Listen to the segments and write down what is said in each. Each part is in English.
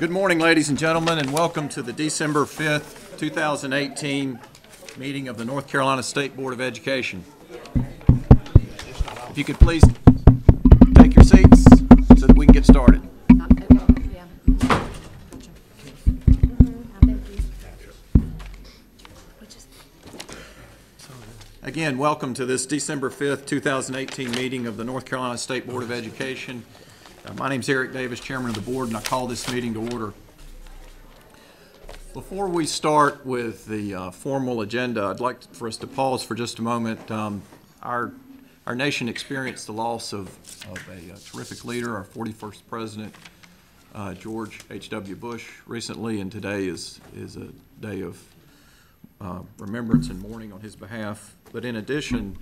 Good morning, ladies and gentlemen, and welcome to the December 5th, 2018 meeting of the North Carolina State Board of Education. If you could please take your seats so that we can get started. Again, welcome to this December 5th, 2018 meeting of the North Carolina State Board of Education. Uh, My name's Eric Davis, Chairman of the Board, and I call this meeting to order. Before we start with the uh, formal agenda, I'd like for us to pause for just a moment. Um, Our, our nation experienced the loss of, of a uh, terrific leader, our 41st president, uh, George H.W. Bush, recently, and today is, is a day of uh, remembrance and mourning on his behalf. But in addition,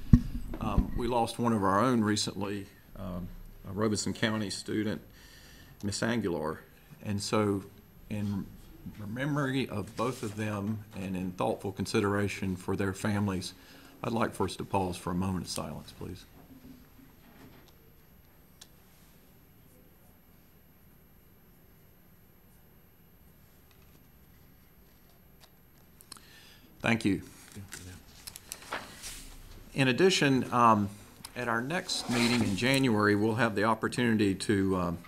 um, we lost one of our own recently, um, a Robeson County student, Miss Angular. And so, in memory of both of them and in thoughtful consideration for their families, I'd like for us to pause for a moment of silence, please. Thank you. In addition, um, at our next meeting in January, we'll have the opportunity to, um,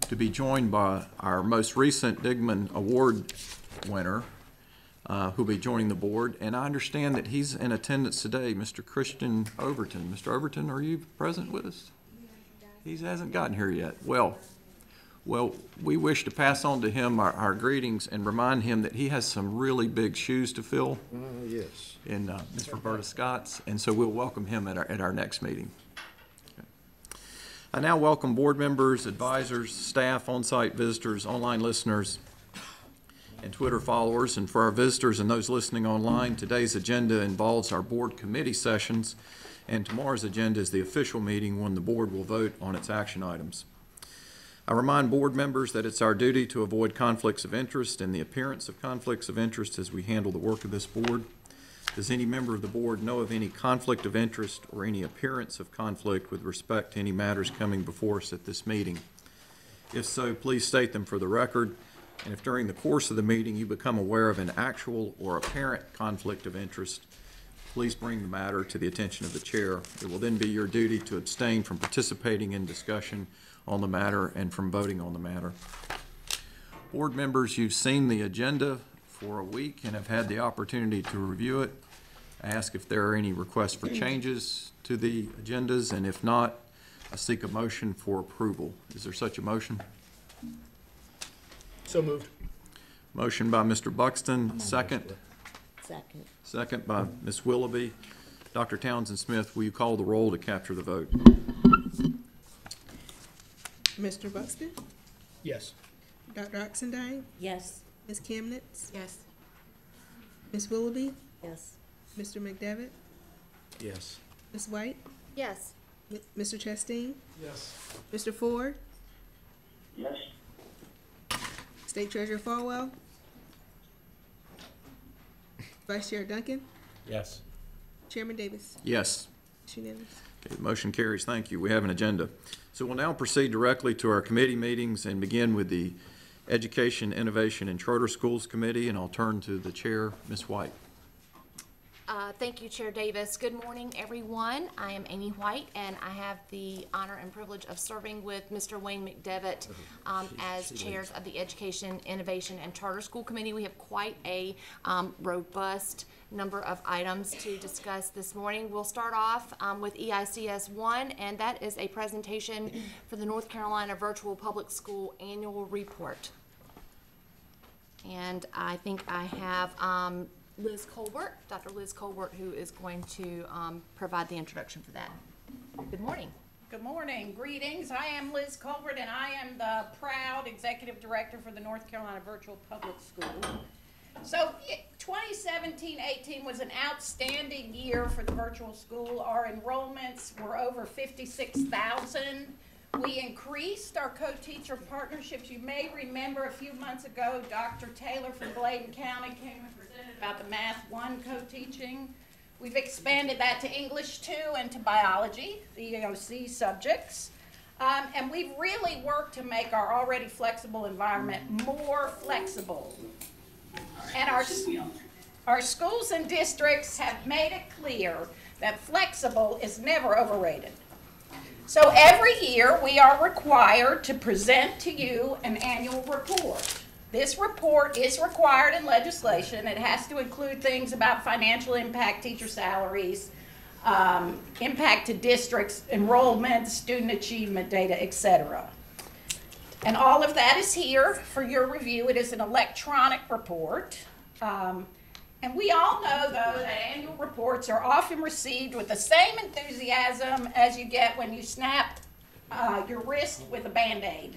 to be joined by our most recent Digman Award winner, uh, who'll be joining the board. And I understand that he's in attendance today, Mr. Christian Overton. Mr. Overton, are you present with us? He hasn't gotten here yet. Well, well, we wish to pass on to him our, our greetings and remind him that he has some really big shoes to fill Oh, yes. in uh, Ms. Roberta Scott's, and so we'll welcome him at our, at our next meeting. I now welcome board members, advisors, staff, on-site visitors, online listeners, and Twitter followers. And for our visitors and those listening online, today's agenda involves our board committee sessions, and tomorrow's agenda is the official meeting when the board will vote on its action items. I remind board members that it's our duty to avoid conflicts of interest and the appearance of conflicts of interest as we handle the work of this board. Does any member of the board know of any conflict of interest or any appearance of conflict with respect to any matters coming before us at this meeting? If so, please state them for the record. And if during the course of the meeting you become aware of an actual or apparent conflict of interest, please bring the matter to the attention of the chair. It will then be your duty to abstain from participating in discussion on the matter and from voting on the matter. Board members, you've seen the agenda for a week and have had the opportunity to review it. I ask if there are any requests for changes to the agendas, and if not, I seek a motion for approval. Is there such a motion? So moved. Motion by Mr. Buxton, second. Second. Second by Ms. Willoughby. Dr. Townsend Smith, will you call the roll to capture the vote? Mr. Buxton, Yes. Dr. Oxendine, Yes. Ms. Chemnitz, Yes. Ms. Willoughby, Yes. Mr. McDevitt, Yes. Ms. White, Yes. M- Mr. Chasteen, Yes. Mr. Ford, Yes, State Treasurer Folwell, Vice Chair Duncan, Yes. Chairman Davis. Yes. It's unanimous. Okay, motion carries. Thank you. We have an agenda. So we'll now proceed directly to our committee meetings and begin with the Education, Innovation, and Charter Schools Committee, and I'll turn to the chair, Ms. White. Uh, Thank you, Chair Davis. Good morning, everyone. I am Amy White, and I have the honor and privilege of serving with Mr. Wayne McDevitt um, as chairs of the Education, Innovation, and Charter School Committee. We have quite a um, robust number of items to discuss this morning. We'll start off um, with EICS 1, and that is a presentation for the North Carolina Virtual Public School Annual Report. And I think I have um, Liz Colbert, Dr. Liz Colbert, who is going to um, provide the introduction for that. Good morning. Good morning, greetings. I am Liz Colbert, and I am the proud Executive Director for the North Carolina Virtual Public School. So 2017-18 was an outstanding year for the virtual school. Our enrollments were over 56,000. We increased our co-teacher partnerships. You may remember a few months ago, Dr. Taylor from Bladen County came about the Math One co-teaching. We've expanded that to English two and to biology, the EOC subjects. Um, and we've really worked to make our already flexible environment more flexible. And our, our schools and districts have made it clear that flexible is never overrated. So every year, we are required to present to you an annual report. This report is required in legislation. It has to include things about financial impact, teacher salaries, um, impact to districts, enrollment, student achievement data, etc. And all of that is here for your review. It is an electronic report. Um, and we all know, though, that annual reports are often received with the same enthusiasm as you get when you snap uh, your wrist with a band aid.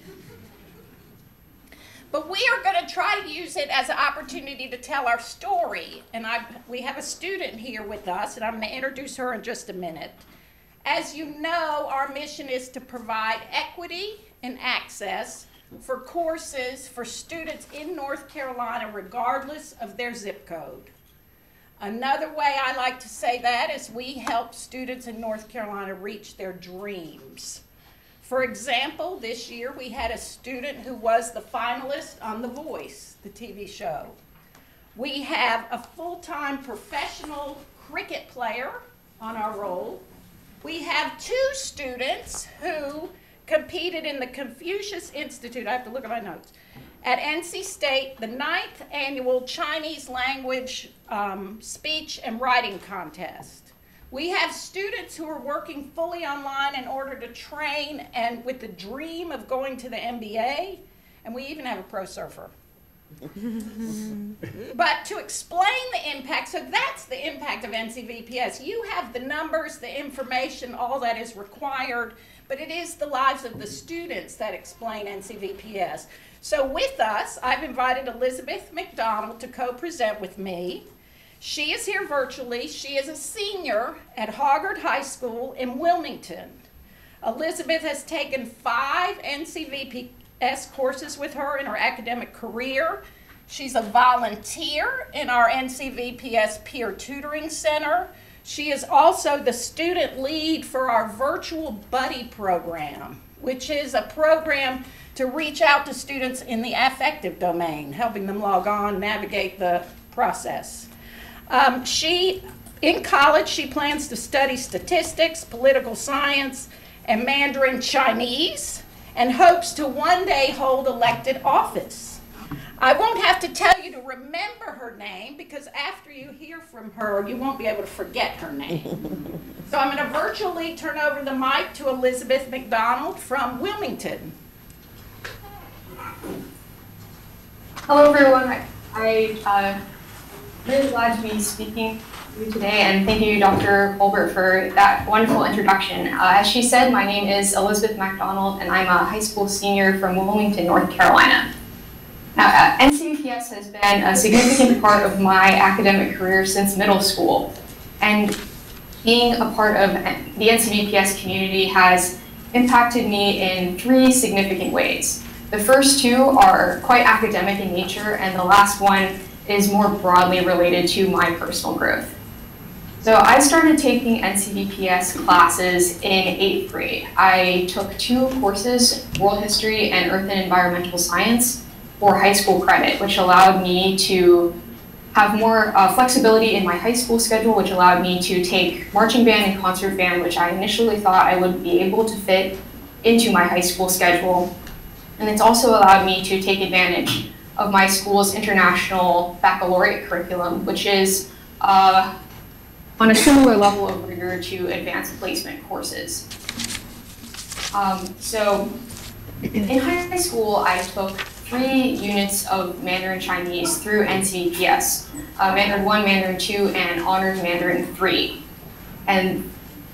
But we are going to try to use it as an opportunity to tell our story. And I, we have a student here with us, and I'm going to introduce her in just a minute. As you know, our mission is to provide equity and access for courses for students in North Carolina, regardless of their zip code. Another way I like to say that is we help students in North Carolina reach their dreams. For example, this year we had a student who was the finalist on The Voice, the TV show. We have a full time professional cricket player on our roll. We have two students who competed in the Confucius Institute. I have to look at my notes. At NC State, the ninth annual Chinese language um, speech and writing contest. We have students who are working fully online in order to train and with the dream of going to the NBA, and we even have a pro surfer. but to explain the impact, so that's the impact of NCVPS. You have the numbers, the information, all that is required, but it is the lives of the students that explain NCVPS. So with us, I've invited Elizabeth McDonald to co-present with me. She is here virtually. She is a senior at Hoggard High School in Wilmington. Elizabeth has taken five NCVPS courses with her in her academic career. She's a volunteer in our NCVPS Peer Tutoring Center. She is also the student lead for our Virtual Buddy program, which is a program to reach out to students in the affective domain, helping them log on, navigate the process. Um, she, in college, she plans to study statistics, political science, and Mandarin Chinese, and hopes to one day hold elected office. I won't have to tell you to remember her name because after you hear from her, you won't be able to forget her name. so I'm going to virtually turn over the mic to Elizabeth McDonald from Wilmington. Hello, everyone. I, I uh, really glad to be speaking to you today, and thank you, Dr. Colbert, for that wonderful introduction. Uh, as she said, my name is Elizabeth MacDonald, and I'm a high school senior from Wilmington, North Carolina. Now, uh, has been a significant part of my academic career since middle school, and being a part of the NCVPS community has impacted me in three significant ways. The first two are quite academic in nature, and the last one is more broadly related to my personal growth. So I started taking NCVPS classes in eighth grade. I took two courses, World History and Earth and Environmental Science, for high school credit, which allowed me to have more uh, flexibility in my high school schedule, which allowed me to take marching band and concert band, which I initially thought I would be able to fit into my high school schedule. And it's also allowed me to take advantage of my school's international baccalaureate curriculum, which is uh, on a similar level of rigor to advanced placement courses. Um, so in high school, I took three units of Mandarin Chinese through NCVPS, uh, Mandarin 1, Mandarin 2, and Honors Mandarin 3. And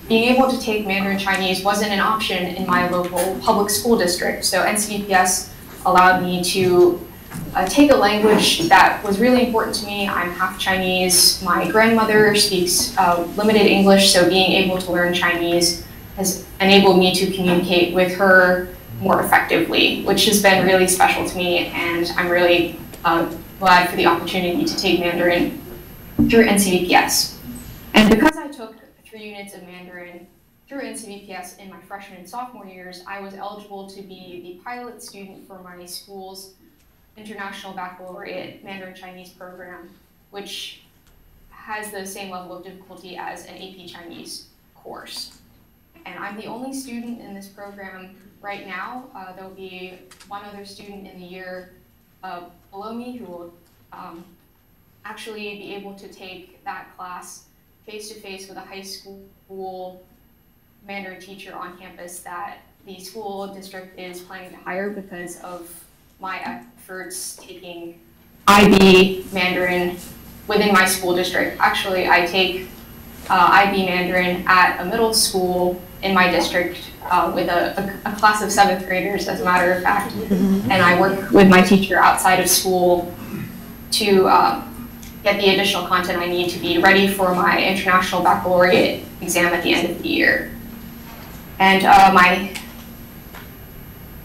being able to take Mandarin Chinese wasn't an option in my local public school district, so NCVPS allowed me to uh, take a language that was really important to me. I'm half Chinese. My grandmother speaks uh, limited English, so being able to learn Chinese has enabled me to communicate with her more effectively, which has been really special to me, and I'm really uh, glad for the opportunity to take Mandarin through NCVPS. And because I took three units of Mandarin through NCVPS in my freshman and sophomore years, I was eligible to be the pilot student for my school's International Baccalaureate Mandarin Chinese program, which has the same level of difficulty as an AP Chinese course. And I'm the only student in this program right now. Uh, there'll be one other student in the year uh, below me who will um, actually be able to take that class face to face with a high school Mandarin teacher on campus that the school district is planning to hire because of my efforts taking IB Mandarin within my school district. Actually, I take uh, IB Mandarin at a middle school in my district uh, with a, a, a class of seventh graders, as a matter of fact. And I work with my teacher outside of school to uh, get the additional content I need to be ready for my international baccalaureate exam at the end of the year. And uh, my,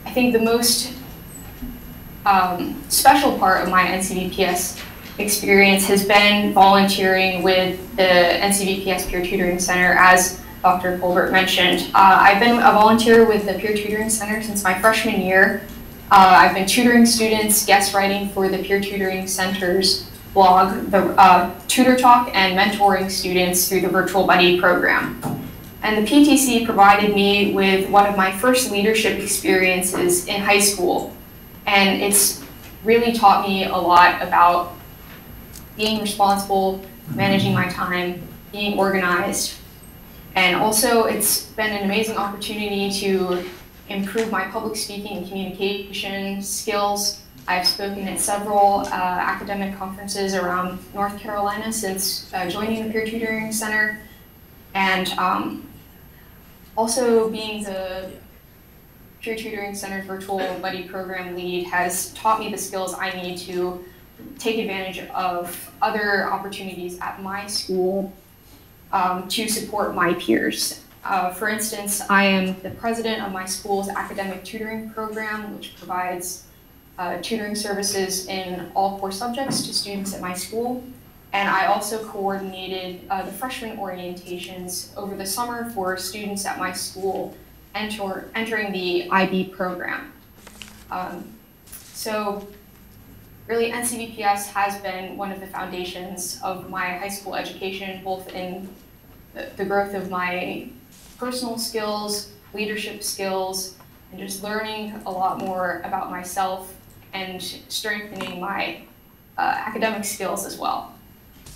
I think the most um, special part of my NCVPS experience has been volunteering with the NCVPS Peer Tutoring Center, as Dr. Colbert mentioned. Uh, I've been a volunteer with the Peer Tutoring Center since my freshman year. Uh, I've been tutoring students, guest writing for the Peer Tutoring Center's blog, the uh, Tutor Talk, and mentoring students through the Virtual Buddy program. And the PTC provided me with one of my first leadership experiences in high school. And it's really taught me a lot about being responsible, managing my time, being organized. And also, it's been an amazing opportunity to improve my public speaking and communication skills. I've spoken at several uh, academic conferences around North Carolina since uh, joining the Peer Tutoring Center. And um, also being the Peer Tutoring Center Virtual Buddy Program lead has taught me the skills I need to take advantage of other opportunities at my school um, to support my peers. Uh, for instance, I am the president of my school's academic tutoring program, which provides uh, tutoring services in all core subjects to students at my school. And I also coordinated uh, the freshman orientations over the summer for students at my school enter, entering the IB program. Um, so really NCVPS has been one of the foundations of my high school education, both in the, the growth of my personal skills, leadership skills, and just learning a lot more about myself and strengthening my uh, academic skills as well.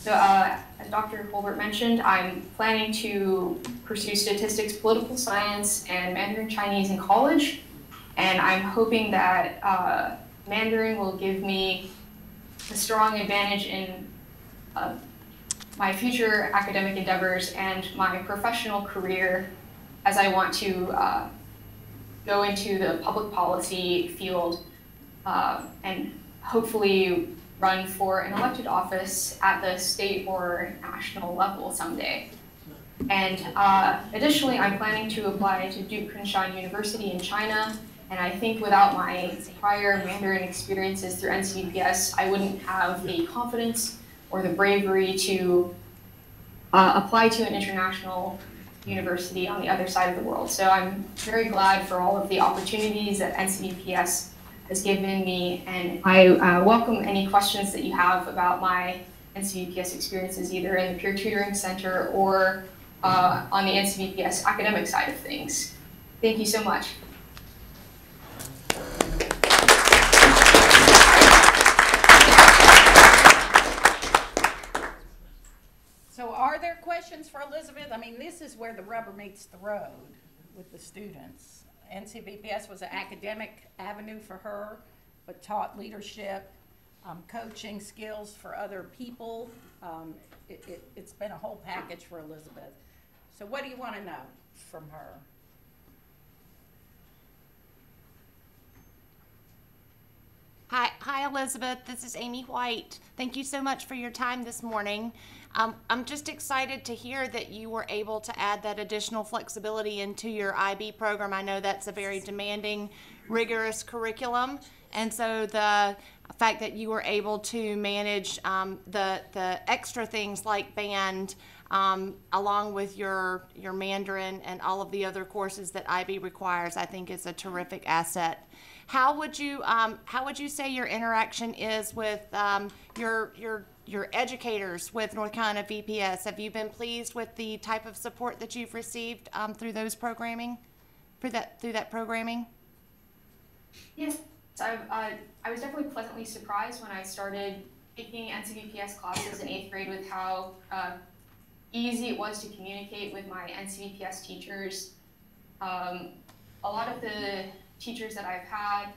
So, uh, as Dr. Colbert mentioned, I'm planning to pursue statistics, political science, and Mandarin Chinese in college, and I'm hoping that uh, Mandarin will give me a strong advantage in uh, my future academic endeavors and my professional career as I want to uh, go into the public policy field uh, and hopefully run for an elected office at the state or national level someday. And uh, additionally, I'm planning to apply to Duke Kunshan University in China. And I think without my prior Mandarin experiences through NCVPS, I wouldn't have the confidence or the bravery to uh, apply to an international university on the other side of the world. So I'm very glad for all of the opportunities that NCVPS has given me, and I uh, welcome any questions that you have about my NCVPS experiences, either in the Peer Tutoring Center or uh, on the NCVPS academic side of things. Thank you so much. So are there questions for Elizabeth? I mean, this is where the rubber meets the road with the students. NCVPS was an academic avenue for her, but taught leadership, um, coaching skills for other people. Um, it, it, it's been a whole package for Elizabeth. So what do you want to know from her? Hi, hi Elizabeth. This is Amy White. Thank you so much for your time this morning. Um, I'm just excited to hear that you were able to add that additional flexibility into your IB program. I know that's a very demanding, rigorous curriculum, and so the fact that you were able to manage um, the the extra things like band, um, along with your your Mandarin and all of the other courses that IB requires, I think is a terrific asset. How would you um, how would you say your interaction is with um, your your your educators with North Carolina VPS? Have you been pleased with the type of support that you've received um, through those programming, for that through that programming? Yes, I, uh, I was definitely pleasantly surprised when I started taking NCVPS classes in eighth grade with how uh, easy it was to communicate with my NCVPS teachers. Um, a lot of the teachers that I've had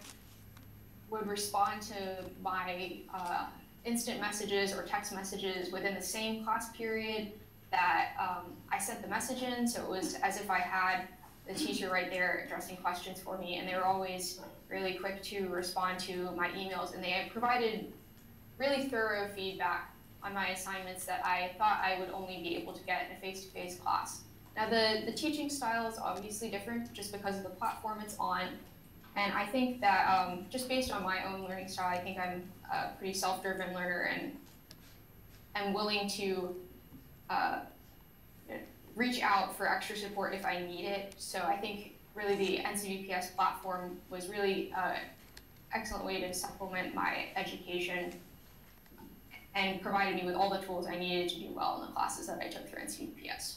would respond to my uh, instant messages or text messages within the same class period that um, I sent the message in. So it was as if I had the teacher right there addressing questions for me, and they were always really quick to respond to my emails, and they provided really thorough feedback on my assignments that I thought I would only be able to get in a face-to-face class. Now the, the teaching style is obviously different just because of the platform it's on, and I think that um, just based on my own learning style, I think I'm a pretty self-driven learner and am willing to uh, reach out for extra support if I need it. So I think really the NCVPS platform was really an excellent way to supplement my education and provided me with all the tools I needed to do well in the classes that I took through NCVPS.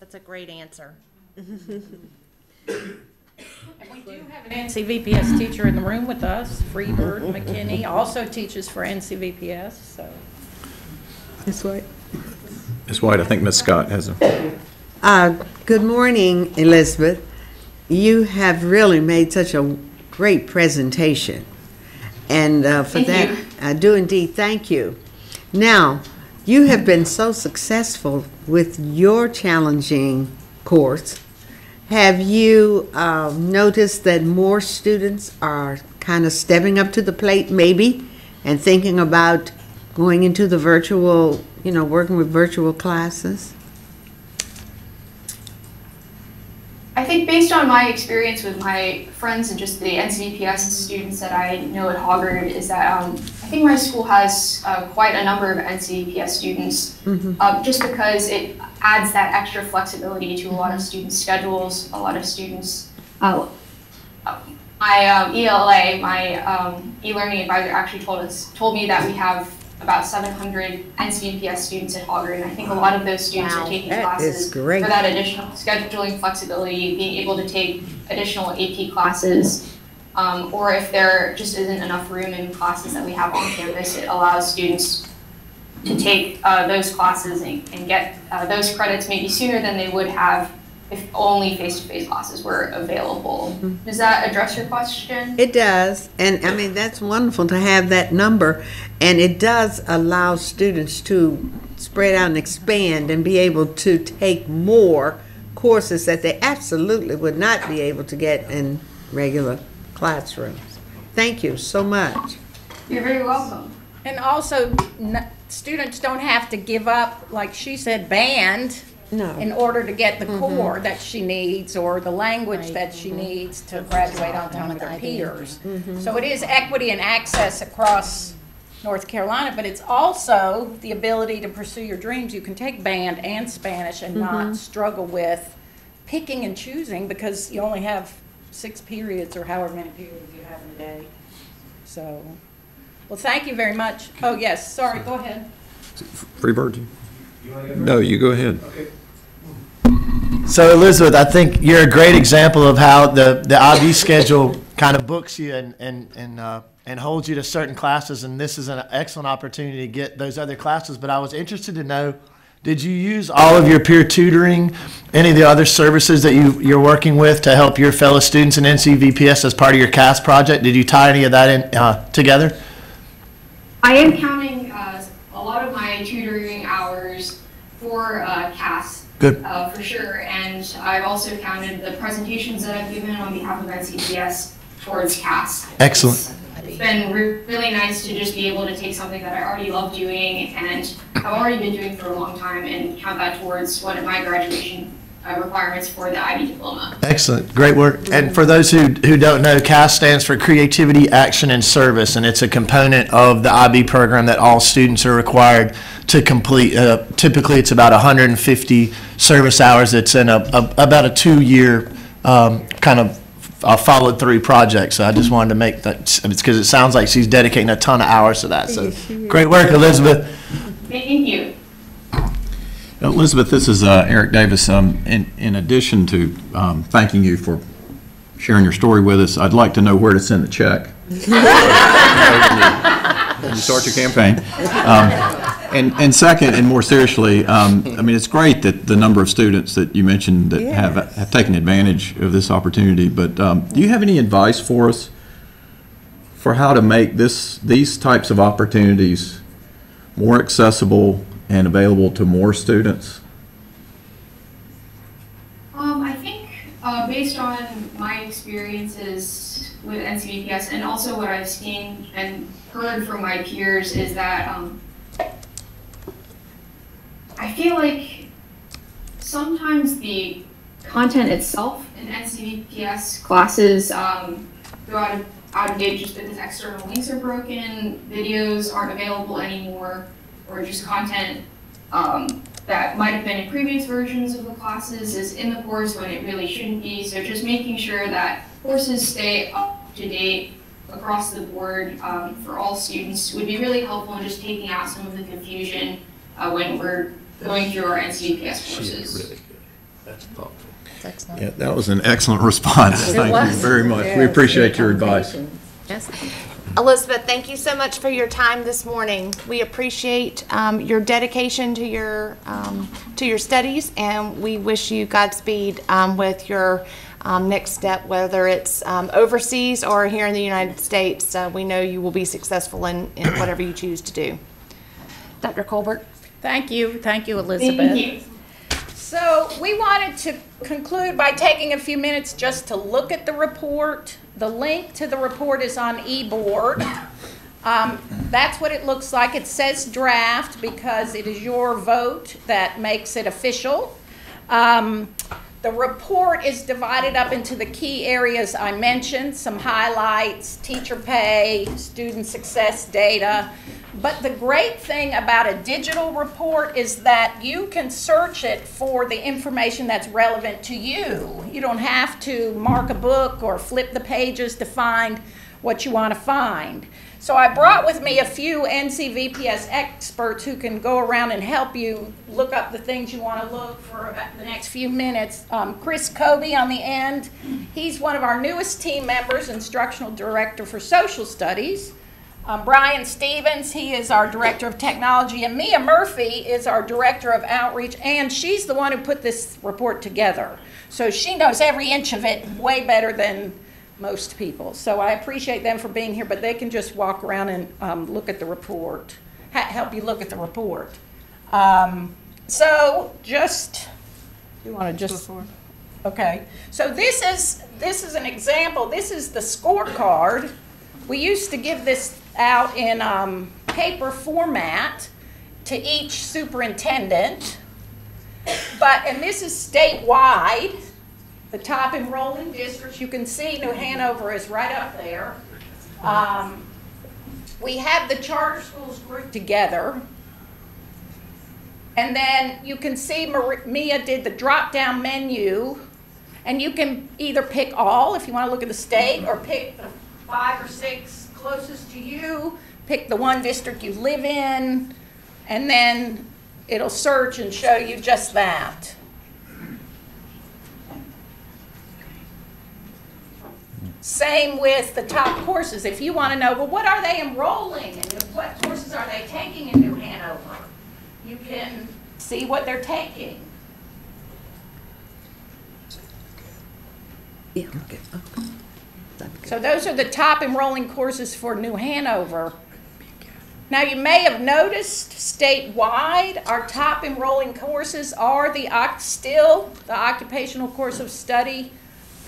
That's a great answer. And we do have an NCVPS teacher in the room with us, Freebird McKinney, also teaches for NCVPS, so. Ms. White? Ms. White, I think Ms. Scott has a, Uh, Good morning, Elizabeth. You have really made such a great presentation, and uh, for Thank that, you. I do indeed thank you. Now, you have been so successful with your challenging course. Have you uh, noticed that more students are kind of stepping up to the plate, maybe, and thinking about going into the virtual, you know, working with virtual classes? I think based on my experience with my friends and just the NCVPS students that I know at Hoggard is that um, I think my school has uh, quite a number of NCVPS students uh, just because it adds that extra flexibility to a lot of students' schedules, a lot of students. Uh, my um, ELA, my um, e-learning advisor actually told us, told me that we have about 700 NCVPS students at Hoggard, and I think a lot of those students Wow. are taking classes is great. for that additional scheduling flexibility, being able to take additional AP classes. Um, or if there just isn't enough room in classes that we have on campus, it allows students to take uh, those classes and, and get uh, those credits maybe sooner than they would have if only face-to-face classes were available. Does that address your question? It does, and I mean, that's wonderful to have that number, and it does allow students to spread out and expand and be able to take more courses that they absolutely would not be able to get in regular classrooms. Thank you so much. You're very welcome. And also, n- students don't have to give up, like she said, band in order to get the core that she needs or the language that she needs to graduate on time with her peers. So it is equity and access across North Carolina, but it's also the ability to pursue your dreams. You can take band and Spanish and not struggle with picking and choosing because you only have six periods or however many periods you have in a day. So, well, thank you very much. Oh, yes, sorry, go ahead. Freebird? you- No, you go ahead. Okay. So Elizabeth, I think you're a great example of how the, the IB schedule kind of books you and, and, and, uh, and holds you to certain classes, and this is an excellent opportunity to get those other classes. But I was interested to know, did you use all of your peer tutoring, any of the other services that you, you're working with to help your fellow students in NCVPS as part of your CAS project? Did you tie any of that in, uh, together? I am counting uh, a lot of my tutoring hours for uh, CAS. Good. Uh, for sure, and I've also counted the presentations that I've given on behalf of NCPS towards CAS. Excellent. It's been re- really nice to just be able to take something that I already love doing and have already been doing for a long time and count that towards one of my graduation uh, requirements for the IB diploma. Excellent, great work. And for those who, who don't know, CAS stands for Creativity, Action, and Service, and it's a component of the IB program that all students are required to complete. Uh, Typically, it's about 150 service hours. It's in a, a- about a two-year um, kind of uh, followed-through project. So I just wanted to make that, it's because it sounds like she's dedicating a ton of hours to that. So great work, Elizabeth. Thank you. Elizabeth, this is uh, Eric Davis. Um, In in addition to um, thanking you for sharing your story with us, I'd like to know where to send the check. You start your campaign. Um, And and second, and more seriously, um, I mean, it's great that the number of students that you mentioned that have have taken advantage of this opportunity, but um, do you have any advice for us for how to make this, these types of opportunities more accessible and available to more students? Um, I think, uh, based on my experiences with NCVPS and also what I've seen and heard from my peers is that, um, I feel like sometimes the content itself in NCVPS classes, um, go out of, out of date just because external links are broken, videos aren't available anymore, or just content, um, that might have been in previous versions of the classes is in the course when it really shouldn't be. So just making sure that courses stay up to date across the board um, for all students would be really helpful in just taking out some of the confusion uh, when we're going through our NCVPS courses. That's thoughtful. That's yeah, that was an excellent response. Thank you very much. We appreciate your advice. Yes. Elizabeth, thank you so much for your time this morning. We appreciate um, your dedication to your, um, to your studies, and we wish you Godspeed um, with your um, next step, whether it's um, overseas or here in the United States. Uh, We know you will be successful in, in whatever you choose to do. Dr. Colbert? Thank you, thank you, Elizabeth. Thank you. So we wanted to conclude by taking a few minutes just to look at the report. The link to the report is on eBoard. Um, that's what it looks like. It says draft because it is your vote that makes it official. Um, the report is divided up into the key areas I mentioned, some highlights, teacher pay, student success data. But the great thing about a digital report is that you can search it for the information that's relevant to you. You don't have to mark a book or flip the pages to find what you want to find. So I brought with me a few NCVPS experts who can go around and help you look up the things you want to look for the next few minutes. Um, Chris Kobe on the end, he's one of our newest team members, instructional director for social studies. Um, Brian Stevens, he is our director of technology, and Mia Murphy is our director of outreach, and she's the one who put this report together. So she knows every inch of it way better than most people. So I appreciate them for being here, but they can just walk around and um, look at the report, ha- help you look at the report. Um, so just, you want to just Okay, so this is this is an example. This is the scorecard. We used to give this out in um, paper format to each superintendent, but and this is statewide. The top enrolling districts, you can see New Hanover is right up there. Um, we have the charter schools grouped together. And then you can see Mar- Mia did the drop-down menu, and you can either pick all if you want to look at the state, or pick the five or six closest to you, pick the one district you live in, and then it'll search and show you just that. Same with the top courses. If you want to know, well, what are they enrolling and what courses are they taking in New Hanover? You can see what they're taking. Yeah, okay. So those are the top enrolling courses for New Hanover. Now, you may have noticed statewide, our top enrolling courses are the, still the Occupational Course of Study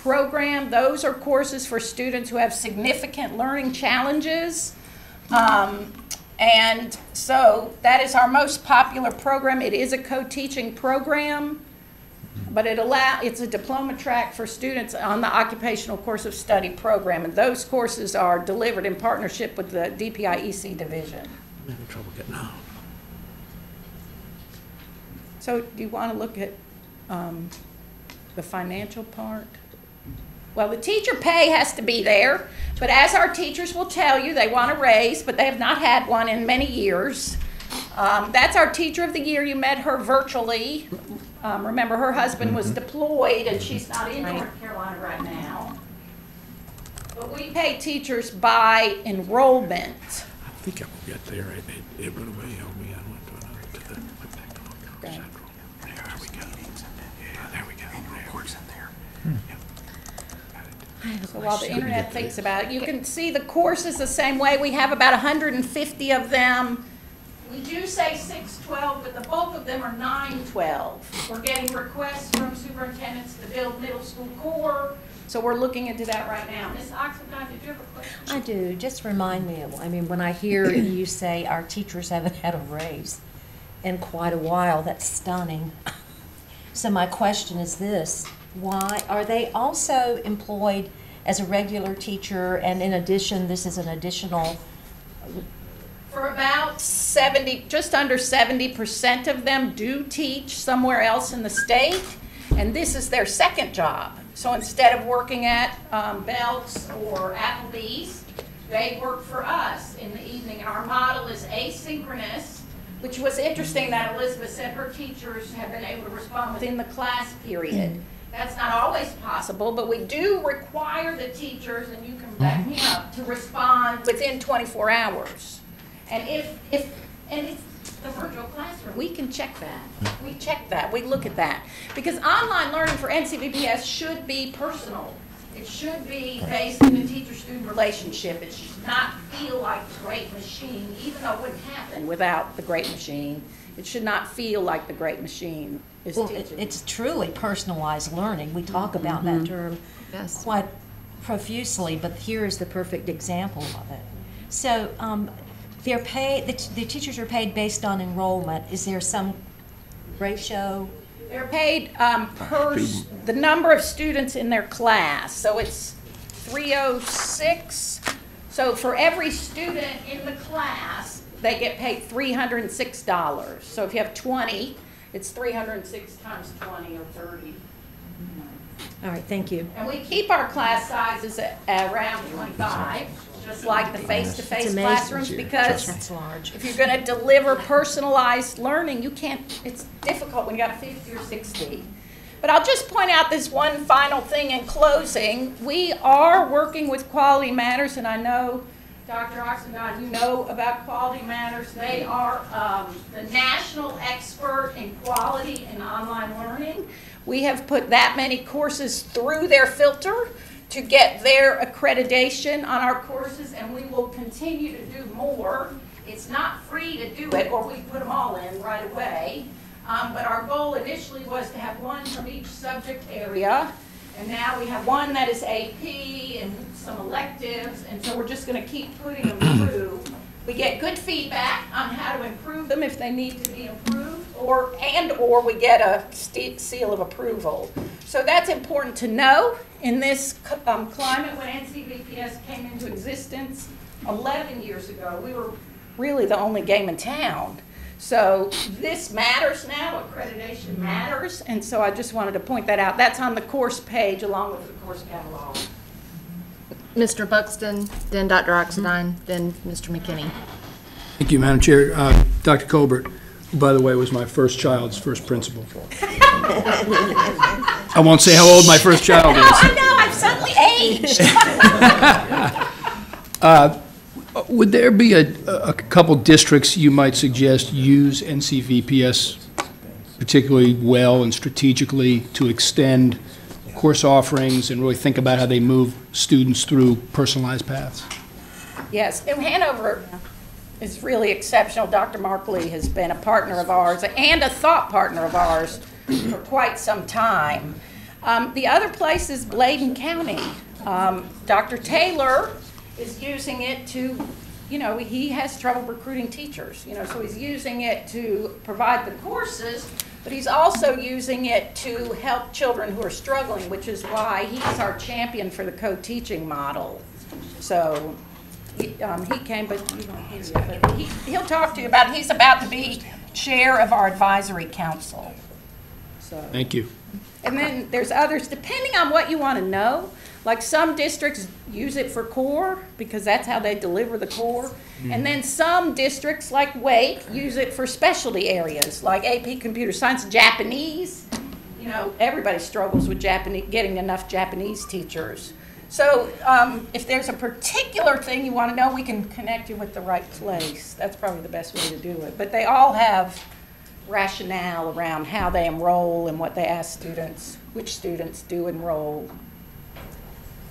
program. Those are courses for students who have significant learning challenges. Um, and so that is our most popular program. It is a co-teaching program. but it allow, it's a diploma track for students on the Occupational Course of Study program. And those courses are delivered in partnership with the DPIEC division. I'm having trouble getting out. So do you want to look at um, the financial part? Well, the teacher pay has to be there, but as our teachers will tell you, they want a raise, but they have not had one in many years. Um, That's our Teacher of the Year. You met her virtually. Um, Remember, her husband was deployed, and she's not in North Carolina right now. But we pay teachers by enrollment. I think I will get there. It, it, it went away on me. I went to another, to the, went back to North Carolina Central. There we go. Yeah, there we go. There works in there. So while the internet thinks about it, you can see the courses the same way. We have about hundred and fifty of them. We do say six twelve, but the bulk of them are nine twelve. We're getting requests from superintendents to build middle school core, so we're looking into that right now. Ms. Oxendine, did you have a question? I do, just remind me, of- I mean, when I hear you say our teachers haven't had a raise in quite a while, that's stunning. So my question is this, why, are they also employed as a regular teacher, and in addition, this is an additional, For about seventy, just under seventy percent of them do teach somewhere else in the state, and this is their second job. So instead of working at um, Belk's or Applebee's, they work for us in the evening. Our model is asynchronous, which was interesting that Elizabeth said her teachers have been able to respond within the class period. That's not always possible, but we do require the teachers, and you can back me up, to respond within 24 hours. And if, if, and it's the virtual classroom, we can check that. We check that, we look at that. Because online learning for NCVPS should be personal. It should be based in a teacher-student relationship. It should not feel like the great machine, even though it wouldn't happen without the great machine. It should not feel like the great machine is well, teaching. it's truly personalized learning. We talk about that term Yes. quite profusely, but here is the perfect example of it. So, um, they're paid, the, t- the teachers are paid based on enrollment. Is there some ratio? They're paid um, per, s- the number of students in their class, so it's 306. So for every student in the class, they get paid $306. So if you have 20, it's 306 times 20 or 30. All right, thank you. And we keep our class sizes at around 25, just like the face-to-face amazing. classrooms, because if you're going to deliver personalized learning, you can't, it's difficult when you got 50 or 60. But I'll just point out this one final thing in closing. We are working with Quality Matters, and I know, Dr. Oxendine, you know about Quality Matters. They are um, the national expert in quality in online learning. We have put that many courses through their filter to get their accreditation on our courses, and we will continue to do more. It's not free to do it, or we put them all in right away. Um, but our goal initially was to have one from each subject area, and now we have one that is AP and some electives, and so we're just gonna keep putting them through. We get good feedback on how to improve them if they need to be improved, or, and/or we get a seal of approval. So that's important to know in this um, climate when NCVPS came into existence 11 years ago. We were really the only game in town. So this matters now, accreditation matters, and so I just wanted to point that out. That's on the course page along with the course catalog. Mr. Buxton, then Dr. Oxendine, then Mr. McKinney. Thank you, Madam Chair. Uh, Dr. Colbert, who, by the way, was my first child's first principal. I won't say how old my first child is. I know, I've suddenly aged. Would there be a, a couple districts you might suggest use NCVPS particularly well and strategically to extend course offerings and really think about how they move students through personalized paths? Yes, New Hanover is really exceptional. Dr. Markley has been a partner of ours and a thought partner of ours for quite some time. Um, the other place is Bladen County. Um, Dr. Taylor is using it to you know, he has trouble recruiting teachers, you know, so he's using it to provide the courses, but he's also using it to help children who are struggling, which is why he's our champion for the co-teaching model. So, he, um, he came, but you hear it, but he, he'll talk to you about, he's about to be chair of our advisory council, so. Thank you. And then there's others, depending on what you want to know. Like some districts use it for core because that's how they deliver the core. And then some districts, like Wake, use it for specialty areas like AP Computer Science, Japanese. You know, everybody struggles with Japanese, getting enough Japanese teachers. So um, if there's a particular thing you want to know, we can connect you with the right place. That's probably the best way to do it. But they all have rationale around how they enroll and what they ask students, which students do enroll.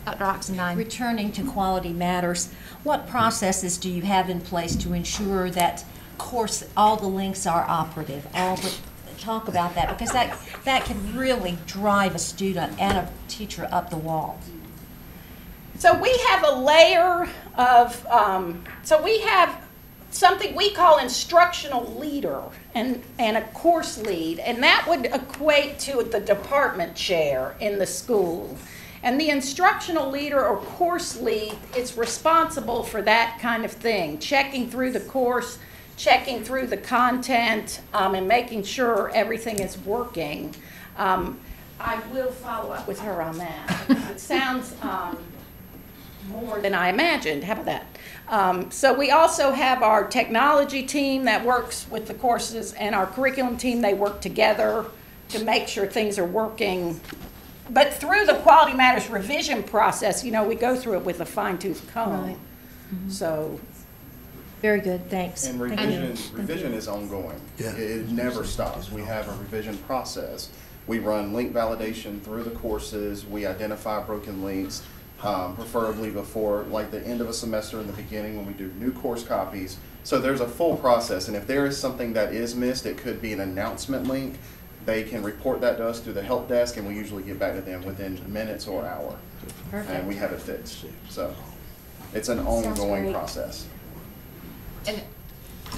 Dr. Oxendine? Returning to Quality Matters, what processes do you have in place to ensure that course, all the links are operative? All the, talk about that, because that, that can really drive a student and a teacher up the wall. So we have a layer of, um, so we have something we call instructional leader and, and a course lead, and that would equate to the department chair in the school. And the instructional leader or course lead is responsible for that kind of thing, checking through the course, checking through the content, um, and making sure everything is working. Um, I will follow up with her on that. It sounds, um, more than I imagined. How about that? Um, so we also have our technology team that works with the courses and our curriculum team. They work together to make sure things are working. But through the Quality Matters revision process, you know, we go through it with a fine tooth comb. Right. So Very good, thanks. And Thank revision, revision is ongoing. Yeah. It it never stops. We have a revision process. We run link validation through the courses, we identify broken links, um, preferably before, like, the end of a semester in the beginning when we do new course copies. So there's a full process, and if there is something that is missed, it could be an announcement link. They can report that to us through the help desk, and we usually get back to them within minutes or hour. And we have it fixed, so it's an ongoing great. process. And-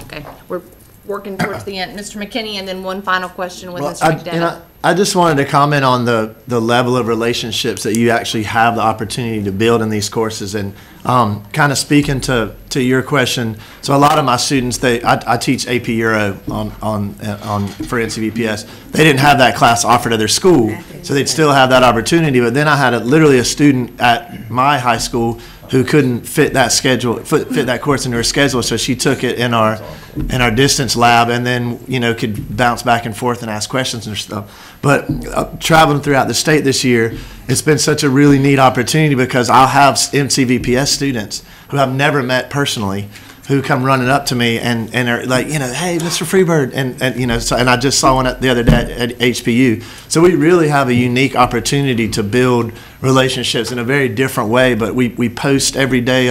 Okay, we're working towards the end. Mr. McKinney, and then one final question with Well, Mr. I- and McDevitt. I- I just wanted to comment on the, the level of relationships that you actually have the opportunity to build in these courses. And um, kind of speaking to, to your question, so a lot of my students, they, I, I teach AP Euro on, on, uh, on, for NCVPS. They didn't have that class offered at their school, so they'd still have that opportunity. But then I had a, literally a student at my high school who couldn't fit that schedule, fit, fit that course into her schedule, so she took it in our, in our distance lab, and then, you know, could bounce back and forth and ask questions and stuff. But uh, traveling throughout the state this year, it's been such a really neat opportunity because I'll have NCVPS students who I've never met personally, who come running up to me and, and are like, you know, hey, Mr. Freebird, and, and you know, so, and I just saw one the other day at HPU. So we really have a unique opportunity to build relationships in a very different way. But we, we post every day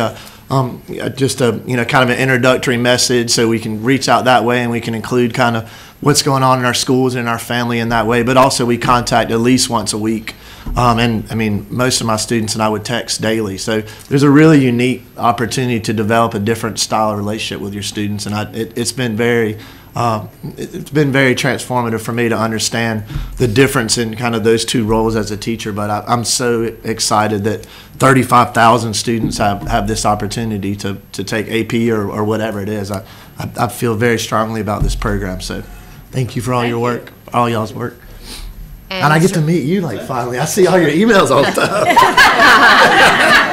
um, just a you know kind of an introductory message, so we can reach out that way, and we can include kind of what's going on in our schools and in our family in that way. But also we contact at least once a week. Um, and I mean, most of my students and I would text daily. So there's a really unique opportunity to develop a different style of relationship with your students, and I, it, it's been very, uh, it- it's been very transformative for me to understand the difference in kind of those two roles as a teacher. But I, I'm so excited that 35,000 students have, have this opportunity to, to take AP or, or whatever it is. I, I, I feel very strongly about this program. So thank you for all your work, all y'all's work. And I get to meet you like finally. I see all your emails all the time.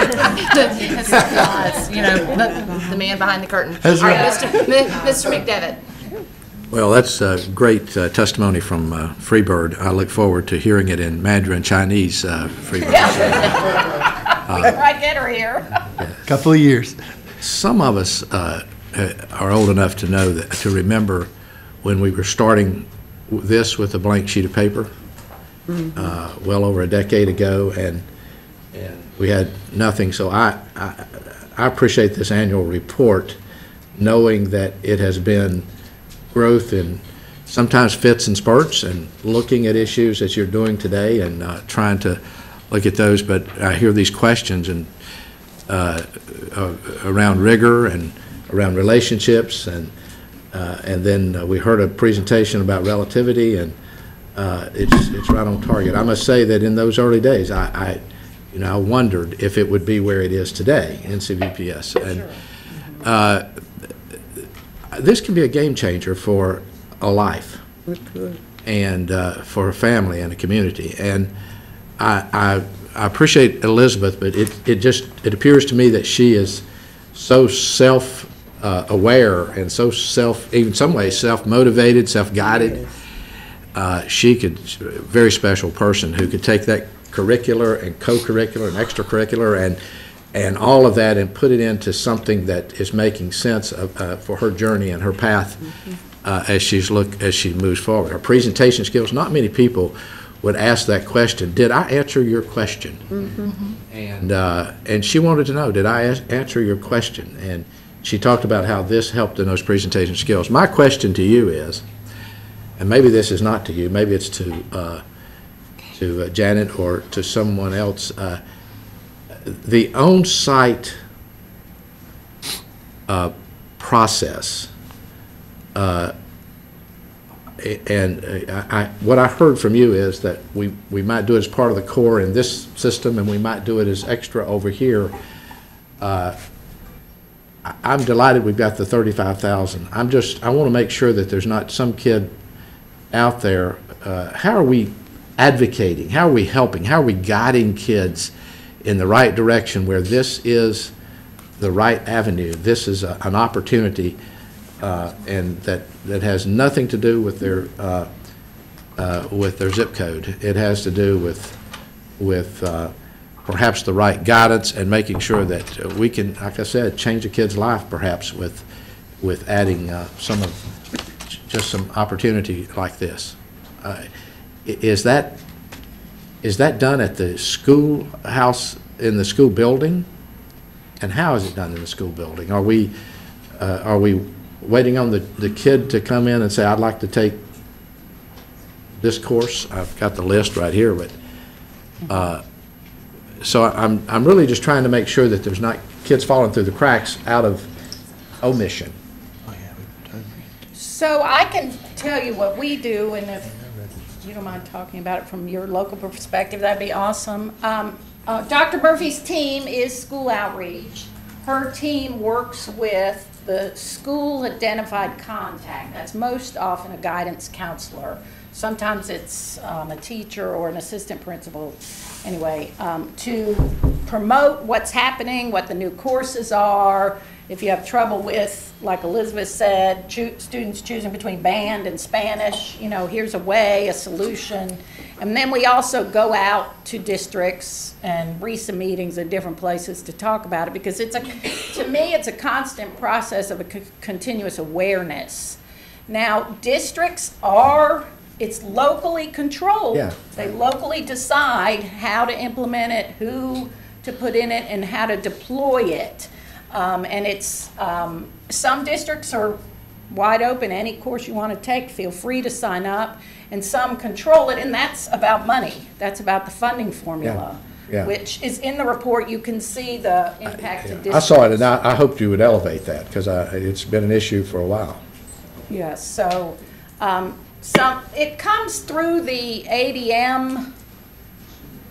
Yes, You know, the, the man behind the curtain. All That's right, right. Mr. Mi- Mr. McDevitt. Well, that's uh, great uh, testimony from uh, Freebird. I look forward to hearing it in Mandarin Chinese, uh, Freebird. I get her here. Couple of years. Some of us uh, uh, are old enough to know that, to remember when we were starting this with a blank sheet of paper, uh, well over a decade ago, and, and we had nothing. So I, I I appreciate this annual report, knowing that it has been growth in sometimes fits and spurts, and looking at issues as you're doing today and uh, trying to look at those. But I hear these questions, and uh, uh, around rigor and around relationships, and, uh, and then uh, we heard a presentation about relativity, and uh, it's, it's right on target. I must say that in those early days, I, I, you know, I wondered if it would be where it is today, NCVPS. And uh, this can be a game changer for a life and uh, for a family and a community. And I, I, I appreciate Elizabeth, but it, it just, it appears to me that she is so self-aware and so self, even some ways, self-motivated, self-guided. Uh, She could, very special person who could take that curricular and co-curricular and extracurricular and, and all of that and put it into something that is making sense of, uh, for her journey and her path uh, as she's look, as she moves forward. Her presentation skills, not many people would ask that question, did I answer your question? And, uh, and she wanted to know, did I answer your question? And she talked about how this helped in those presentation skills. My question to you is, and maybe this is not to you, maybe it's to, uh, to uh, Janet or to someone else, uh, the on-site uh, process, uh, and uh, I, I- what I heard from you is that we, we might do it as part of the core in this system, and we might do it as extra over here. Uh, I'm delighted we've got the thirty-five thousand. I'm just, I want to make sure that there's not some kid out there. Uh, How are we advocating? How are we helping? How are we guiding kids in the right direction where this is the right avenue? This is a- an opportunity, uh, and that, that has nothing to do with their, uh, uh, with their zip code. It has to do with, with uh, perhaps the right guidance and making sure that we can, like I said, change a kid's life perhaps with, with adding uh, some of, just some opportunity like this. Uh, Is that, is that done at the schoolhouse, in the school building? And how is it done in the school building? Are we, uh, are we waiting on the, the kid to come in and say, I'd like to take this course? I've got the list right here, but, uh, so I'm, I'm really just trying to make sure that there's not kids falling through the cracks out of omission. So I can tell you what we do, and if you don't mind talking about it from your local perspective, that'd be awesome. Um, uh, Dr. Murphy's team is school outreach. Her team works with the school identified contact. That's most often a guidance counselor. Sometimes it's um, a teacher or an assistant principal, anyway, um, to promote what's happening, what the new courses are. If you have trouble with, like Elizabeth said, choo- students choosing between band and Spanish, you know, here's a way, a solution. And then we also go out to districts and RESA meetings in different places to talk about it because it's a, to me, it's a constant process of a co- continuous awareness. Now, districts are, it's locally controlled. Yeah. They locally decide how to implement it, who to put in it, and how to deploy it. Um, and it's, um, some districts are wide open, any course you want to take, feel free to sign up. And some control it, and that's about money. That's about the funding formula. yeah. Which is in the report, you can see the impact to districts. I saw it, and I, I hoped you would elevate that, because it's been an issue for a while. Yes, so, um, some, it comes through the ADM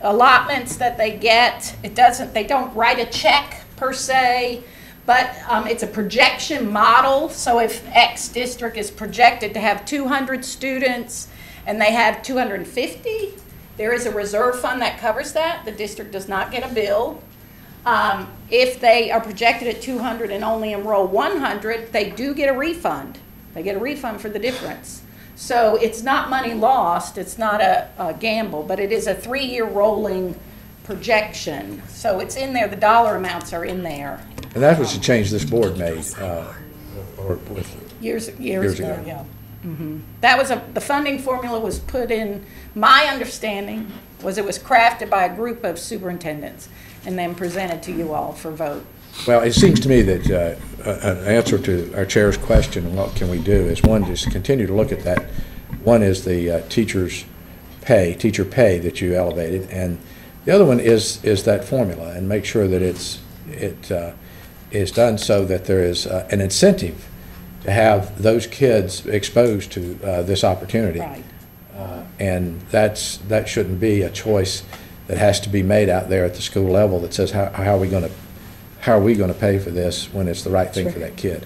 allotments that they get. It doesn't, they don't write a check per se, but, um, it's a projection model. So if X district is projected to have two hundred students and they have two hundred and fifty, there is a reserve fund that covers that. The district does not get a bill. Um, if they are projected at two hundred and only enroll one hundred, they do get a refund. They get a refund for the difference. So it's not money lost, it's not a, a gamble, but it is a three-year rolling projection. So it's in there, the dollar amounts are in there. And that was the change this board made, uh, or with, Years, Years years ago, ago. yeah. Mhm. That was a, the funding formula was put in, my understanding was it was crafted by a group of superintendents and then presented to you all for vote. well, it seems to me that uh, a- an answer to our chair's question, what can we do, is one, just continue to look at that. One is the uh, teacher's pay, teacher pay that you elevated, and the other one is, is that formula, and make sure that it's, it uh, is done so that there is uh, an incentive to have those kids exposed to uh, this opportunity. Right. Uh, And that's, that shouldn't be a choice that has to be made out there at the school level that says, how, how are we gonna, how are we gonna pay for this when it's the right thing for that kid?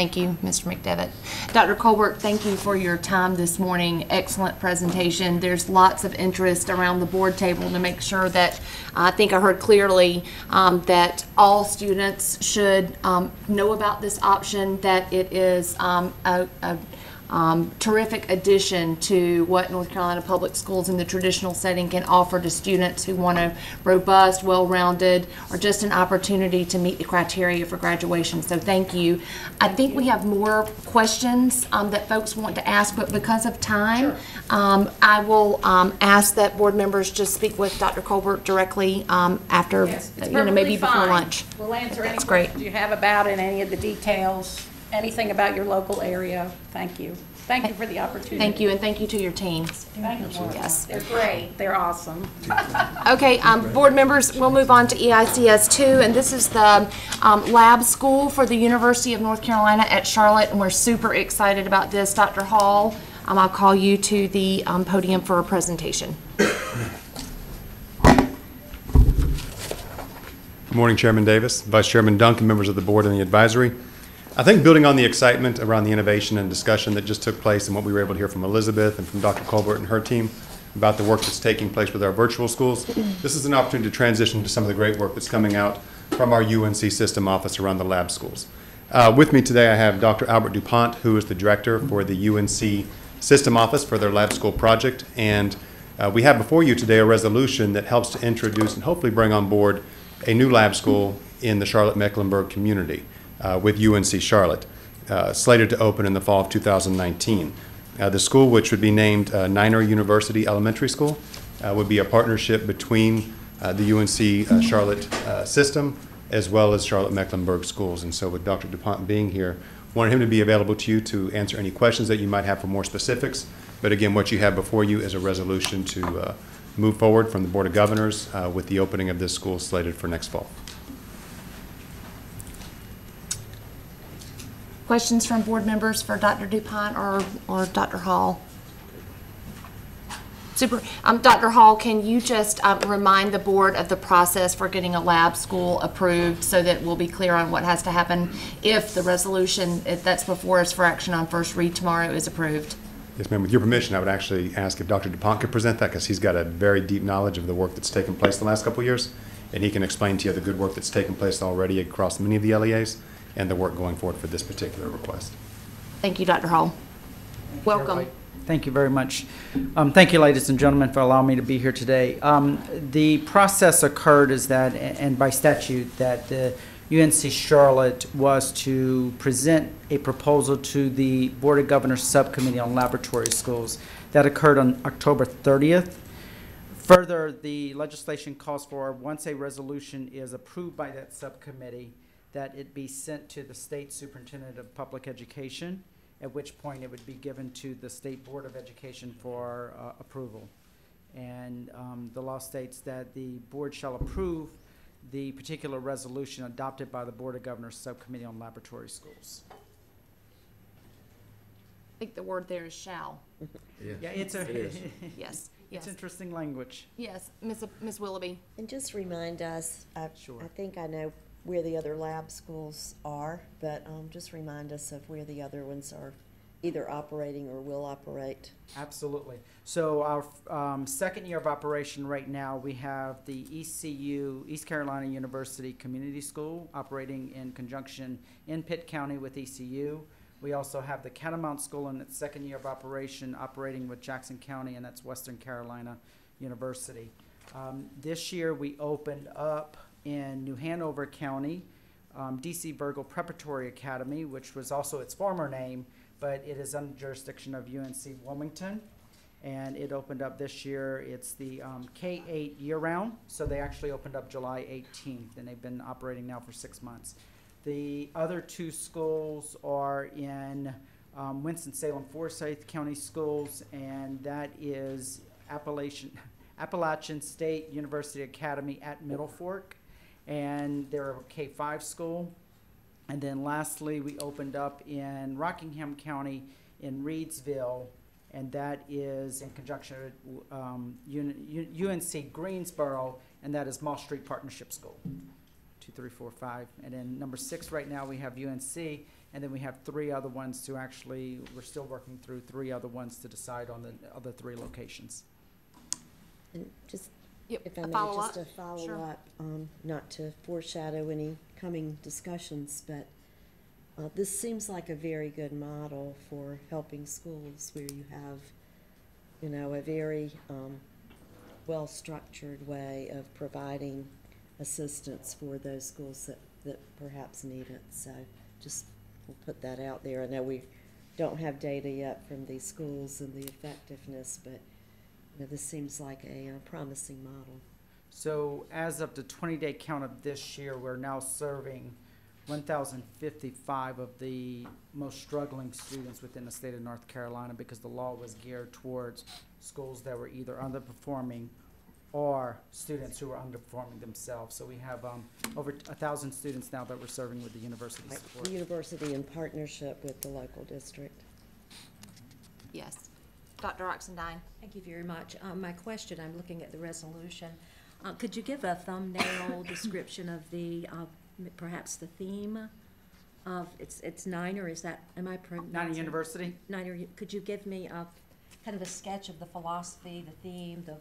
Thank you, Mr. McDevitt. Dr. Colbert, thank you for your time this morning. Excellent presentation. There's lots of interest around the board table to make sure that, I think I heard clearly, um, that all students should um, know about this option, that it is um, a a, um, terrific addition to what North Carolina Public Schools in the traditional setting can offer to students who want a robust, well-rounded, or just an opportunity to meet the criteria for graduation. So thank you. I think we have more questions um, that folks want to ask, but because of time, um, I will um, ask that board members just speak with Dr. Colbert directly um, after, Yes, you know, maybe perfectly before lunch. We'll answer any That's great. questions you have about it, any of the details, anything about your local area. Thank you. Thank you for the opportunity. Thank you, and thank you to your team. Thank you. Yes. They're great. They're awesome. Okay, um, board members, we'll move on to EICS two, and this is the, um, lab school for the University of North Carolina at Charlotte, and we're super excited about this. Dr. Hall, um, I'll call you to the, um, podium for a presentation. Good morning, Chairman Davis, Vice Chairman Duncan, members of the board and the advisory. I think building on the excitement around the innovation and discussion that just took place and what we were able to hear from Elizabeth and from Dr. Colbert and her team about the work that's taking place with our virtual schools, this is an opportunity to transition to some of the great work that's coming out from our UNC system office around the lab schools. Uh, With me today, I have Dr. Albert DuPont, who is the director for the UNC system office for their lab school project. And uh, we have before you today a resolution that helps to introduce and hopefully bring on board a new lab school in the Charlotte-Mecklenburg community with UNC Charlotte, uh, slated to open in the fall of 2019. Uh, The school, which would be named uh, Niner University Elementary School, uh, would be a partnership between uh, the UNC uh, Charlotte uh, system as well as Charlotte-Mecklenburg schools. And so with Dr. DuPont being here, wanted him to be available to you to answer any questions that you might have for more specifics. But again, what you have before you is a resolution to uh, move forward from the Board of Governors uh, with the opening of this school slated for next fall. Questions from board members for Dr. DuPont or, or Dr. Hall? Super. Um, Dr. Hall, can you just, um, remind the board of the process for getting a lab school approved so that we'll be clear on what has to happen if the resolution if that's before us for action on first read tomorrow is approved? Yes, ma'am. With your permission, I would actually ask if Dr. DuPont could present that because he's got a very deep knowledge of the work that's taken place the last couple years. And he can explain to you the good work that's taken place already across many of the LEAs and the work going forward for this particular request. Thank you, Dr. Hall. Welcome. Thank you very much. Um, Thank you, ladies and gentlemen, for allowing me to be here today. Um, The process occurred is that, and by statute, that the UNC Charlotte was to present a proposal to the Board of Governors Subcommittee on Laboratory Schools. That occurred on October 30th. Further, the legislation calls for, once a resolution is approved by that subcommittee, that it be sent to the State Superintendent of Public Education, at which point it would be given to the State Board of Education for uh, approval. And um, the law states that the board shall approve the particular resolution adopted by the Board of Governors Subcommittee on Laboratory Schools. I think the word there is shall. Yeah, it's a, Yes, it's interesting language. yes. Ms. Ms. Willoughby? And just remind us, I, Sure. I think I know where the other lab schools are, but, um, just remind us of where the other ones are either operating or will operate. Absolutely. So our um, second year of operation right now, we have the ECU, East Carolina University Community School, operating in conjunction in Pitt County with ECU. We also have the Catamount School in its second year of operation, operating with Jackson County, and that's Western Carolina University. Um, This year, we opened up in New Hanover County, um, DC Virgo Preparatory Academy, which was also its former name, but it is under jurisdiction of UNC Wilmington. And it opened up this year. It's the um, K 8 year round. So they actually opened up July 18th, and they've been operating now for six months. The other two schools are in um, Winston-Salem Forsyth County Schools, and that is Appalachian, Appalachian State University Academy at Middle Fork and they're a K-5 school. And then lastly, we opened up in Rockingham County in Reedsville, and that is in conjunction with um, UNC Greensboro, and that is Moss Street Partnership School. Two, three, four, five. And then number six, right now, we have UNC, and then we have three other ones to actually, we're still working through three other ones to decide on the other three locations. And just, Yep, if I a may, follow-up? just a Sure. follow-up, um, not to foreshadow any coming discussions, but uh, this seems like a very good model for helping schools where you have, you know, a very um, well-structured way of providing assistance for those schools that, that perhaps need it. So just, we'll put that out there. I know we don't have data yet from these schools and the effectiveness, but you know, this seems like a uh, promising model. So as of the twenty-day count of this year, we're now serving one thousand fifty-five of the most struggling students within the state of North Carolina because the law was geared towards schools that were either underperforming or students who were underperforming themselves. So we have, um, over a thousand students now that we're serving with the university Like support. the university in partnership with the local district. Yes. Dr. Oxendine? Thank you very much. Um, My question, I'm looking at the resolution. Uh, Could you give a thumbnail description of the, uh, perhaps the theme of, it's, it's Niner, is that, am I pronouncing? Niner University? Niner, U- could you give me a, kind of a sketch of the philosophy, the theme, the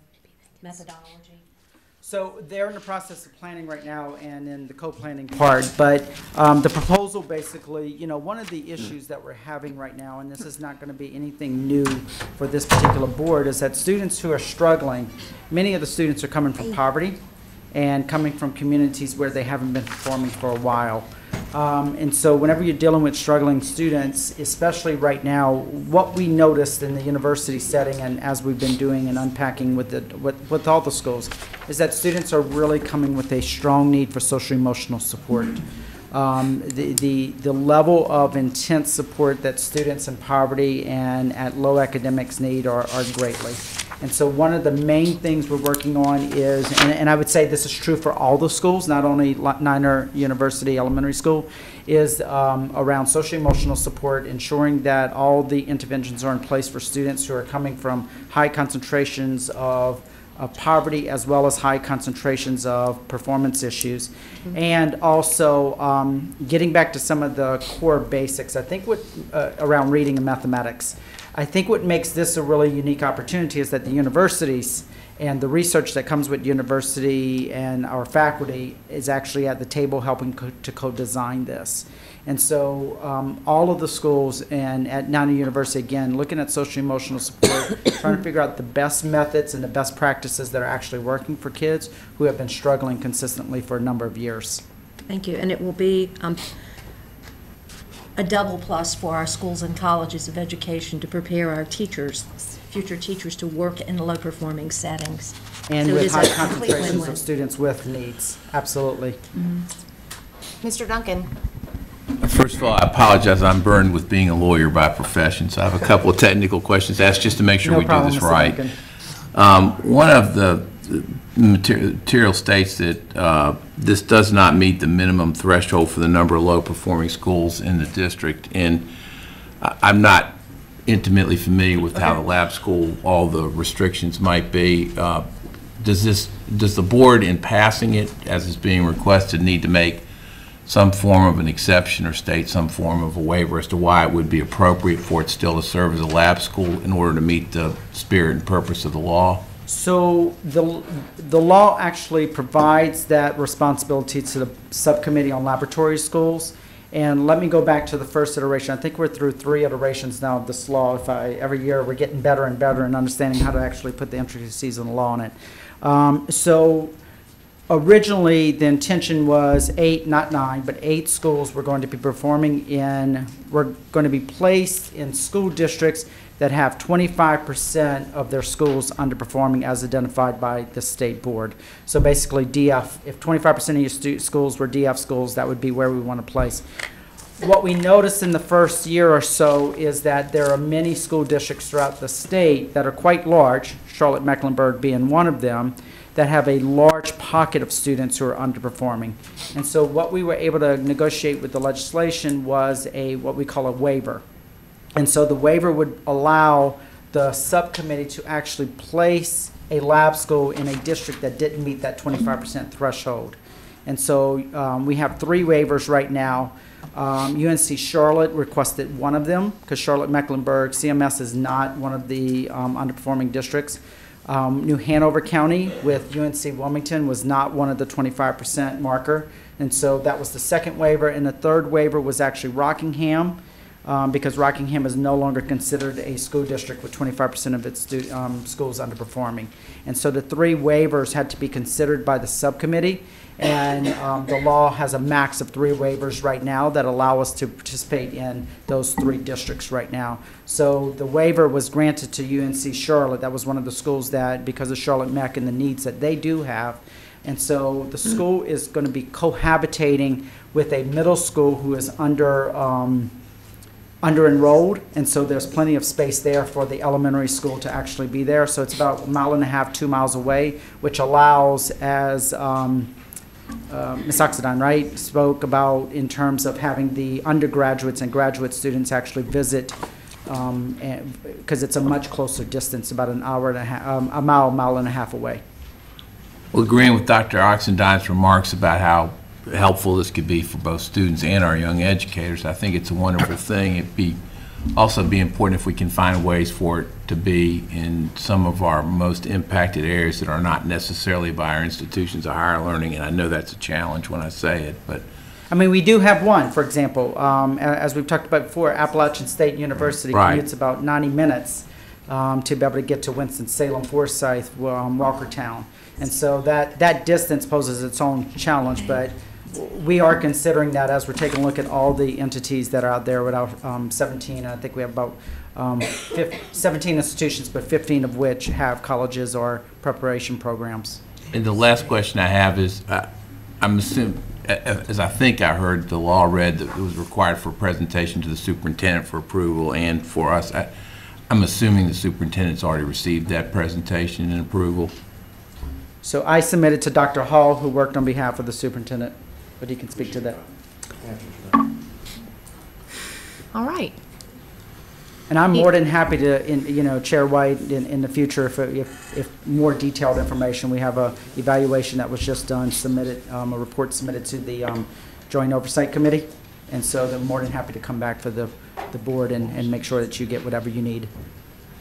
methodology? So they're in the process of planning right now and in the co-planning mm-hmm. part, but um, the proposal basically, you know, one of the mm-hmm. issues that we're having right now, and this is not going to be anything new for this particular board, is that students who are struggling, many of the students are coming from mm. poverty and coming from communities where they haven't been performing for a while. Um, and so whenever you're dealing with struggling students, especially right now, what we noticed in the university setting and as we've been doing and unpacking with the, with, with all the schools, is that students are really coming with a strong need for social emotional support. Um, the, the, the level of intense support that students in poverty and at low academics need are, are greatly. And so one of the main things we're working on is, and, and I would say this is true for all the schools, not only Niner University Elementary School, is um, around social emotional support, ensuring that all the interventions are in place for students who are coming from high concentrations of of poverty as well as high concentrations of performance issues. And also um, getting back to some of the core basics, I think what, uh, around reading and mathematics. I think what makes this a really unique opportunity is that the universities and the research that comes with university and our faculty is actually at the table helping co- to co-design this. And so um, all of the schools and at Niner University, again, looking at social emotional support, trying to figure out the best methods and the best practices that are actually working for kids who have been struggling consistently for a number of years. Thank you, and it will be um, a double plus for our schools and colleges of education to prepare our teachers, future teachers, to work in low-performing settings. And So it with a high concentrations win-win. of students with needs, absolutely. Mr. Duncan? First of all, I apologize, I'm burned with being a lawyer by profession, so I have a couple of technical questions to ask just to make sure No we do problem, this Mr. right. Duncan. Um, One of the the mater- material states that uh, this does not meet the minimum threshold for the number of low-performing schools in the district, and I'm not intimately familiar with how the lab school, all the restrictions might be. Uh, Does this, does the board, in passing it, as is being requested, need to make some form of an exception or state some form of a waiver as to why it would be appropriate for it still to serve as a lab school in order to meet the spirit and purpose of the law? So the, the law actually provides that responsibility to the subcommittee on laboratory schools. And let me go back to the first iteration. I think we're through three iterations now of this law. If I, every year, we're getting better and better in understanding how to actually put the intricacies of the law in it. Um, so originally, the intention was eight, not nine, but eight schools were going to be performing in, were going to be placed in school districts that have 25% of their schools underperforming as identified by the state board. So basically DF, if 25% of your schools were DF schools, that would be where we want to place. What we noticed in the first year or so is that there are many school districts throughout the state that are quite large, Charlotte Mecklenburg being one of them, that have a large pocket of students who are underperforming. And so what we were able to negotiate with the legislation was a, what we call a waiver. And so the waiver would allow the subcommittee to actually place a lab school in a district that didn't meet that twenty-five percent threshold. And so um, we have three waivers right now. Um, UNC Charlotte requested one of them because Charlotte Mecklenburg, CMS is not one of the um, underperforming districts. Um, New Hanover County with UNC Wilmington was not one of the 25% marker. And so that was the second waiver. And the third waiver was actually Rockingham um, because Rockingham is no longer considered a school district with 25% of its um, schools underperforming. And so the three waivers had to be considered by the subcommittee. And um, the law has a max of three waivers right now that allow us to participate in those three districts right now. So the waiver was granted to UNC Charlotte. That was one of the schools that, because of Charlotte Meck and the needs that they do have. And so the school is going to be cohabitating with a middle school who is under, um, under enrolled, and so there's plenty of space there for the elementary school to actually be there. So it's about a mile and a half, two miles away, which allows, as um, Ms. Oxendine, right, spoke about in terms of having the undergraduates and graduate students actually visit, because it's a much closer distance, about an hour and a half, um, a mile, mile and a half away. Well, agreeing with Dr. Oxendine's remarks about how helpful this could be for both students and our young educators, I think it's a wonderful thing. It'd be, also be important if we can find ways for it to be in some of our most impacted areas that are not necessarily by our institutions of higher learning, and I know that's a challenge when I say it, but I mean, we do have one, for example, um, as we've talked about before, Appalachian State University Right. commutes about 90 minutes um, to be able to get to Winston-Salem, Forsyth, um, Walkertown. And so that, that distance poses its own challenge, but we are considering that as we're taking a look at all the entities that are out there without um, 17, I think we have about um, fif- 17 institutions, but 15 of which have colleges or preparation programs. And the last question I have is, uh, I'm assuming, as I think I heard the law read, that it was required for presentation to the superintendent for approval and for us. I- I'm assuming the superintendent's already received that presentation and approval. So I submitted to Dr. Hall, who worked on behalf of the superintendent, but he can speak to that. All right. And I'm more than happy to, in, you know, Chair White, in, in the future, if, if, if more detailed information, we have a evaluation that was just done, submitted, um, a report submitted to the, um, Joint Oversight Committee. And so they're more than happy to come back for the, the board and, and make sure that you get whatever you need.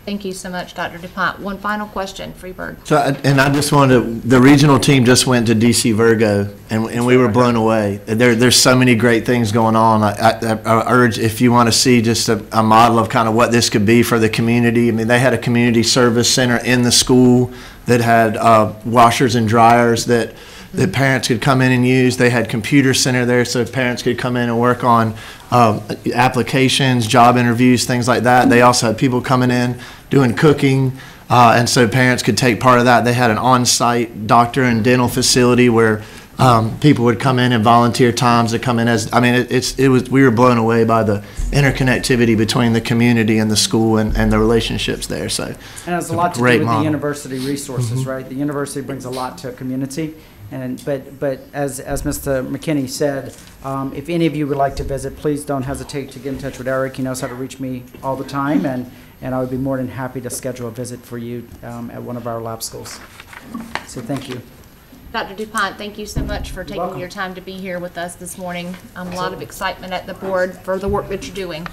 Thank you so much, Dr. DuPont. One final question, Freebird. So, and I just wanted, to- the regional team just went to DC Virgo, and, and we were blown away. There, there's so many great things going on. I, I I urge, if you want to see just a, a model of kind of what this could be for the community, I mean, they had a community service center in the school that had uh, washers and dryers that, that parents could come in and use. They had computer center there, so parents could come in and work on um, applications, job interviews, things like that. They also had people coming in doing cooking, uh, and so parents could take part of that. They had an on-site doctor and dental facility where um, people would come in and volunteer times to come in as. I mean, it, it's it was we were blown away by the interconnectivity between the community and the school and, and the relationships there. So And it has a lot to do with the university resources, right? The university brings a lot to a community. And, but, but as, as Mr. McKinney said, um, if any of you would like to visit, please don't hesitate to get in touch with Eric. He knows how to reach me all the time, and, and I would be more than happy to schedule a visit for you um, at one of our lab schools. So thank you. Dr. DuPont, thank you so much for taking your time to be here with us this morning. Um, A lot of excitement at the board for the work that you're doing.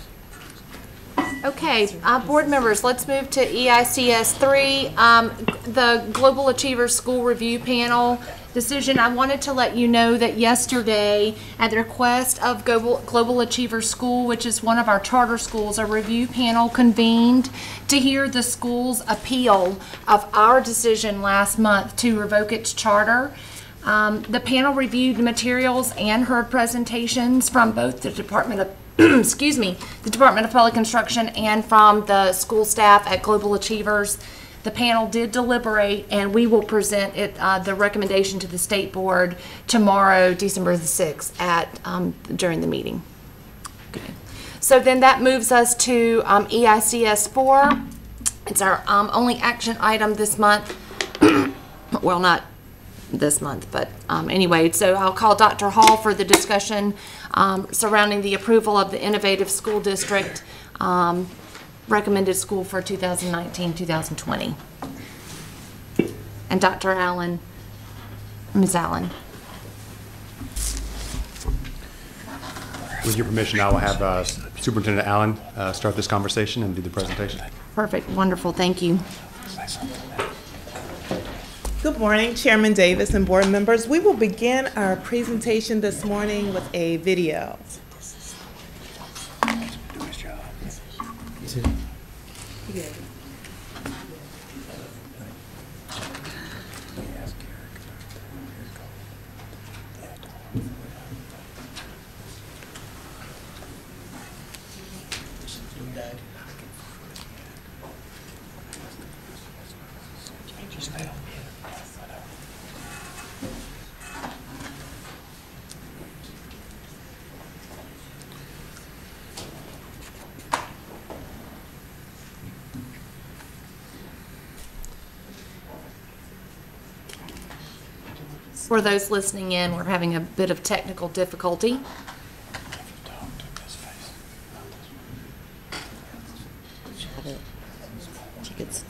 Okay, uh, board members, let's move to EICS three, um, the Global Achievers School Review Panel decision. I wanted to let you know that yesterday, at the request of Global, Global Achievers School, which is one of our charter schools, a review panel convened to hear the school's appeal of our decision last month to revoke its charter. Um, the panel reviewed materials and heard presentations from both the Department of excuse me, the Department of Public Instruction and from the school staff at Global Achievers. The panel did deliberate, and we will present it, uh, the recommendation to the state board tomorrow, December the 6th, at, um, during the meeting. Okay. So then that moves us to um, EICS 4. It's our um, only action item this month. well, not this month, but um, anyway, so I'll call Dr. Hall for the discussion um, surrounding the approval of the innovative school district um, recommended school for 2019, 2020. And Dr. Allen, Ms. Allen. With your permission, I will have uh, Superintendent Allen uh, start this conversation and do the presentation. Perfect, wonderful, thank you. Good morning, Chairman Davis and board members. We will begin our presentation this morning with a video. For those listening in, we're having a bit of technical difficulty. She gets-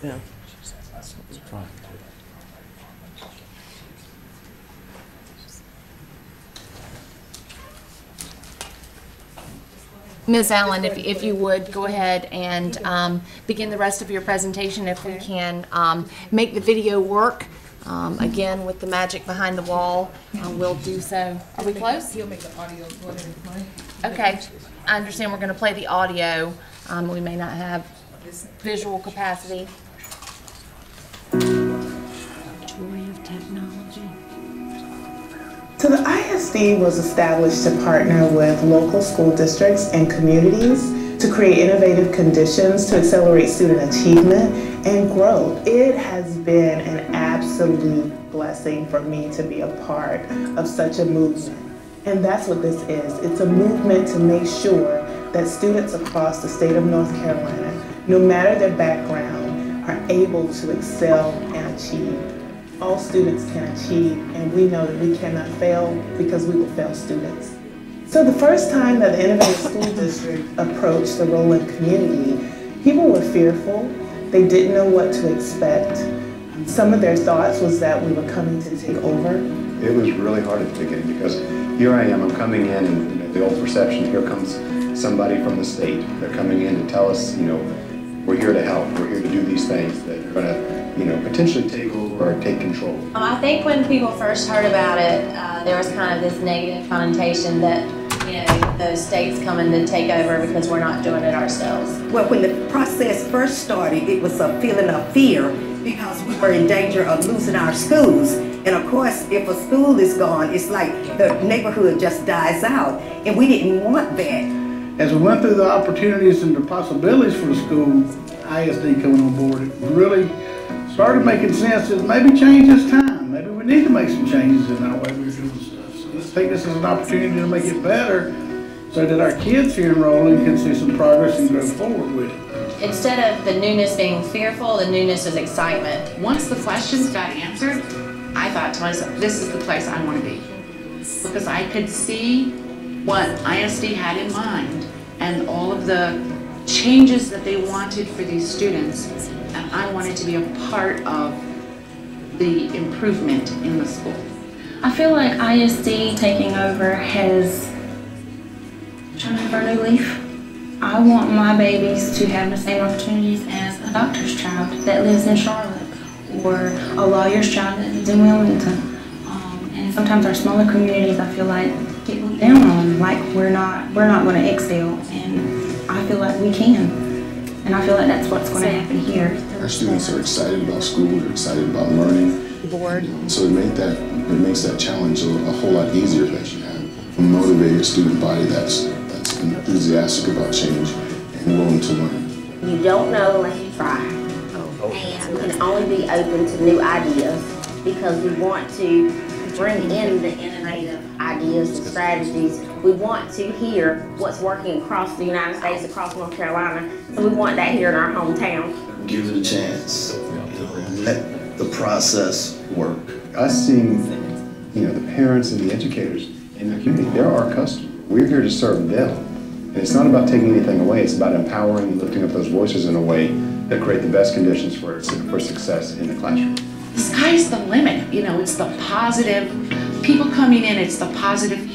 Yeah. Ms. Allen, if, if you would, go ahead and um, begin the rest of your presentation. If we can um, make the video work, um, again, with the magic behind the wall, uh, we'll do so. Are we close? He'll make the audio go ahead and play. Okay, I understand we're going to play the audio. Um, We may not have visual capacity. So the ISD was established to partner with local school districts and communities to create innovative conditions to accelerate student achievement and growth. It has been an absolute blessing for me to be a part of such a movement. And that's what this is. It's a movement to make sure that students across the state of North Carolina, no matter their background, are able to excel and achieve all students can achieve, and we know that we cannot fail because we will fail students. So the first time that the Innovative School District approached the Rowland community, people were fearful. They didn't know what to expect. Some of their thoughts was that we were coming to take over. It was really hard at the beginning because here I am, I'm coming in and the old perception, here comes somebody from the state. They're coming in to tell us, you know, we're here to help, we're here to do these things that are gonna, you know, potentially take or take control. Um, I think when people first heard about it, uh, there was kind of this negative connotation that, you know, the state's coming to take over because we're not doing it ourselves. Well, when the process first started, it was a feeling of fear because we were in danger of losing our schools. And of course, if a school is gone, it's like the neighborhood just dies out. And we didn't want that. As we went through the opportunities and the possibilities for the school, ISD coming on board, it really started making sense that maybe change is time. Maybe we need to make some changes in our way we're doing stuff. So let's take this as an opportunity to make it better so that our kids here in Rowland can see some progress and go forward with it. Instead of the newness being fearful, the newness is excitement. Once the questions got answered, I thought to myself, this is the place I want to be. Because I could see what ISD had in mind and all of the changes that they wanted for these students. And I wanted to be a part of the improvement in the school. I feel like ISD taking over has turned a new leaf. I want my babies to have the same opportunities as a doctor's child that lives in Charlotte or a lawyer's child that lives in Wilmington. Um, and sometimes our smaller communities, I feel like, get down on, like we're not we're not going to excel. And I feel like we can. And I feel like that's what's going to happen here. Our students are excited about school, they're excited about learning. Board. So it made that it makes that challenge a, a whole lot easier that you have a motivated student body that's that's enthusiastic about change and willing to learn. You don't know unless you try. Oh. And we can only be open to new ideas because we want to bring in the innovative ideas and strategies. We want to hear what's working across the United States, across North Carolina, so we want that here in our hometown. Give it a chance. Let the process work. Us seeing, you know, the parents and the educators in the community, they're our customers. We're here to serve them. And it's not about taking anything away, it's about empowering and lifting up those voices in a way that create the best conditions for, for success in the classroom. The sky's the limit, you know, it's the positive, people coming in, it's the positive community,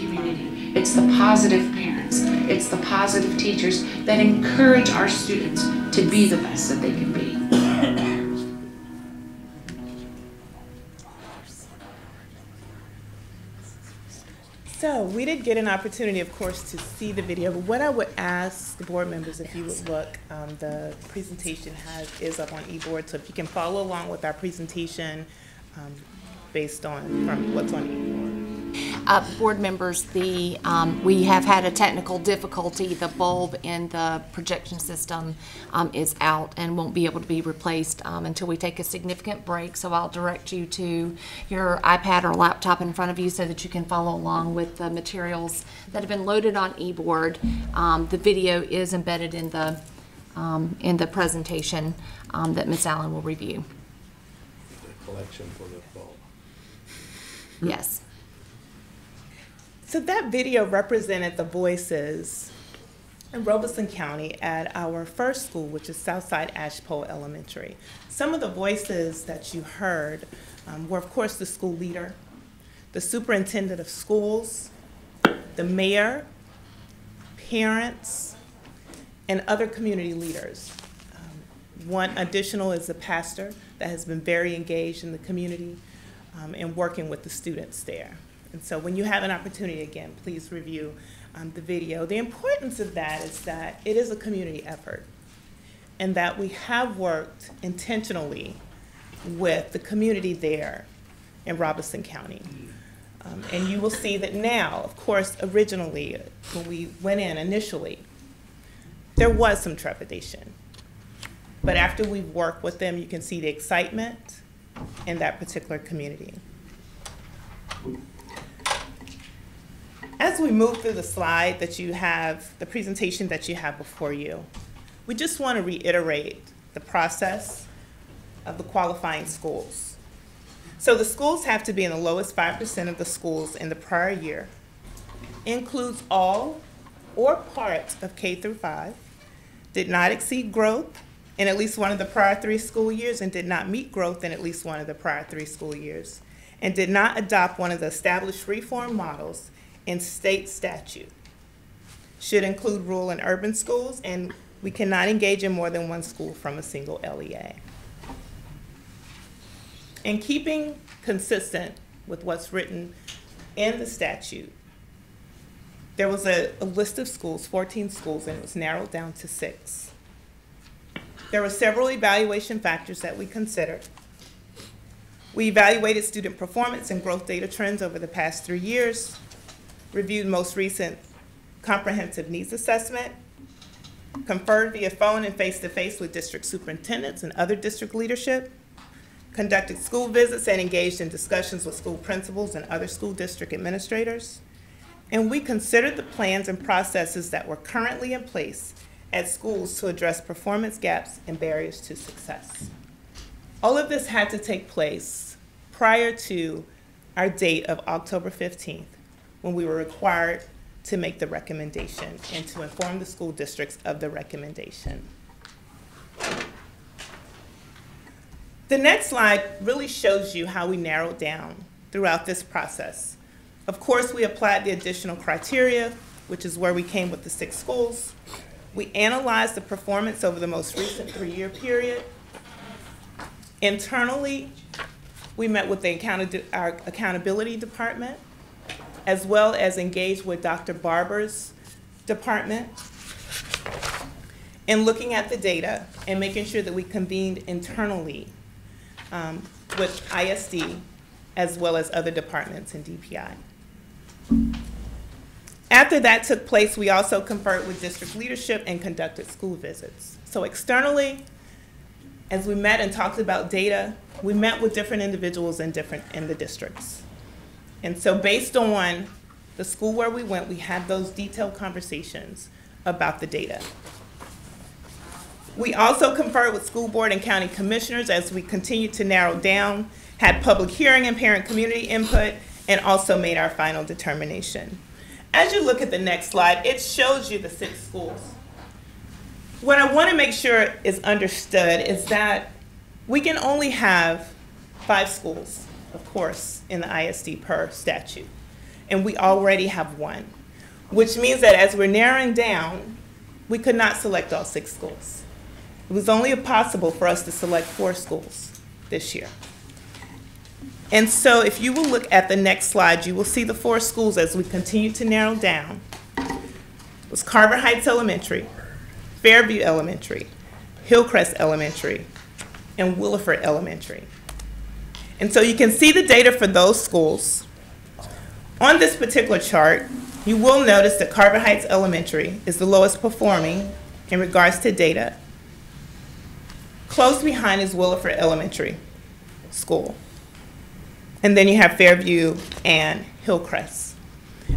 it's the positive parents, it's the positive teachers that encourage our students to be the best that they can be. So we did get an opportunity, of course, to see the video, but what I would ask the board members, if you would look, um, the presentation has, is up on eBoard, so if you can follow along with our presentation, um, based on, from what's on eBoard. Uh, Board members, the, um, we have had a technical difficulty. The bulb in the projection system um, is out and won't be able to be replaced um, until we take a significant break. So I'll direct you to your iPad or laptop in front of you so that you can follow along with the materials that have been loaded on eBoard. Um, The video is embedded in the, um, in the presentation um, that Ms. Allen will review. The collection for the bulb. Yes. So that video represented the voices in Robeson County at our first school, which is Southside Ashpole Elementary. Some of the voices that you heard um, were, of course, the school leader, the superintendent of schools, the mayor, parents, and other community leaders. Um, One additional is the pastor that has been very engaged in the community um, and working with the students there. And so when you have an opportunity, again, please review um, the video. The importance of that is that it is a community effort and that we have worked intentionally with the community there in Robeson County. Um, and you will see that now, of course, originally, when we went in initially, there was some trepidation. But after we've worked with them, you can see the excitement in that particular community. As we move through the slide that you have, the presentation that you have before you, we just want to reiterate the process of the qualifying schools. So the schools have to be in the lowest 5% of the schools in the prior year, includes all or part of K through 5, did not exceed growth in at least one of the prior three school years, and did not meet growth in at least one of the prior three school years, and did not adopt one of the established reform models in state statute. Should include rural and urban schools, and we cannot engage in more than one school from a single LEA. In keeping consistent with what's written in the statute, there was a, a list of schools, 14 schools, and it was narrowed down to six. There were several evaluation factors that we considered. We evaluated student performance and growth data trends over the past three years, reviewed most recent comprehensive needs assessment, conferred via phone and face-to-face with district superintendents and other district leadership, conducted school visits and engaged in discussions with school principals and other school district administrators, and we considered the plans and processes that were currently in place at schools to address performance gaps and barriers to success. All of this had to take place prior to our date of October 15th, when we were required to make the recommendation and to inform the school districts of the recommendation. The next slide really shows you how we narrowed down throughout this process. Of course, we applied the additional criteria, which is where we came with the six schools. We analyzed the performance over the most recent three-year period. Internally, we met with the our accountability department, as well as engaged with Dr. Barber's department in looking at the data and making sure that we convened internally um, with ISD as well as other departments in DPI. After that took place, we also conferred with district leadership and conducted school visits. So externally, as we met and talked about data, we met with different individuals in different in the districts. And so based on the school where we went, we had those detailed conversations about the data. We also conferred with school board and county commissioners as we continued to narrow down, had public hearing and parent community input, and also made our final determination. As you look at the next slide, it shows you the six schools. What I want to make sure is understood is that we can only have five schools, of course, in the ISD per statute. And we already have one, which means that as we're narrowing down, we could not select all six schools. It was only possible for us to select four schools this year. And so if you will look at the next slide, you will see the four schools as we continue to narrow down. It was Carver Heights Elementary, Fairview Elementary, Hillcrest Elementary, and Williford Elementary. And so you can see the data for those schools. On this particular chart, you will notice that Carver Heights Elementary is the lowest performing in regards to data. Close behind is Williford Elementary School. And then you have Fairview and Hillcrest.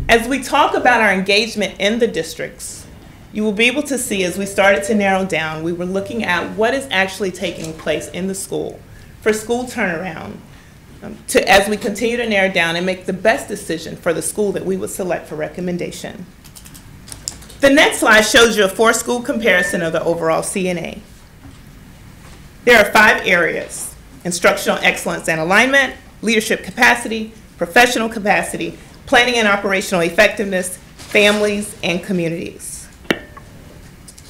As we talk about our engagement in the districts, you will be able to see as we started to narrow down, we were looking at what is actually taking place in the school for school turnaround um, to, as we continue to narrow down and make the best decision for the school that we would select for recommendation. The next slide shows you a four-school comparison of the overall CNA. There are five areas, instructional excellence and alignment, leadership capacity, professional capacity, planning and operational effectiveness, families, and communities.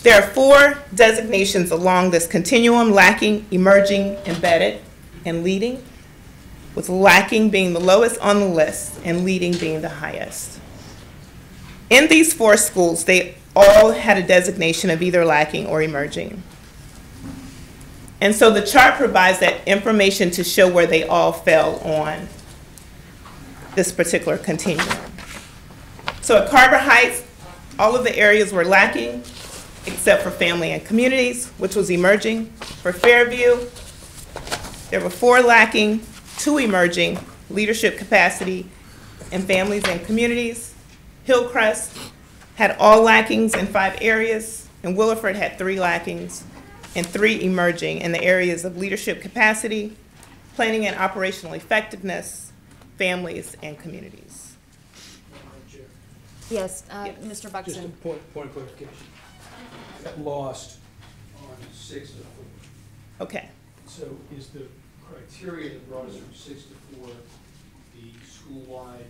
There are four designations along this continuum, lacking, emerging, embedded, and leading, with lacking being the lowest on the list and leading being the highest. In these four schools, they all had a designation of either lacking or emerging. And so the chart provides that information to show where they all fell on this particular continuum. So at Carver Heights, all of the areas were lacking except for family and communities, which was emerging. For Fairview, there were four lacking, two emerging, leadership capacity, and families and communities. Hillcrest had all lackings in five areas, and Williford had three lackings and three emerging in the areas of leadership capacity, planning and operational effectiveness, families, and communities. Yes, uh, Mr. Just a Buxton. point, point of clarification. I Got lost on six to four. Okay. So is the criteria that brought us from six to four the school-wide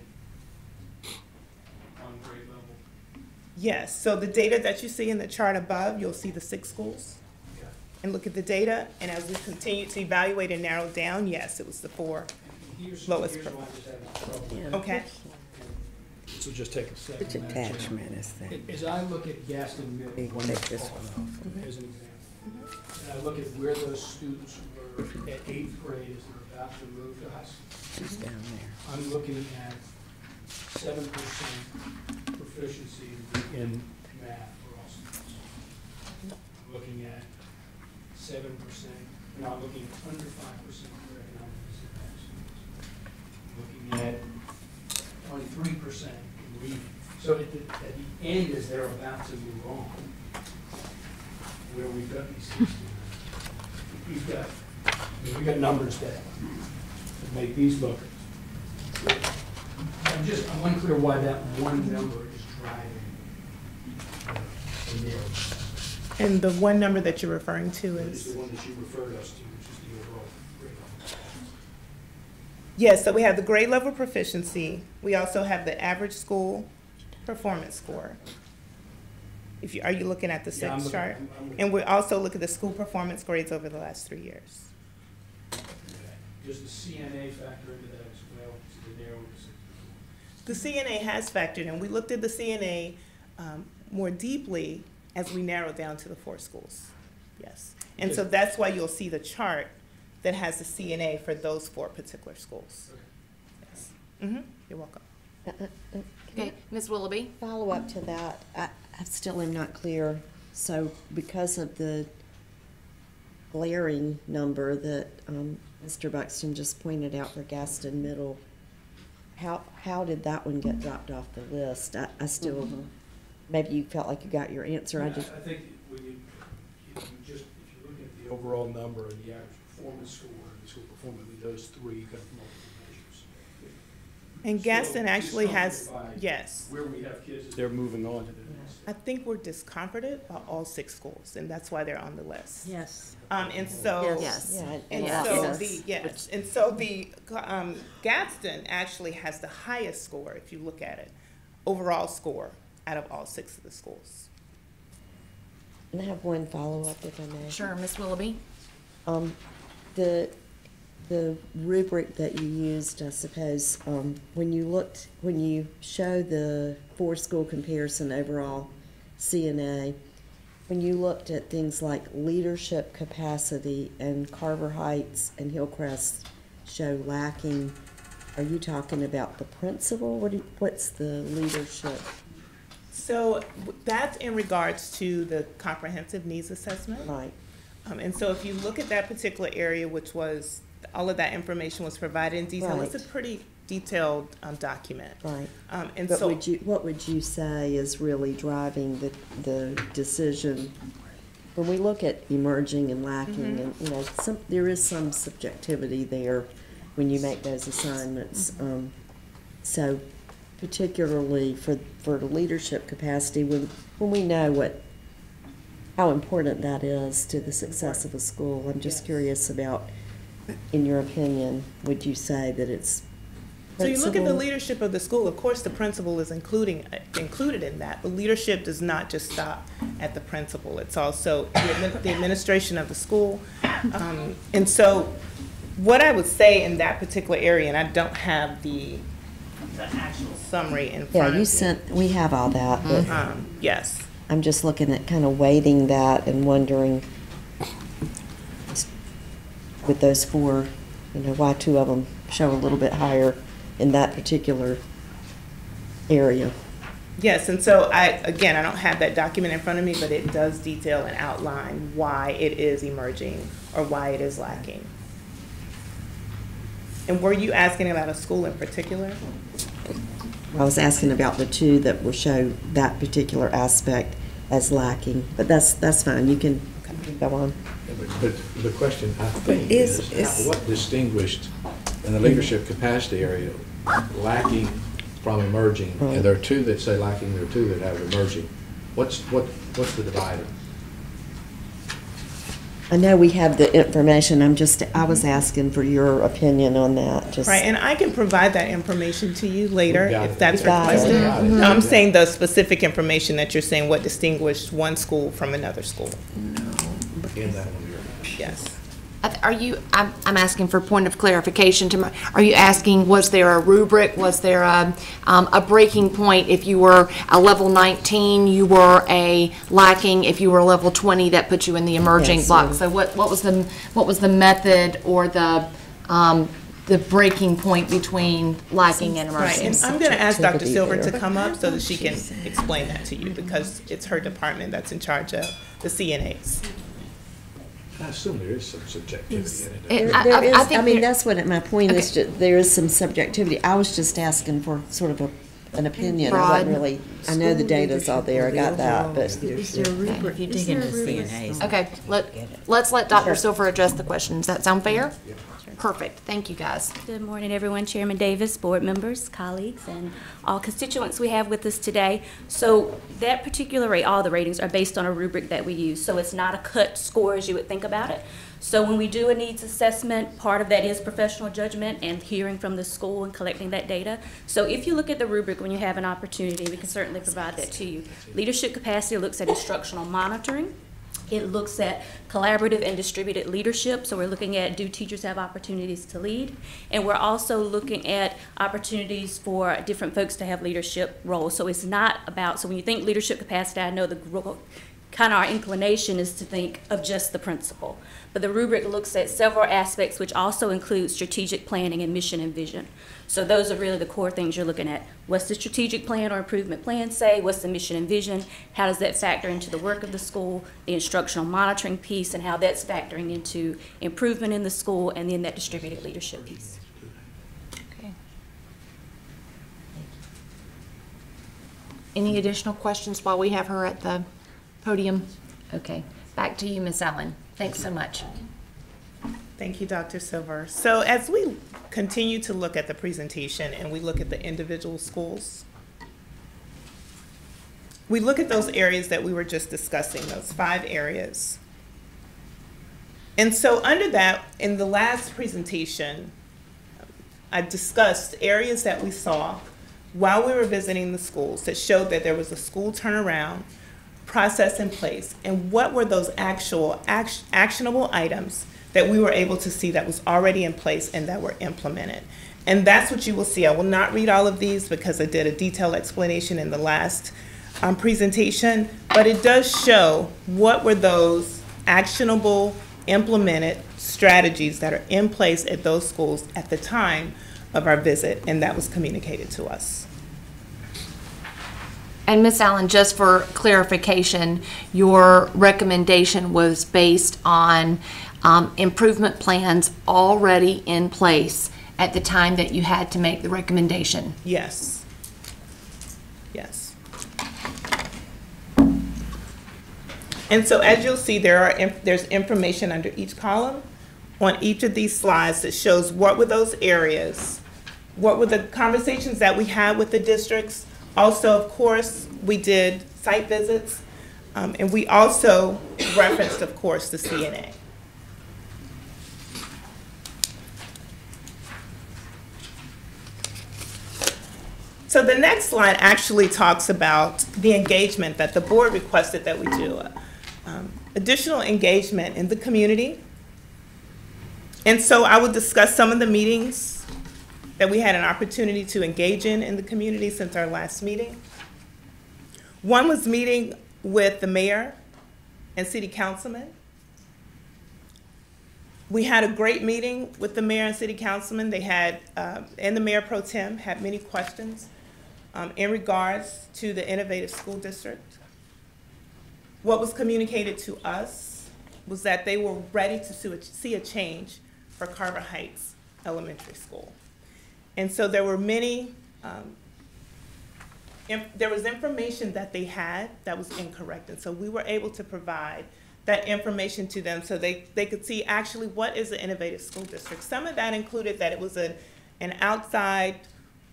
on grade level? Yes, so the data that you see in the chart above, you'll see the six schools. And look at the data, and as we continue to evaluate and narrow down, yes, it was the four Here's, lowest. here's per- why I'm just having trouble. Okay. This will just take a second. Which attachment is that? As I look at Gaston Middle, Take one this one off. as an example, and I look at where those students were at eighth grade as they're about to move to high school. It's down there. I'm looking at seven percent proficiency in math for all students. I'm looking at seven percent, no, I'm looking at under five percent for economic disadvantaged Looking at twenty-three percent in reading. So at the, at the end, as they're about to move on, where we've got these things, we've got, we've got numbers that that make these look. I'm just, I'm unclear why that one number is driving the narrative. And the one number that you're referring to It's is? the one that you referred us to, which is the overall grade level. Yes, so we have the grade level proficiency. We also have the average school performance score. If you, are you looking at the Yeah, I'm sixth looking- chart? I'm- I'm looking. And we also look at the school performance grades over the last three years. Does the CNA factor into that as well, to the narrowing? The CNA has factored in. We looked at the CNA um, more deeply as we narrow down to the four schools. Yes. And so that's why you'll see the chart that has the CNA for those four particular schools. Yes. Mm-hmm. You're welcome. Okay, Ms. Willoughby? Follow up to that, I, I still am not clear. So because of the glaring number that um, Mr. Buxton just pointed out for Gaston Middle, how, how did that one get dropped off the list? I, I still, Mm-hmm. Maybe you felt like you got your answer, I I just, I think when you, if you just, if you look at the overall number and the average performance score and the school performance, with those three kind of multiple measures. And So, Gaston actually has, yes. Where we have kids, they're moving on to the next. I think we're discomforted by all six schools, and that's why they're on the list. Yes. Um, and so. Yes. Yeah, And yes. so Yes. the, yes, and so the, um, Gaston actually has the highest score, if you look at it, overall score out of all six of the schools. and I have one follow-up if I may. Sure, Ms. Willoughby? Um, the, the rubric that you used, I suppose, um, when you looked, when you show the four-school comparison overall CNA, when you looked at things like leadership capacity and Carver Heights and Hillcrest show lacking, are you talking about the principal? What do, you- what's the leadership? So that's in regards to the comprehensive needs assessment. Right. Um, and so if you look at that particular area, which was, all of that information was provided in detail, it's a pretty detailed, um, document. Right. Um, and But so. would you, what would you say is really driving the, the decision? When we look at emerging and lacking, Mhm. and, you know, some, there is some subjectivity there when you make those assignments. Um, so particularly for, for the leadership capacity, when, when we know what, how important that is to the success of a school, I'm just curious about, in your opinion, would you say that it's So you look at the leadership of the school, of course, the principal is including, uh, included in that, but leadership does not just stop at the principal. It's also the the administration of the school. Um, And so what I would say in that particular area, and I don't have the, the actual summary in front Yeah, of me. you sent, we have all that, but Um, Yes. I'm just looking at kind of weighting that and wondering with those four, you know, why two of them show a little bit higher in that particular area. Yes, and so I, again, I don't have that document in front of me, but it does detail and outline why it is emerging or why it is lacking. And were you asking about a school in particular? I was asking about the two that will show that particular aspect as lacking, but that's, that's fine, you can go on. But but the question, I think, is- is is- how- what distinguished in the leadership capacity area lacking from emerging? And there are two that say lacking, there are two that have emerging. What's, what, what's the divider? I know we have the information, I'm just, I was asking for your opinion on that, just. Right, and I can provide that information to you later We got if it. that's We got it. requested. We got it. No, I'm saying the specific information that you're saying, what distinguished one school from another school. In that one Yes. I th- Are you, I'm, I'm asking for point of clarification to my, are you asking, was there a rubric, was there a, um, a breaking point? If you were a level nineteen, you were a lacking, if you were a level twenty, that put you in the emerging Yes, block? yeah. So what, what was the, what was the method or the, um, the breaking point between lacking and Right, emerging? and I'm gonna ask Dr. Silver to come up so that she can explain that to you, because it's her department that's in charge of the CNAs. I assume there is some subjectivity in it. There- I- there I- I is- I think mean, that's what, my point is, ju- there is some subjectivity. I was just asking for sort of a, an opinion. I wasn't really, I know the data's all there, I got that, but. Is there a rubric? If you dig into CNAs. Okay, let, let's let Dr. Silver address the question. Does that sound fair? Perfect, thank you, guys. Good morning, everyone. Chairman Davis, board members, colleagues, and all constituents we have with us today. So that particular rate, all the ratings are based on a rubric that we use. So it's not a cut score as you would think about it. So when we do a needs assessment, part of that is professional judgment and hearing from the school and collecting that data. So if you look at the rubric when you have an opportunity, we can certainly provide that to you. Leadership capacity looks at instructional monitoring. It looks at collaborative and distributed leadership, so we're looking at do teachers have opportunities to lead? And we're also looking at opportunities for different folks to have leadership roles. So it's not about, so when you think leadership capacity, I know the kind of our inclination is to think of just the principal. But the rubric looks at several aspects, which also include strategic planning and mission and vision. So those are really the core things you're looking at. What's the strategic plan or improvement plan say? What's the mission and vision? How does that factor into the work of the school, the instructional monitoring piece, and how that's factoring into improvement in the school, and then that distributed leadership piece. Okay. Any additional questions while we have her at the podium? Okay. Back to you, Ms. Allen. Thanks so much. Thank you, Dr. Silver. So as we continue to look at the presentation and we look at the individual schools, we look at those areas that we were just discussing, those five areas. And so under that, in the last presentation, I discussed areas that we saw while we were visiting the schools that showed that there was a school turnaround process in place and what were those actual act- actionable items that we were able to see that was already in place and that were implemented. And that's what you will see. I will not read all of these because I did a detailed explanation in the last um, presentation, but it does show what were those actionable, implemented strategies that are in place at those schools at the time of our visit, and that was communicated to us. And Ms. Allen, just for clarification, your recommendation was based on um, improvement plans already in place at the time that you had to make the recommendation? Yes. Yes. And so as you'll see, there are, there's information under each column on each of these slides that shows what were those areas, what were the conversations that we had with the districts. Also, of course, we did site visits, um, and we also referenced, of course, the CNA. So the next slide actually talks about the engagement that the board requested that we do. Um, additional engagement in the community. And so I will discuss some of the meetings that we had an opportunity to engage in in the community since our last meeting. One was meeting with the mayor and city councilman. We had a great meeting with the mayor and city councilman. They had, uh, and the mayor pro tem had many questions um, in regards to the innovative school district. What was communicated to us was that they were ready to see a- change for Carver Heights Elementary School. And so there were many, um, there was information that they had that was incorrect. And so we were able to provide that information to them so they, they could see actually what is the innovative school district. Some of that included that it was an, an outside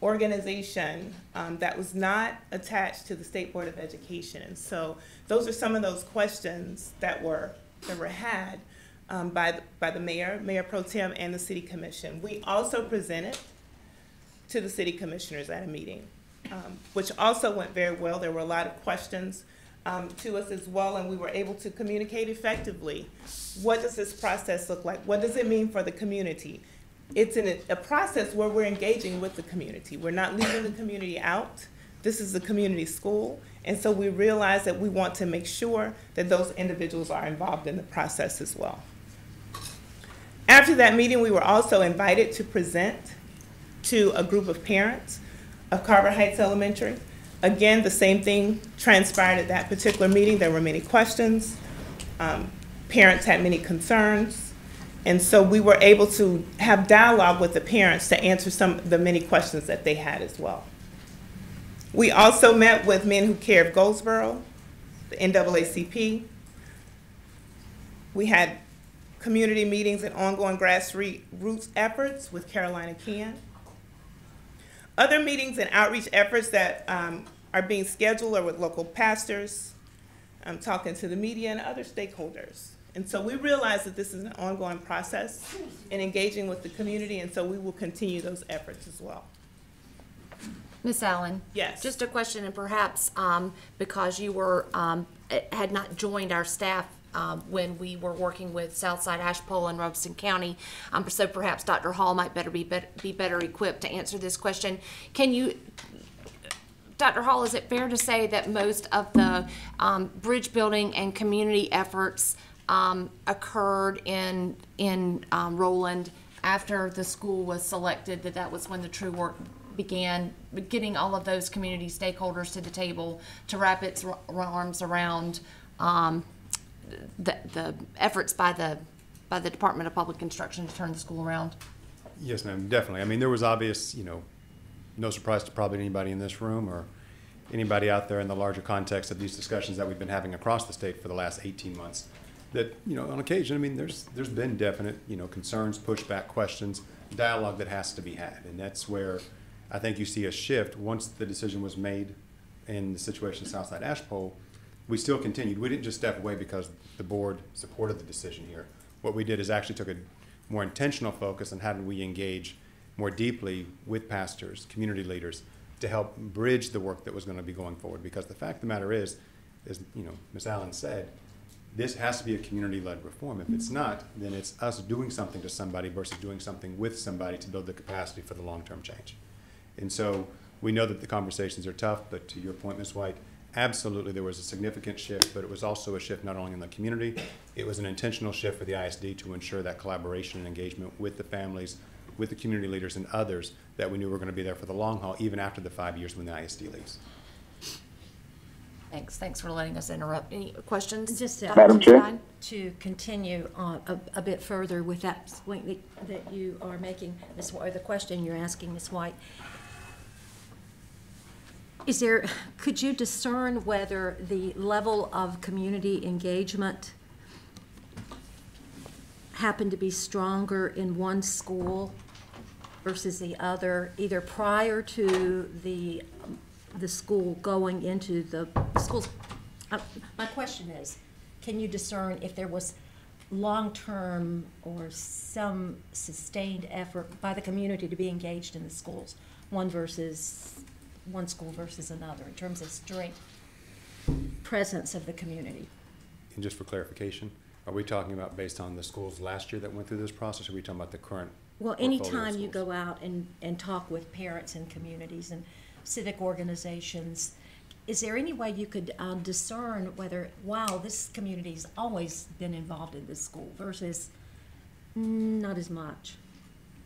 organization um, that was not attached to the State Board of Education. And so those are some of those questions that were, that were had um, by, the- by the mayor, Mayor Pro Tem, and the city commission. We also presented to the city commissioners at a meeting, um, which also went very well. There were a lot of questions um, to us as well, and we were able to communicate effectively. What does this process look like? What does it mean for the community? It's in a, a process where we're engaging with the community. We're not leaving the community out. This is a community school, and so we realize that we want to make sure that those individuals are involved in the process as well. After that meeting, we were also invited to present to a group of parents of Carver Heights Elementary. Again, the same thing transpired at that particular meeting. There were many questions. Um, Parents had many concerns. And so we were able to have dialogue with the parents to answer some of the many questions that they had as well. We also met with Men Who Care of Goldsboro, the NAACP. We had community meetings and ongoing grassroots efforts with Carolina Can. Other meetings and outreach efforts that um, are being scheduled are with local pastors, um, talking to the media and other stakeholders. And so we realize that this is an ongoing process in engaging with the community, and so we will continue those efforts as well. Ms. Allen? Yes. Just a question, and perhaps um, because you were, um, eh, had not joined our staff um, when we were working with Southside Ashpole and Robeson County, um, so perhaps Dr. Hall might better be, bet- be better equipped to answer this question. Can you, Dr. Hall, is it fair to say that most of the um, bridge building and community efforts um, occurred in, in um, Rowland after the school was selected, that that was when the true work began, getting all of those community stakeholders to the table to wrap its arms around um, the, the efforts by the, by the Department of Public Instruction to turn the school around? Yes, ma'am, definitely. I mean, there was obvious, you know, no surprise to probably anybody in this room or anybody out there in the larger context of these discussions that we've been having across the state for the last 18 months, that, you know, on occasion, I mean, there's, there's been definite, you know, concerns, pushback, questions, dialogue that has to be had. And that's where I think you see a shift once the decision was made in the situation of Southside Ashpole. We still continued. We didn't just step away because the board supported the decision here. What we did is actually took a more intentional focus on how do we engage more deeply with pastors, community leaders, to help bridge the work that was going to be going forward. Because the fact of the matter is, as you know, Ms. Allen said, this has to be a community-led reform. If it's not, then it's us doing something to somebody versus doing something with somebody to build the capacity for the long-term change. And so we know that the conversations are tough, but to your point, Ms. White, absolutely there was a significant shift, but it was also a shift not only in the community, it was an intentional shift for the ISD to ensure that collaboration and engagement with the families, with the community leaders and others that we knew were going to be there for the long haul, even after the five years when the ISD leaves. Thanks, thanks for letting us interrupt. Any questions? Just uh, Dr. Chair? To continue on a, a bit further with that point that- that you are making, Ms. White, or the question you're asking, Ms. White. Is there, could you discern whether the level of community engagement happened to be stronger in one school versus the other, either prior to the, the school going into the schools? Uh, My question is, can you discern if there was long-term or some sustained effort by the community to be engaged in the schools, one versus, one school versus another, in terms of strength, presence of the community? And just for clarification, are we talking about based on the schools last year that went through this process, or are we talking about the current? Well, portfolio of anytime you go out and, and talk with parents and communities and civic organizations, is there any way you could um, discern whether, wow, this community's always been involved in this school versus not as much?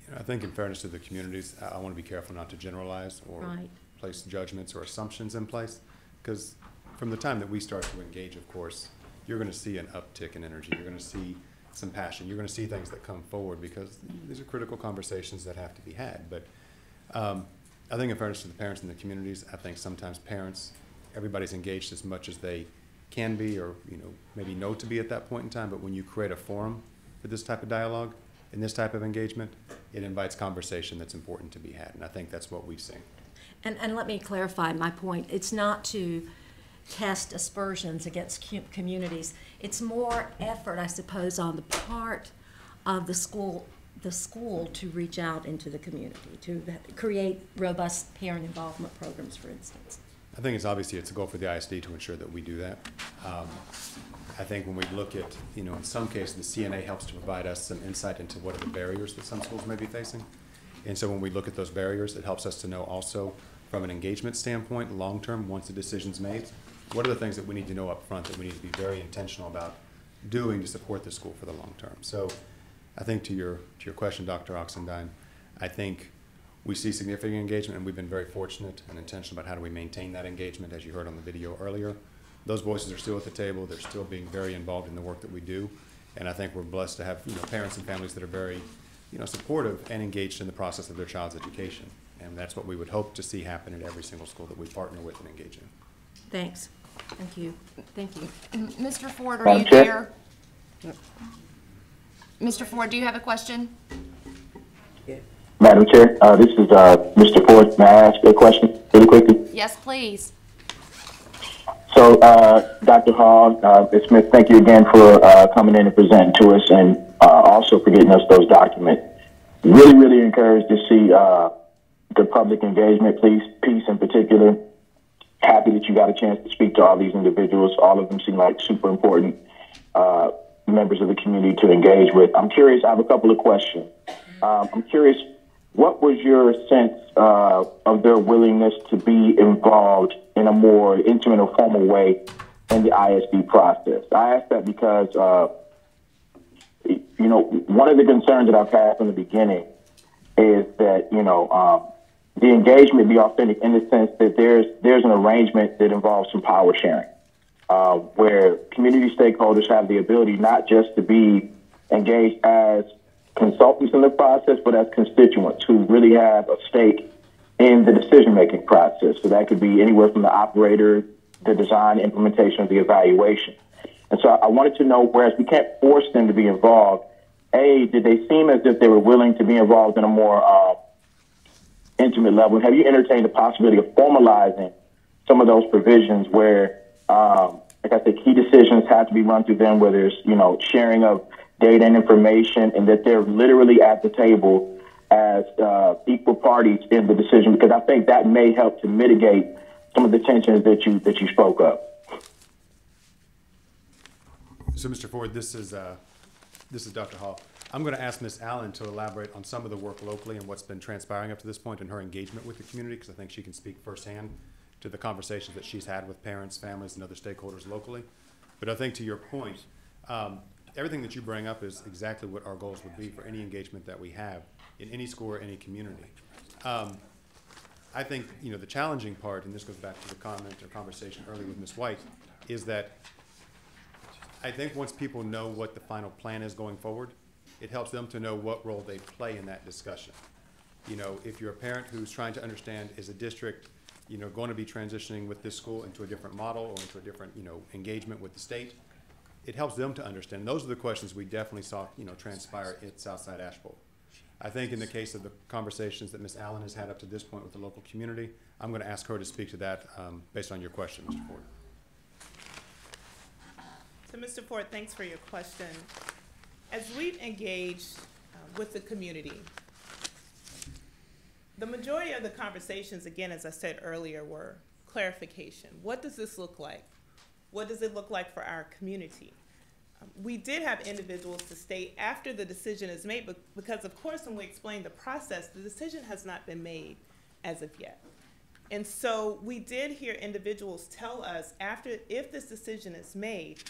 You know, I think in fairness to the communities, I, I want to be careful not to generalize or Right. place judgments or assumptions in place. Because from the time that we start to engage, of course, you're going to see an uptick in energy. You're going to see some passion. You're going to see things that come forward because these are critical conversations that have to be had. But um, I think in fairness to the parents and the communities, I think sometimes parents, everybody's engaged as much as they can be or, you know, maybe know to be at that point in time. But when you create a forum for this type of dialogue and this type of engagement, it invites conversation that's important to be had. And I think that's what we've seen. And, and let me clarify my point. It's not to cast aspersions against communities. It's more effort, I suppose, on the part of the school, the school to reach out into the community, to create robust parent involvement programs, for instance. I think it's obviously, it's a goal for the ISD to ensure that we do that. Um, I think when we look at, you know, in some cases, the CNA helps to provide us some insight into what are the barriers that some schools may be facing. And so when we look at those barriers, it helps us to know also from an engagement standpoint, long-term, once the decision's made, what are the things that we need to know up front that we need to be very intentional about doing to support the school for the long term? So I think to your, to your question, Dr. Oxendine, I think we see significant engagement, and we've been very fortunate and intentional about how do we maintain that engagement, as you heard on the video earlier. Those voices are still at the table. They're still being very involved in the work that we do. And I think we're blessed to have, you know, parents and families that are very, you know, supportive and engaged in the process of their child's education. And that's what we would hope to see happen at every single school that we partner with and engage in. Thanks. Thank you. Thank you. Mr. Ford, are you Chair? there? Mr. Ford, do you have a question? Madam Chair, uh, this is uh, Mr. Ford. May I ask a question really quickly? Yes, please. So, uh, Dr. Hall, uh, Ms. Smith, thank you again for uh, coming in and presenting to us and uh, also for getting us those documents. Really, really encouraged to see uh, the public engagement piece, piece in particular. Happy that you got a chance to speak to all these individuals. All of them seem like super important uh, members of the community to engage with. I'm curious, I have a couple of questions. Um, I'm curious, what was your sense uh, of their willingness to be involved in a more intimate or formal way in the ISD process? I ask that because, uh, you know, one of the concerns that I've had from the beginning is that, you know, um, the engagement be authentic in the sense that there's there's an arrangement that involves some power sharing, uh, where community stakeholders have the ability not just to be engaged as consultants in the process, but as constituents who really have a stake in the decision-making process. So that could be anywhere from the operator, the design, implementation, of the evaluation. And so I wanted to know, whereas we can't force them to be involved, A, did they seem as if they were willing to be involved in a more uh, intimate level? Have you entertained the possibility of formalizing some of those provisions where, um, like I said, key decisions have to be run through them, where there's, you know, sharing of data and information, and that they're literally at the table as uh, equal parties in the decision, because I think that may help to mitigate some of the tensions that you that you spoke of. So, Mr. Ford, this is, uh, this is Dr. Hall. I'm going to ask Ms. Allen to elaborate on some of the work locally and what's been transpiring up to this point in her engagement with the community, because I think she can speak firsthand to the conversations that she's had with parents, families, and other stakeholders locally. But I think to your point, um, everything that you bring up is exactly what our goals would be for any engagement that we have in any school or any community. Um, I think, you know, the challenging part, and this goes back to the comment or conversation earlier with Ms. White, is that I think once people know what the final plan is going forward, it helps them to know what role they play in that discussion. You know, if you're a parent who's trying to understand, is a district, you know, going to be transitioning with this school into a different model or into a different, you know, engagement with the state, it helps them to understand. Those are the questions we definitely saw, you know, transpire at Southside Ashpole. I think in the case of the conversations that Ms. Allen has had up to this point with the local community, I'm going to ask her to speak to that um, based on your question, Mr. Ford. So, Mr. Ford, thanks for your question. As we've engaged uh, with the community, the majority of the conversations, again, as I said earlier, were clarification. What does this look like? What does it look like for our community? Um, we did have individuals to state after the decision is made, but because of course, when we explained the process, the decision has not been made as of yet. And so we did hear individuals tell us after, if this decision is made,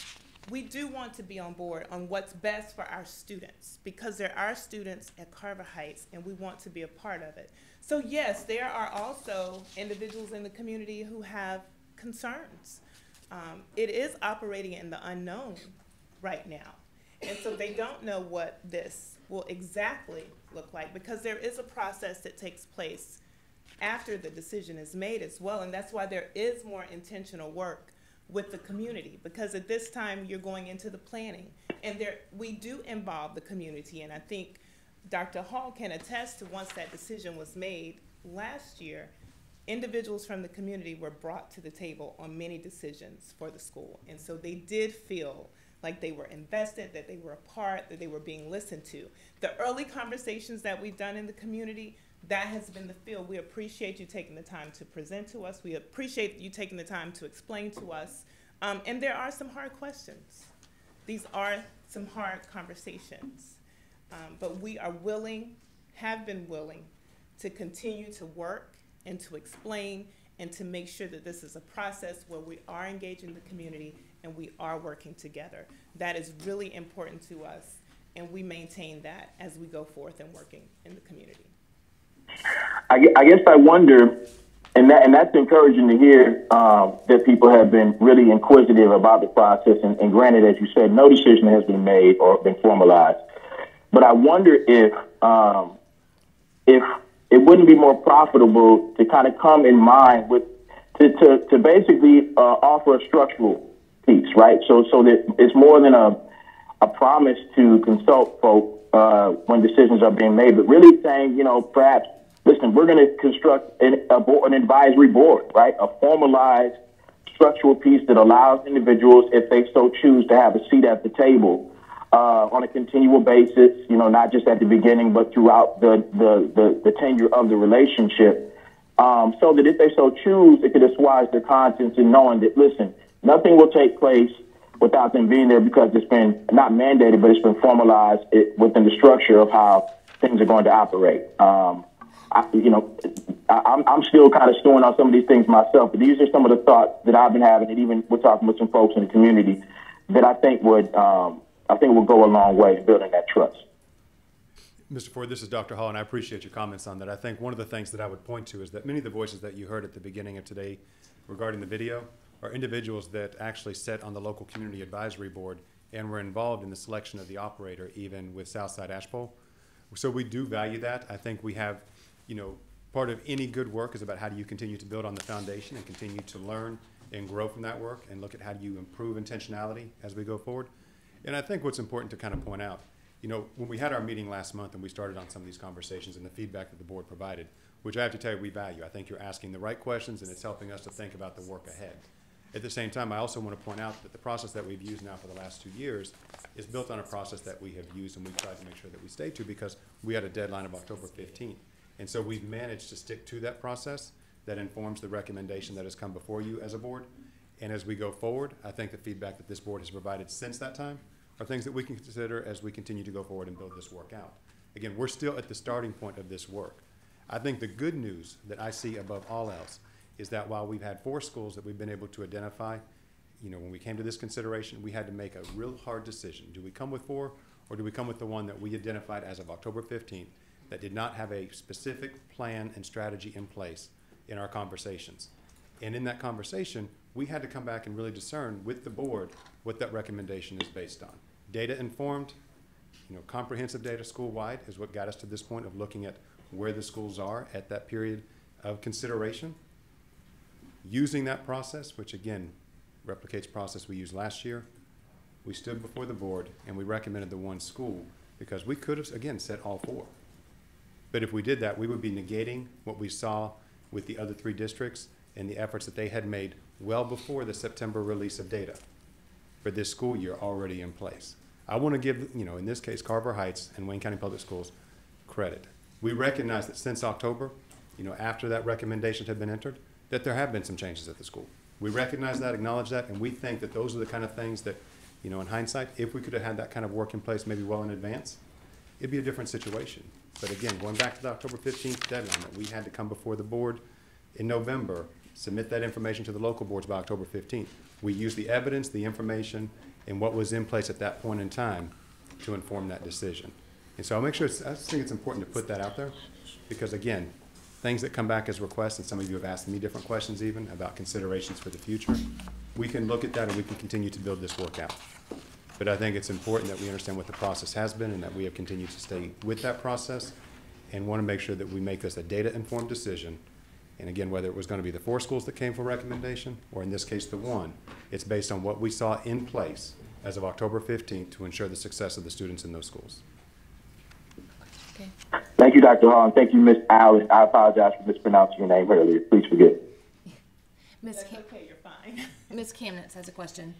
we do want to be on board on what's best for our students because there are students at Carver Heights and we want to be a part of it. So yes, there are also individuals in the community who have concerns. Um, it is operating in the unknown right now. And so they don't know what this will exactly look like because there is a process that takes place after the decision is made as well. And that's why there is more intentional work with the community because at this time you're going into the planning and there we do involve the community and I think Dr. Hall can attest to once that decision was made last year individuals from the community were brought to the table on many decisions for the school and so they did feel like they were invested, that they were a part, that they were being listened to. The early conversations that we've done in the community, that has been the feel. We appreciate you taking the time to present to us. We appreciate you taking the time to explain to us. Um, and there are some hard questions. These are some hard conversations. Um, but we are willing, have been willing, to continue to work and to explain and to make sure that this is a process where we are engaging the community and we are working together. That is really important to us, and we maintain that as we go forth and working in the community. I, I guess I wonder, and that and that's encouraging to hear um, that people have been really inquisitive about the process. And, and granted, as you said, no decision has been made or been formalized. But I wonder if um, if it wouldn't be more profitable to kind of come in mind with to to, to basically uh, offer a structural piece, right? So so that it's more than a a promise to consult folk uh, when decisions are being made, but really saying, you know, perhaps listen, we're going to construct an, board, an advisory board, right? A formalized structural piece that allows individuals, if they so choose, to have a seat at the table uh, on a continual basis, you know, not just at the beginning, but throughout the, the, the, the tenure of the relationship. Um, so that if they so choose, it could assuage their conscience in knowing that, listen, nothing will take place without them being there because it's been not mandated, but it's been formalized within the structure of how things are going to operate. Um, I, you know, I, I'm, I'm still kind of stewing on some of these things myself, but these are some of the thoughts that I've been having, and even we're talking with some folks in the community that I think would, um, I think will go a long way in building that trust. Mr. Ford, this is Dr. Hall, and I appreciate your comments on that. I think one of the things that I would point to is that many of the voices that you heard at the beginning of today regarding the video are individuals that actually sit on the local community advisory board and were involved in the selection of the operator, even with Southside Ashpole. So we do value that. I think we have you know, part of any good work is about how do you continue to build on the foundation and continue to learn and grow from that work and look at how do you improve intentionality as we go forward. And I think what's important to kind of point out, you know, when we had our meeting last month and we started on some of these conversations and the feedback that the board provided, which I have to tell you we value. I think you're asking the right questions and it's helping us to think about the work ahead. At the same time, I also want to point out that the process that we've used now for the last two years is built on a process that we have used and we've tried to make sure that we stay to because we had a deadline of October 15th. And so we've managed to stick to that process that informs the recommendation that has come before you as a board. And as we go forward, I think the feedback that this board has provided since that time are things that we can consider as we continue to go forward and build this work out. Again, we're still at the starting point of this work. I think the good news that I see above all else is that while we've had four schools that we've been able to identify, you know, when we came to this consideration, we had to make a real hard decision. Do we come with four, or do we come with the one that we identified as of October 15th that did not have a specific plan and strategy in place in our conversations? And in that conversation, we had to come back and really discern with the board what that recommendation is based on. Data informed, you know, comprehensive data school-wide is what got us to this point of looking at where the schools are at that period of consideration. Using that process, which again replicates process we used last year, we stood before the board and we recommended the one school because we could have, again, said all four. But if we did that, we would be negating what we saw with the other three districts and the efforts that they had made well before the September release of data for this school year already in place. I want to give, you know, in this case, Carver Heights and Wayne County Public Schools credit. We recognize that since October, you know, after that recommendation had been entered, that there have been some changes at the school. We recognize that, acknowledge that, and we think that those are the kind of things that, you know, in hindsight, if we could have had that kind of work in place maybe well in advance, it'd be a different situation. But again, going back to the October 15th deadline, that we had to come before the board in November, submit that information to the local boards by October 15th. We used the evidence, the information, and what was in place at that point in time to inform that decision. And so I'll make sure, I think it's important to put that out there, because again, things that come back as requests, and some of you have asked me different questions even about considerations for the future, we can look at that and we can continue to build this work out. But I think it's important that we understand what the process has been and that we have continued to stay with that process and want to make sure that we make this a data-informed decision. And again, whether it was going to be the four schools that came for recommendation, or in this case, the one, it's based on what we saw in place as of October 15th to ensure the success of the students in those schools. Okay. Thank you, Dr. Hall, and thank you, Ms. Allen. I apologize for mispronouncing your name earlier. Please forgive. Ms. Cam- okay, you're fine. Ms. Camnitz has a question.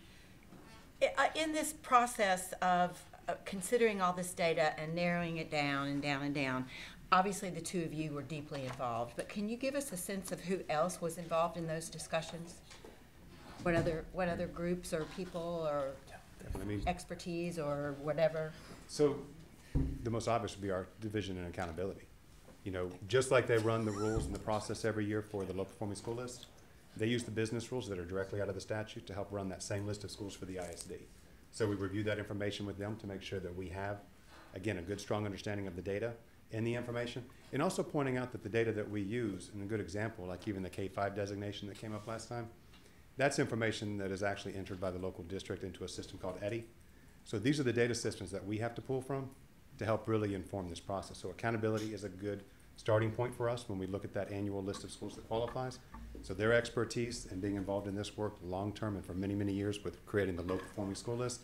In this process of uh, considering all this data and narrowing it down and down and down, obviously the two of you were deeply involved, but can you give us a sense of who else was involved in those discussions? What other, what other groups or people or I mean- expertise or whatever? So the most obvious would be our division and accountability. You know, just like they run the rules and the process every year for the low-performing school list, they use the business rules that are directly out of the statute to help run that same list of schools for the ISD. So we review that information with them to make sure that we have, again, a good, strong understanding of the data and the information, and also pointing out that the data that we use, and a good example, like even the K-5 designation that came up last time, that's information that is actually entered by the local district into a system called EDDIE. So these are the data systems that we have to pull from to help really inform this process. So accountability is a good starting point for us when we look at that annual list of schools that qualifies. So their expertise and being involved in this work long-term and for many, many years with creating the low-performing school list,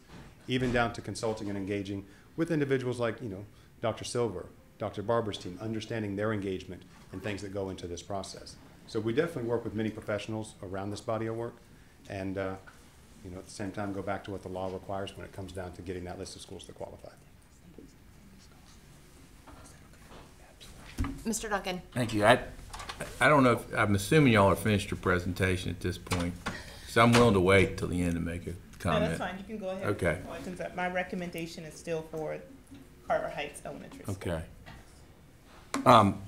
even down to consulting and engaging with individuals like, you know, Dr. Silver, Dr. Barber's team, understanding their engagement and things that go into this process. So we definitely work with many professionals around this body of work and, uh, you know, at the same time, go back to what the law requires when it comes down to getting that list of schools that qualify. Mr. Duncan? Thank you. I, I don't know if, I'm assuming y'all are finished your presentation at this point. So I'm willing to wait till the end to make a comment. No, that's fine, you can go ahead. Okay. My recommendation is still for Carver Heights Elementary School. Okay. Um,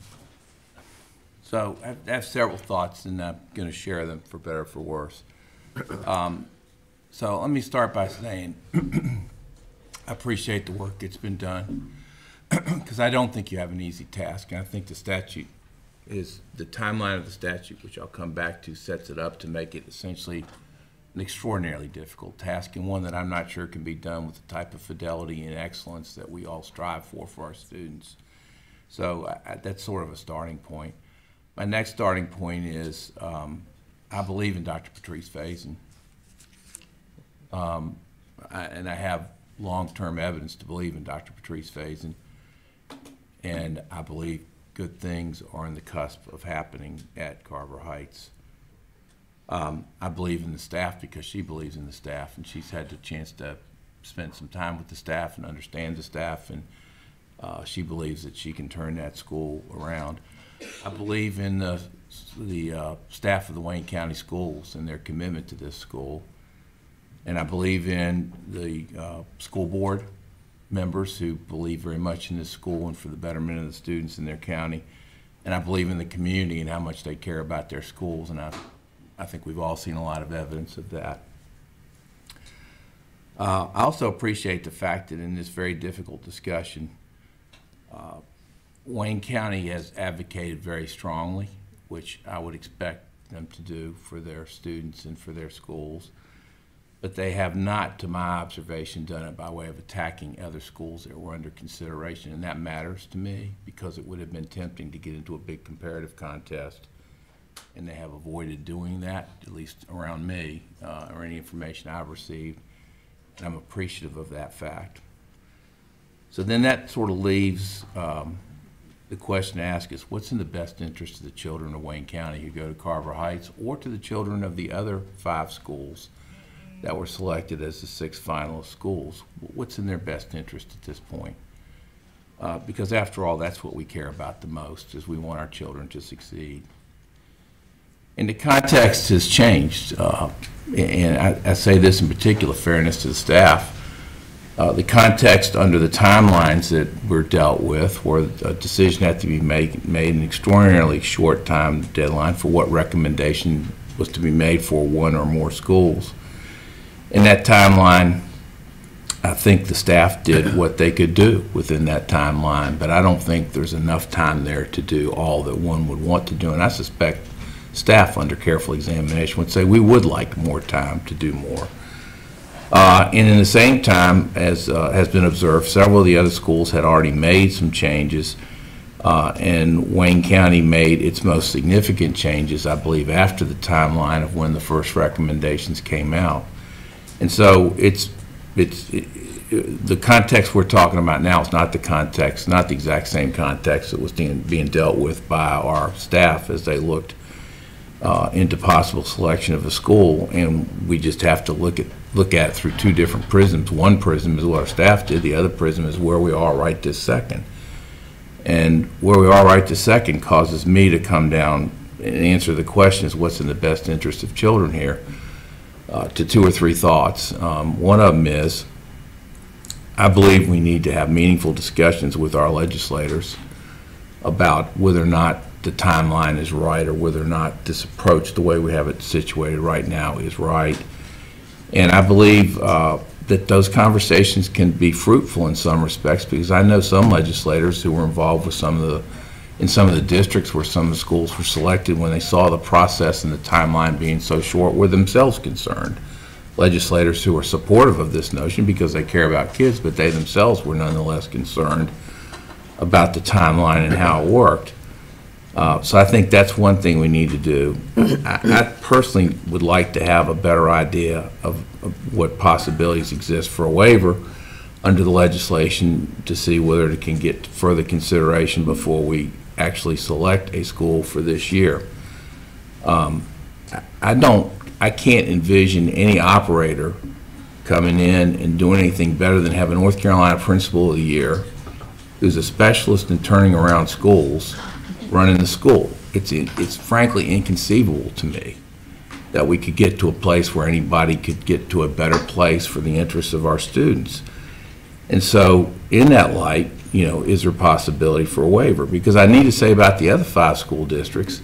so I have- several thoughts and I'm going to share them for better or for worse. Um, so let me start by saying I appreciate the work that's been done because I don't think you have an easy task. And I think the statute is the timeline of the statute, which I'll come back to, sets it up to make it essentially an extraordinarily difficult task and one that I'm not sure can be done with the type of fidelity and excellence that we all strive for for our students. So that's sort of a starting point. My next starting point is, um, I believe in Dr. Patrice Faison. Um, I- and I have long-term evidence to believe in Dr. Patrice Faison. And I believe good things are on the cusp of happening at Carver Heights. Um, I believe in the staff because she believes in the staff, and she's had the chance to spend some time with the staff and understand the staff, and uh, she believes that she can turn that school around. I believe in the, the uh, staff of the Wayne County Schools and their commitment to this school. And I believe in the uh, school board members who believe very much in this school and for the betterment of the students in their county. And I believe in the community and how much they care about their schools, and I, I think we've all seen a lot of evidence of that. Uh, I also appreciate the fact that in this very difficult discussion, uh, Wayne County has advocated very strongly, which I would expect them to do for their students and for their schools. But they have not, to my observation, done it by way of attacking other schools that were under consideration. And that matters to me because it would have been tempting to get into a big comparative contest. And they have avoided doing that, at least around me, uh, or any information I've received. And I'm appreciative of that fact. So then that sort of leaves um, the question to ask is what's in the best interest of the children of Wayne County who go to Carver Heights or to the children of the other five schools that were selected as the six finalist schools? What's in their best interest at this point? Uh, because after all, that's what we care about the most is we want our children to succeed. And the context has changed. Uh, and I, I, say this in particular, fairness to the staff. Uh, the context under the timelines that were dealt with, where a decision had to be made, made an extraordinarily short time deadline for what recommendation was to be made for one or more schools. In that timeline, I think the staff did what they could do within that timeline, but I don't think there's enough time there to do all that one would want to do. And I suspect staff, under careful examination, would say we would like more time to do more. Uh, and in the same time, as uh, has been observed, several of the other schools had already made some changes, uh, and Wayne County made its most significant changes, I believe, after the timeline of when the first recommendations came out. And so it's, it's, it, the context we're talking about now is not the context, not the exact same context that was being, being dealt with by our staff as they looked uh, into possible selection of a school, and we just have to look at look at through two different prisms. One prism is what our staff did. The other prism is where we are right this second. And where we are right this second causes me to come down and answer the question is what's in the best interest of children here uh, to two or three thoughts. Um, one of them is I believe we need to have meaningful discussions with our legislators about whether or not the timeline is right or whether or not this approach, the way we have it situated right now, is right. And I believe uh, that those conversations can be fruitful in some respects because I know some legislators who were involved with some of the, in some of the districts where some of the schools were selected when they saw the process and the timeline being so short were themselves concerned. Legislators who are supportive of this notion because they care about kids, but they themselves were nonetheless concerned about the timeline and how it worked. Uh, so I think that's one thing we need to do. I, I personally would like to have a better idea of, of, what possibilities exist for a waiver under the legislation to see whether it can get further consideration before we actually select a school for this year. Um, I don't, I can't envision any operator coming in and doing anything better than have a North Carolina Principal of the Year who's a specialist in turning around schools running the school. It's, it's frankly inconceivable to me that we could get to a place where anybody could get to a better place for the interests of our students. And so, in that light, you know, is there possibility for a waiver? Because I need to say about the other five school districts,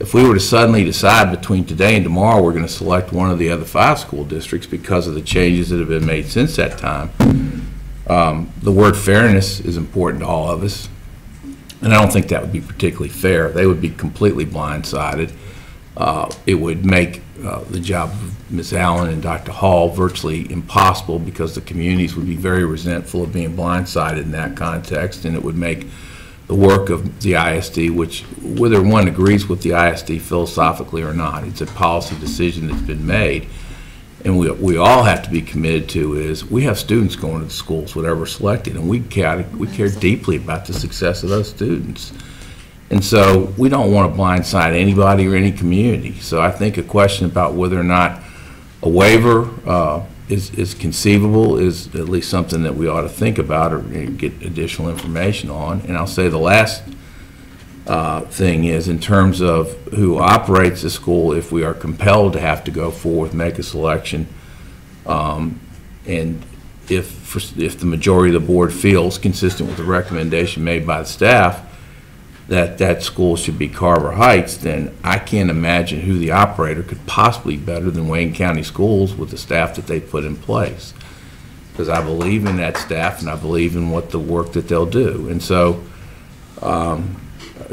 if we were to suddenly decide between today and tomorrow we're going to select one of the other five school districts because of the changes that have been made since that time, um, the word fairness is important to all of us. And I don't think that would be particularly fair. They would be completely blindsided. Uh, it would make uh, the job of Ms. Allen and Dr. Hall virtually impossible because the communities would be very resentful of being blindsided in that context, and it would make the work of the ISD, which whether one agrees with the ISD philosophically or not, it's a policy decision that's been made. And we, we all have to be committed to is, we have students going to the schools, whatever selected, and we care, we care deeply about the success of those students. And so we don't want to blindside anybody or any community. So I think a question about whether or not a waiver uh, is, is conceivable is at least something that we ought to think about or get additional information on. And I'll say the last uh, thing is in terms of who operates the school, if we are compelled to have to go forward, make a selection, um, and if, for- if the majority of the board feels consistent with the recommendation made by the staff, that that school should be Carver Heights, then I can't imagine who the operator could possibly be better than Wayne County Schools with the staff that they put in place. Because I believe in that staff and I believe in what the work that they'll do. And so, um,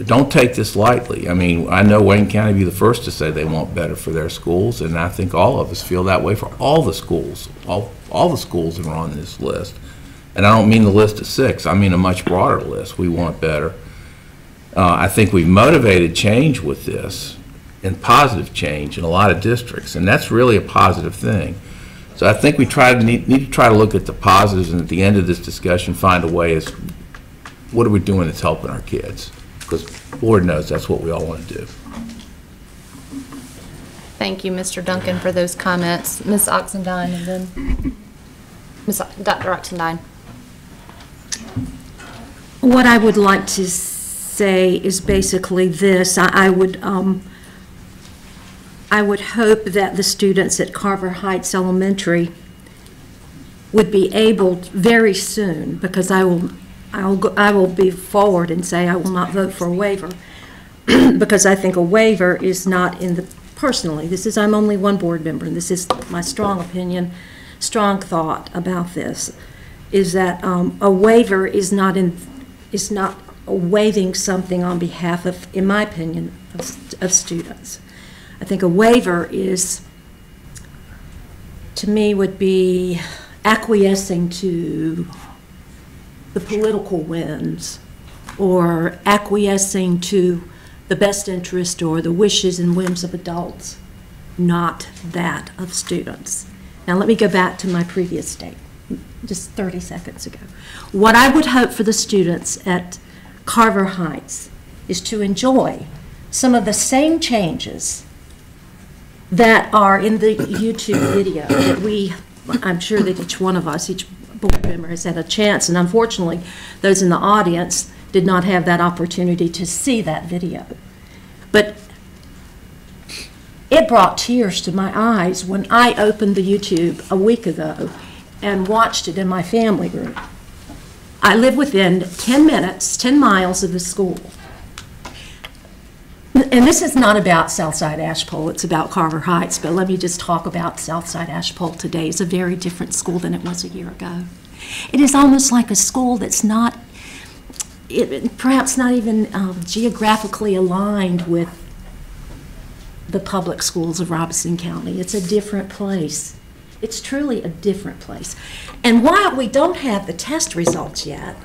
don't take this lightly. I mean, I know Wayne County be the first to say they want better for their schools, and I think all of us feel that way for all the schools, all, all the schools that are on this list. And I don't mean the list of six, I mean a much broader list. We want better. Uh, I think we've motivated change with this, and positive change in a lot of districts, and that's really a positive thing. So I think we try to, need, need to try to look at the positives, and at the end of this discussion, find a way as what are we doing that's helping our kids? Because Lord knows that's what we all want to do. Thank you, Mr. Duncan, for those comments. Ms. Oxendine and then Ms. O- Dr. Oxendine. What I would like to say is basically this. I, I would, um, I would hope that the students at Carver Heights Elementary would be able very soon, because I will, I will, go- I will be forward and say I will not vote for a waiver, because I think a waiver is not in the, personally, this is, I'm only one board member, and this is my strong opinion, strong thought about this, is that um, a waiver is not in, is not waiving something on behalf of, in my opinion, of, of students. I think a waiver is, to me, would be acquiescing to the political winds or acquiescing to the best interest or the wishes and whims of adults, not that of students. Now, let me go back to my previous statement, just 30 seconds ago. What I would hope for the students at Carver Heights is to enjoy some of the same changes that are in the YouTube video that we, I'm sure that each one of us, each board member has had a chance, and unfortunately, those in the audience did not have that opportunity to see that video. But it brought tears to my eyes when I opened the YouTube a week ago and watched it in my family room. I live within 10 minutes, 10 miles of the school. And this is not about Southside Ashpole, it's about Carver Heights, but let me just talk about Southside Ashpole today. It's a very different school than it was a year ago. It is almost like a school that's not, it, perhaps not even um, geographically aligned with the public schools of Robeson County. It's a different place. It's truly a different place. And while we don't have the test results yet,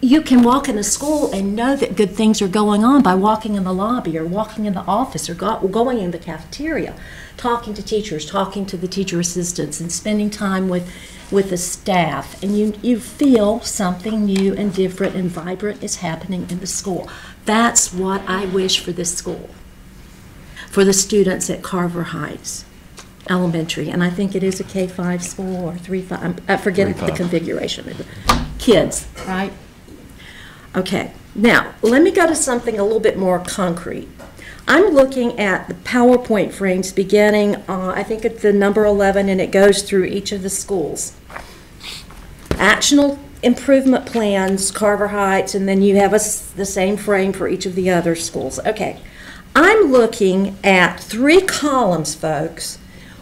you can walk in a school and know that good things are going on by walking in the lobby or walking in the office or go- going in the cafeteria, talking to teachers, talking to the teacher assistants, and spending time with, with the staff. And you, you feel something new and different and vibrant is happening in the school. That's what I wish for this school, for the students at Carver Heights Elementary. And I think it is a K-5 school or 3-5, I forget the 3-5. configuration. Kids, right? Okay, now, let me go to something a little bit more concrete. I'm looking at the PowerPoint frames beginning, uh, I think it's the number 11, and it goes through each of the schools. Actional improvement plans, Carver Heights, and then you have a s the same frame for each of the other schools. Okay, I'm looking at three columns, folks.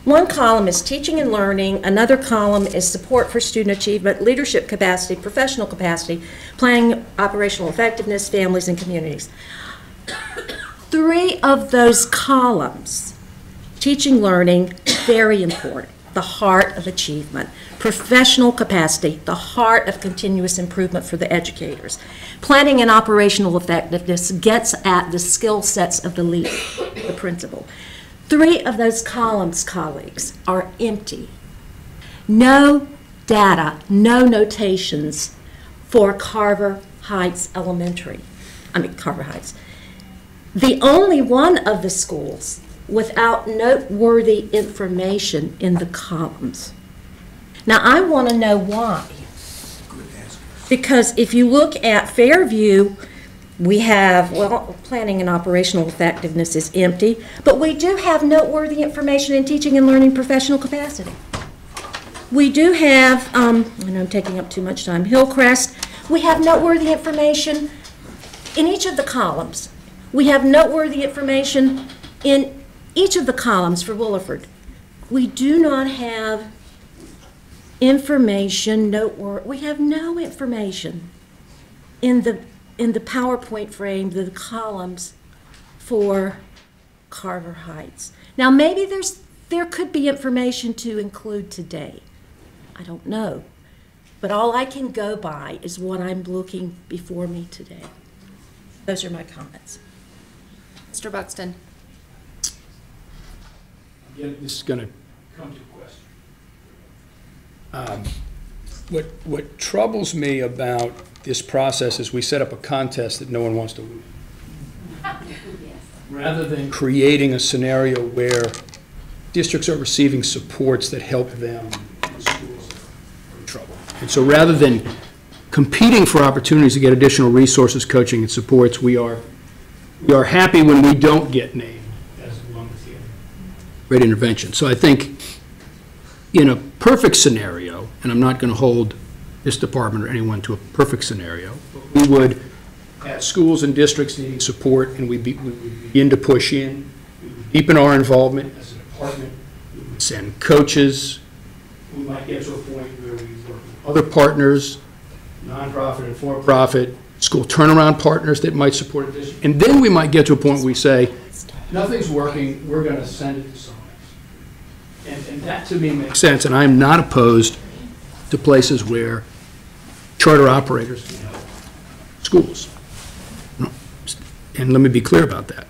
One column is teaching and learning, another column is support for student achievement, leadership capacity, professional capacity, planning, operational effectiveness, families, and communities. Three of those columns, teaching, learning, very important. the heart of achievement. Professional capacity, the heart of continuous improvement for the educators. Planning and operational effectiveness gets at the skill sets of the leader, the principal. Three of those columns, colleagues, are empty. No data, no notations for Carver Heights Elementary. I mean, Carver Heights. The only one of the schools without noteworthy information in the columns. Now, I want to know why. Because if you look at Fairview, we have, well, planning and operational effectiveness is empty, but we do have noteworthy information in teaching and learning professional capacity. We do have, um, I know I'm taking up too much time, Hillcrest, we have noteworthy information in each of the columns. We have noteworthy information in each of the columns for Williford. We do not have information noteworthy, we have no information in the, in the PowerPoint frame, the columns for Carver Heights. Now, maybe there's, there could be information to include today. I don't know. But all I can go by is what I'm looking before me today. Those are my comments. Mr. Buxton? Again, this is going to come to a question. Um, What, what troubles me about this process is we set up a contest that no one wants to win. Rather than creating a scenario where districts are receiving supports that help them, schools in trouble. And so rather than competing for opportunities to get additional resources, coaching, and supports, we are, we are happy when we don't get named as one with the great intervention. So I think in a perfect scenario, and I'm not going to hold this department or anyone to a perfect scenario, we would have schools and districts needing support, and we be- we begin to push in, deepen our involvement as a department, send coaches, we might get to a point where we work with other partners, nonprofit and for-profit, school turnaround partners that might support this, and then we might get to a point where we say, nothing's working, we're going to send it to someone. And, and that to me makes sense, and I'm not opposed to places where charter operators schools. And let me be clear about that.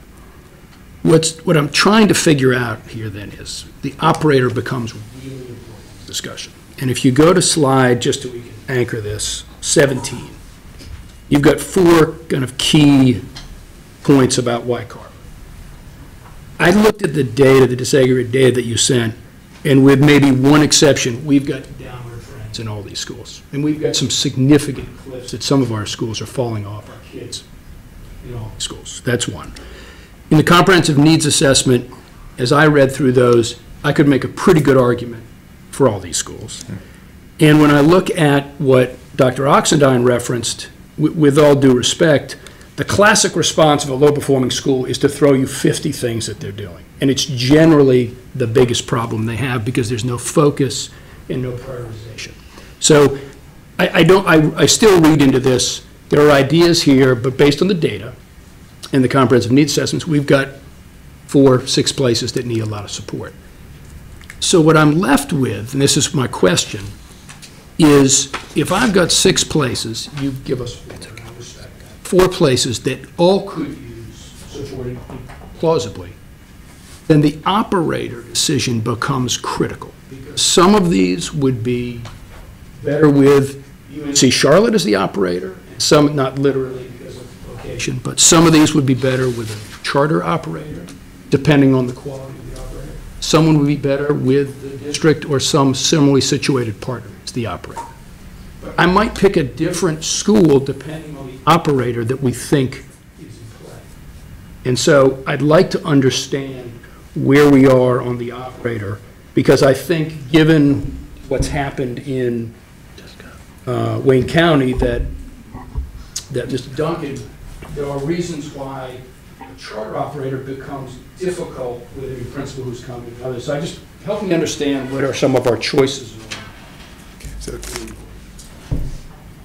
What's, what I'm trying to figure out here then is, the operator becomes really important discussion. And if you go to slide, just so we can anchor this, 17, you've got four kind of key points about YCAR. I looked at the data, the disaggregated data that you sent, and with maybe one exception, we've got trends in all these schools. And we've got some significant cliffs that some of our schools are falling off, our kids in all schools. That's one. In the comprehensive needs assessment, as I read through those, I could make a pretty good argument for all these schools. And when I look at what Dr. Oxendine referenced, wi- with all due respect, the classic response of a low-performing school is to throw you 50 things that they're doing. And it's generally the biggest problem they have because there's no focus and no prioritization. So I, I don't, I, I still read into this, there are ideas here, but based on the data and the comprehensive needs assessments, we've got four, six places that need a lot of support. So what I'm left with, and this is my question, is if I've got six places, you give us four places that all could use support plausibly, then the operator decision becomes critical. Because Some of these would be better with UNC Charlotte as the operator, some, not literally because of location, but some of these would be better with a charter operator, depending on the quality of the operator. Someone would be better with the district or some similarly situated partner as the operator. I might pick a different school depending on the operator that we think is in play. And so I'd like to understand where we are on the operator, because I think, given what's happened in uh, Wayne County, that, that Mr. Duncan, there are reasons why a charter operator becomes difficult with a principal who's coming and others. So I just, help me understand what are some of our choices. So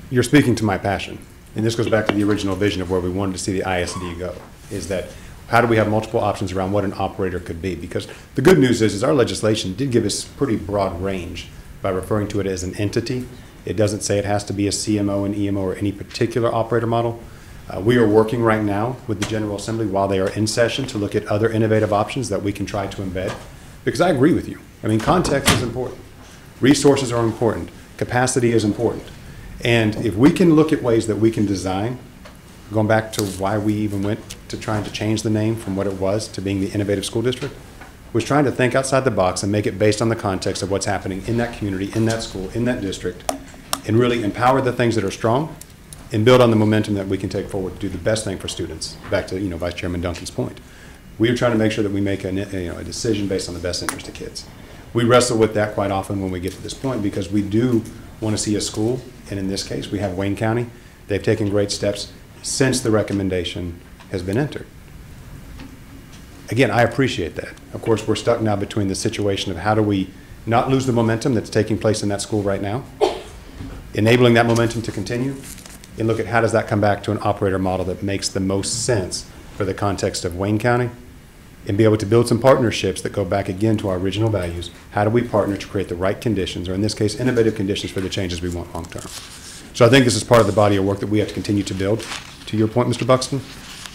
you're speaking to my passion, and this goes back to the original vision of where we wanted to see the ISD go, is that How do we have multiple options around what an operator could be? Because the good news is, is our legislation did give us pretty broad range by referring to it as an entity. It doesn't say it has to be a CMO, an EMO, or any particular operator model. Uh, we are working right now with the General Assembly while they are in session to look at other innovative options that we can try to embed. Because I agree with you. I mean, context is important. Resources are important. Capacity is important. And if we can look at ways that we can design, going back to why we even went to trying to change the name from what it was to being the innovative school district, was trying to think outside the box and make it based on the context of what's happening in that community, in that school, in that district, and really empower the things that are strong and build on the momentum that we can take forward to do the best thing for students. Back to, you know, Vice Chairman Duncan's point. We are trying to make sure that we make a, you know, a decision based on the best interest of kids. We wrestle with that quite often when we get to this point because we do want to see a school, and in this case, we have Wayne County. They've taken great steps since the recommendation has been entered. Again, I appreciate that. Of course, we're stuck now between the situation of how do we not lose the momentum that's taking place in that school right now, enabling that momentum to continue, and look at how does that come back to an operator model that makes the most sense for the context of Wayne County, and be able to build some partnerships that go back again to our original values. How do we partner to create the right conditions, or in this case, innovative conditions for the changes we want long term? So I think this is part of the body of work that we have to continue to build, to your point, Mr. Buxton.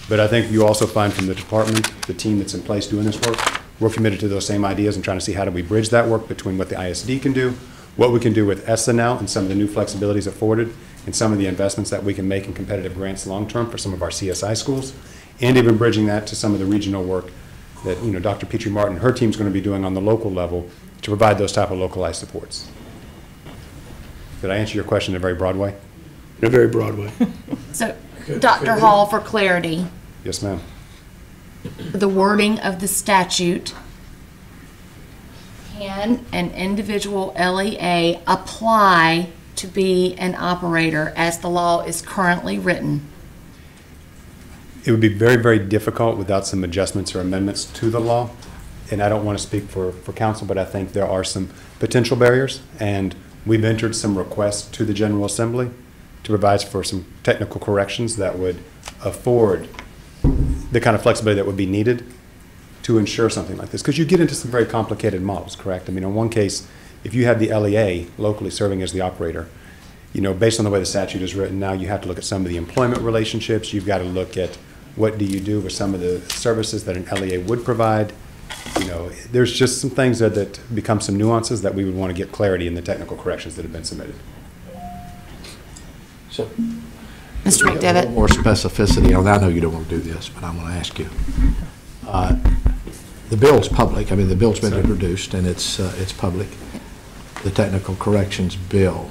But I think you also find from the department, the team that's in place doing this work, we're committed to those same ideas and trying to see how do we bridge that work between what the ISD can do, what we can do with ESSA now and some of the new flexibilities afforded, and some of the investments that we can make in competitive grants long-term for some of our CSI schools, and even bridging that to some of the regional work that, you know, Dr. Petrie Martin and her team's going to be doing on the local level to provide those type of localized supports. Did I answer your question in a very broad way? In a very broad way. So, Dr. Hall, for clarity, Yes, ma'am. the wording of the statute, can an individual LEA apply to be an operator as the law is currently written? It would be very, very difficult without some adjustments or amendments to the law. And I don't want to speak for, for counsel, but I think there are some potential barriers. And we've entered some requests to the General Assembly to provide for some technical corrections that would afford the kind of flexibility that would be needed to ensure something like this. Because you get into some very complicated models, correct? I mean, in one case, if you have the LEA locally serving as the operator, you know, based on the way the statute is written now, you have to look at some of the employment relationships. You've got to look at what do you do with some of the services that an LEA would provide. You know, there's just some things that, that become some nuances that we would want to get clarity in the technical corrections that have been submitted. So. Mr. A little McDevitt? More specificity on that. I know you don't want to do this, but I'm going to ask you. Uh, The bill's public. I mean, the bill's been introduced and it's, uh, it's public. The technical corrections bill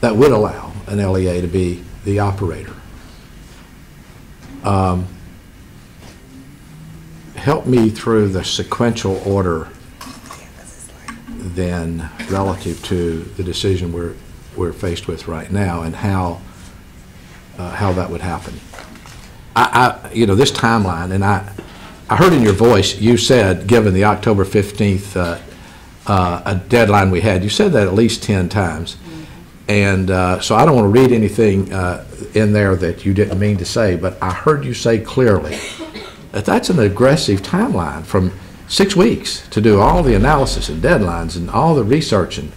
that would allow an LEA to be the operator. Um, Help me through the sequential order then relative to the decision we're, we're faced with right now and how, uh, how that would happen. I, I, you know, this timeline, and I, I heard in your voice, you said, given the October 15th uh, uh, a deadline we had, you said that at least 10 times. And uh, so I don't want to read anything uh, in there that you didn't mean to say, but I heard you say clearly that that's an aggressive timeline from six weeks to do all the analysis and deadlines and all the research and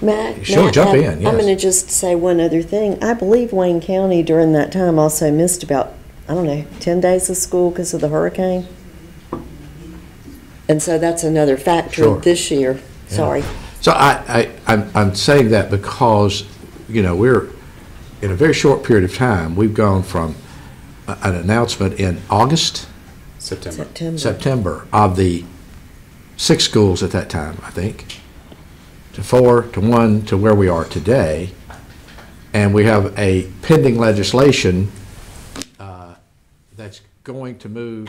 Matt, Sure, Matt, jump I- in, yes. I'm going to just say one other thing. I believe Wayne County during that time also missed about, I don't know, 10 days of school because of the hurricane. And so that's another factor Sure. this year. Yeah. Sorry. So I, I, I'm, I'm saying that because, you know, we're, in a very short period of time, we've gone from a- an announcement in August, September. September. September, of the six schools at that time, I think, to four, to one, to where we are today. And we have a pending legislation uh, that's going to move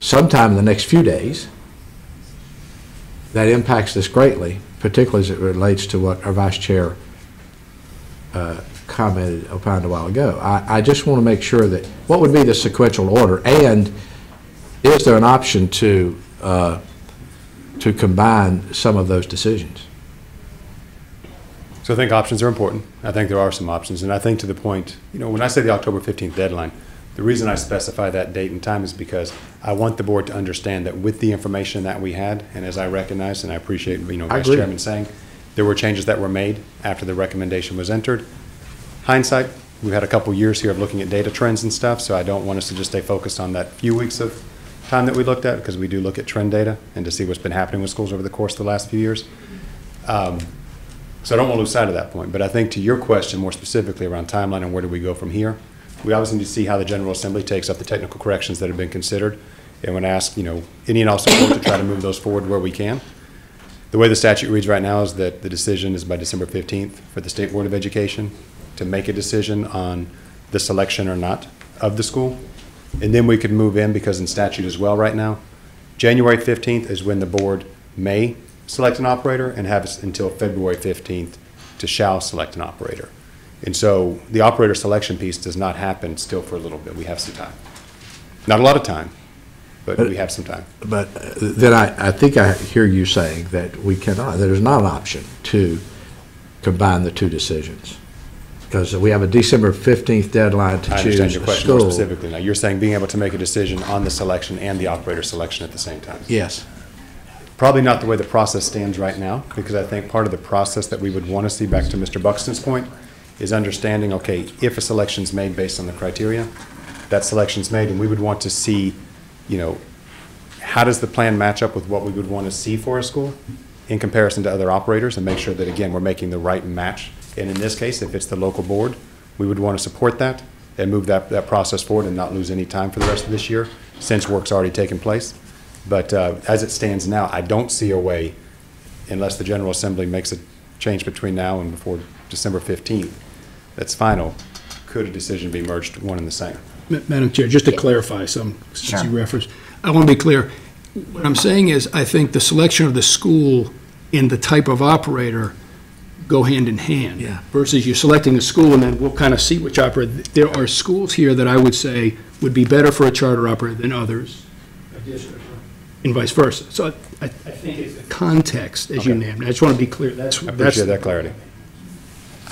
sometime in the next few days that impacts this greatly, particularly as it relates to what our vice chair uh, commented, opined a while ago. I, I just want to make sure that, what would be the sequential order? And is there an option to, uh, to combine some of those decisions? So I think options are important. I think there are some options. And I think to the point, you know, when I say the October 15th deadline, The reason I specify that date and time is because I want the board to understand that with the information that we had, and as I recognize, and I appreciate, you know, I Vice agree. Chairman saying, there were changes that were made after the recommendation was entered. Hindsight, we've had a couple years here of looking at data trends and stuff, so I don't want us to just stay focused on that few weeks of time that we looked at, because we do look at trend data and to see what's been happening with schools over the course of the last few years. Um, So I don't want to lose sight of that point, but I think to your question more specifically around timeline and where do we go from here, we obviously need to see how the General Assembly takes up the technical corrections that have been considered, and would ask, you know, any and all support to try to move those forward where we can. The way the statute reads right now is that the decision is by December 15th for the State Board of Education to make a decision on the selection or not of the school. And then we could move in, because in statute as well right now, January 15th is when the board may select an operator and have until February 15th to shall select an operator. And so the operator selection piece does not happen still for a little bit. We have some time. Not a lot of time, but we have some time. But uh, then I, I think I hear you saying that we cannot, there's not an option to combine the two decisions. Because we have a December 15th deadline to I choose understand your question more specifically now. You're saying being able to make a decision on the selection and the operator selection at the same time? Yes. Probably not the way the process stands right now, because I think part of the process that we would want to see, back to Mr. Buxton's point, is understanding, okay, if a selection's made based on the criteria, that selection's made, and we would want to see, you know, how does the plan match up with what we would want to see for a school in comparison to other operators, and make sure that, again, we're making the right match. And in this case, if it's the local board, we would want to support that and move that, that process forward and not lose any time for the rest of this year, since work's already taken place. But uh, as it stands now, I don't see a way, unless the General Assembly makes a change between now and before December 15th, that's final, could a decision be merged one and the same? Ma- Madam Chair, just to clarify some, since you referenced, I want to be clear. What I'm saying is, I think the selection of the school and the type of operator go hand in hand. Yeah. Versus you selecting a school and then we'll kind of see which operator. There are schools here that I would say would be better for a charter operator than others. And vice versa. So I, I think it's the context, as you named. it. I just want to be clear. That's, I that's. appreciate that clarity.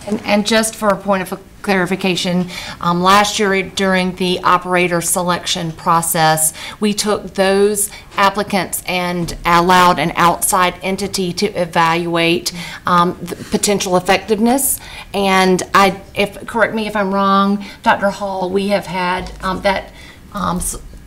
And, and just for a point of clarification, um, last year during the operator selection process, we took those applicants and allowed an outside entity to evaluate, um, the potential effectiveness. And I, if, correct me if I'm wrong, Dr. Hall, we have had, um, that, um,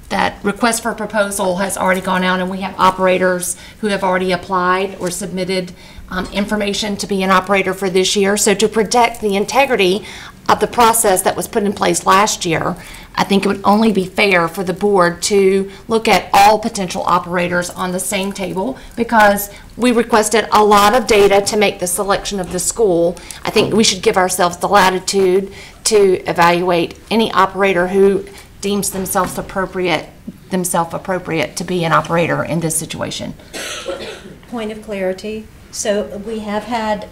that request for proposal has already gone out, and we have operators who have already applied or submitted um, information to be an operator for this year. So to protect the integrity of the process that was put in place last year, I think it would only be fair for the board to look at all potential operators on the same table, because we requested a lot of data to make the selection of the school. I think we should give ourselves the latitude to evaluate any operator who deems themselves appropriate, themselves appropriate to be an operator in this situation. Point of clarity, so we have had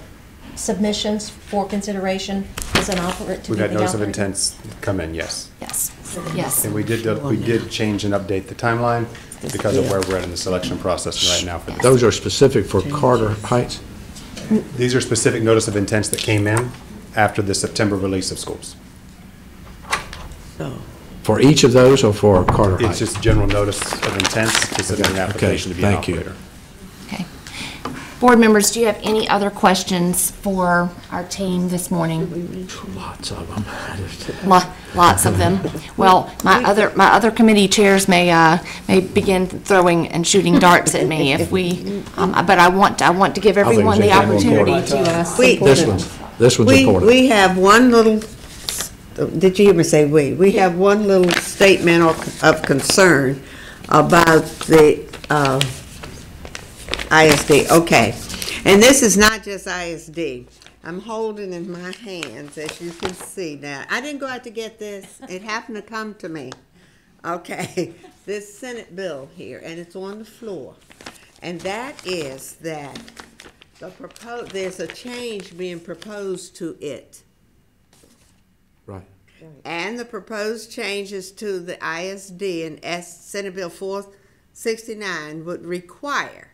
submissions for consideration as an operator, to We've be had the notice of operator? intents come in, yes. Yes, yes. And we did, we did change and update the timeline because of where we're at in the selection process right now for this. Those are specific for Carver Heights? These are specific notice of intents that came in after the September release of schools. For each of those or for Carver Heights? It's Heights? just general notice of intents to submit an Okay, application to be an thank you. operator. Board members, do you have any other questions for our team this morning? Lots of them. Lo- Lots of them. Well, my other, my other committee chairs may, uh, may begin throwing and shooting darts at me if we, um, but I want, I want to give everyone the opportunity to ask. We- This one's, this one's We, important. we have one little, did you hear me say we? We have one little statement of, of concern about the, uh, ISD, okay. And this is not just ISD. I'm holding in my hands, as you can see now. I didn't go out to get this. It happened to come to me. Okay, this Senate bill here, and it's on the floor. And that is that the propos, there's a change being proposed to it. Right. And the proposed changes to the ISD and S, Senate Bill four sixty-nine would require,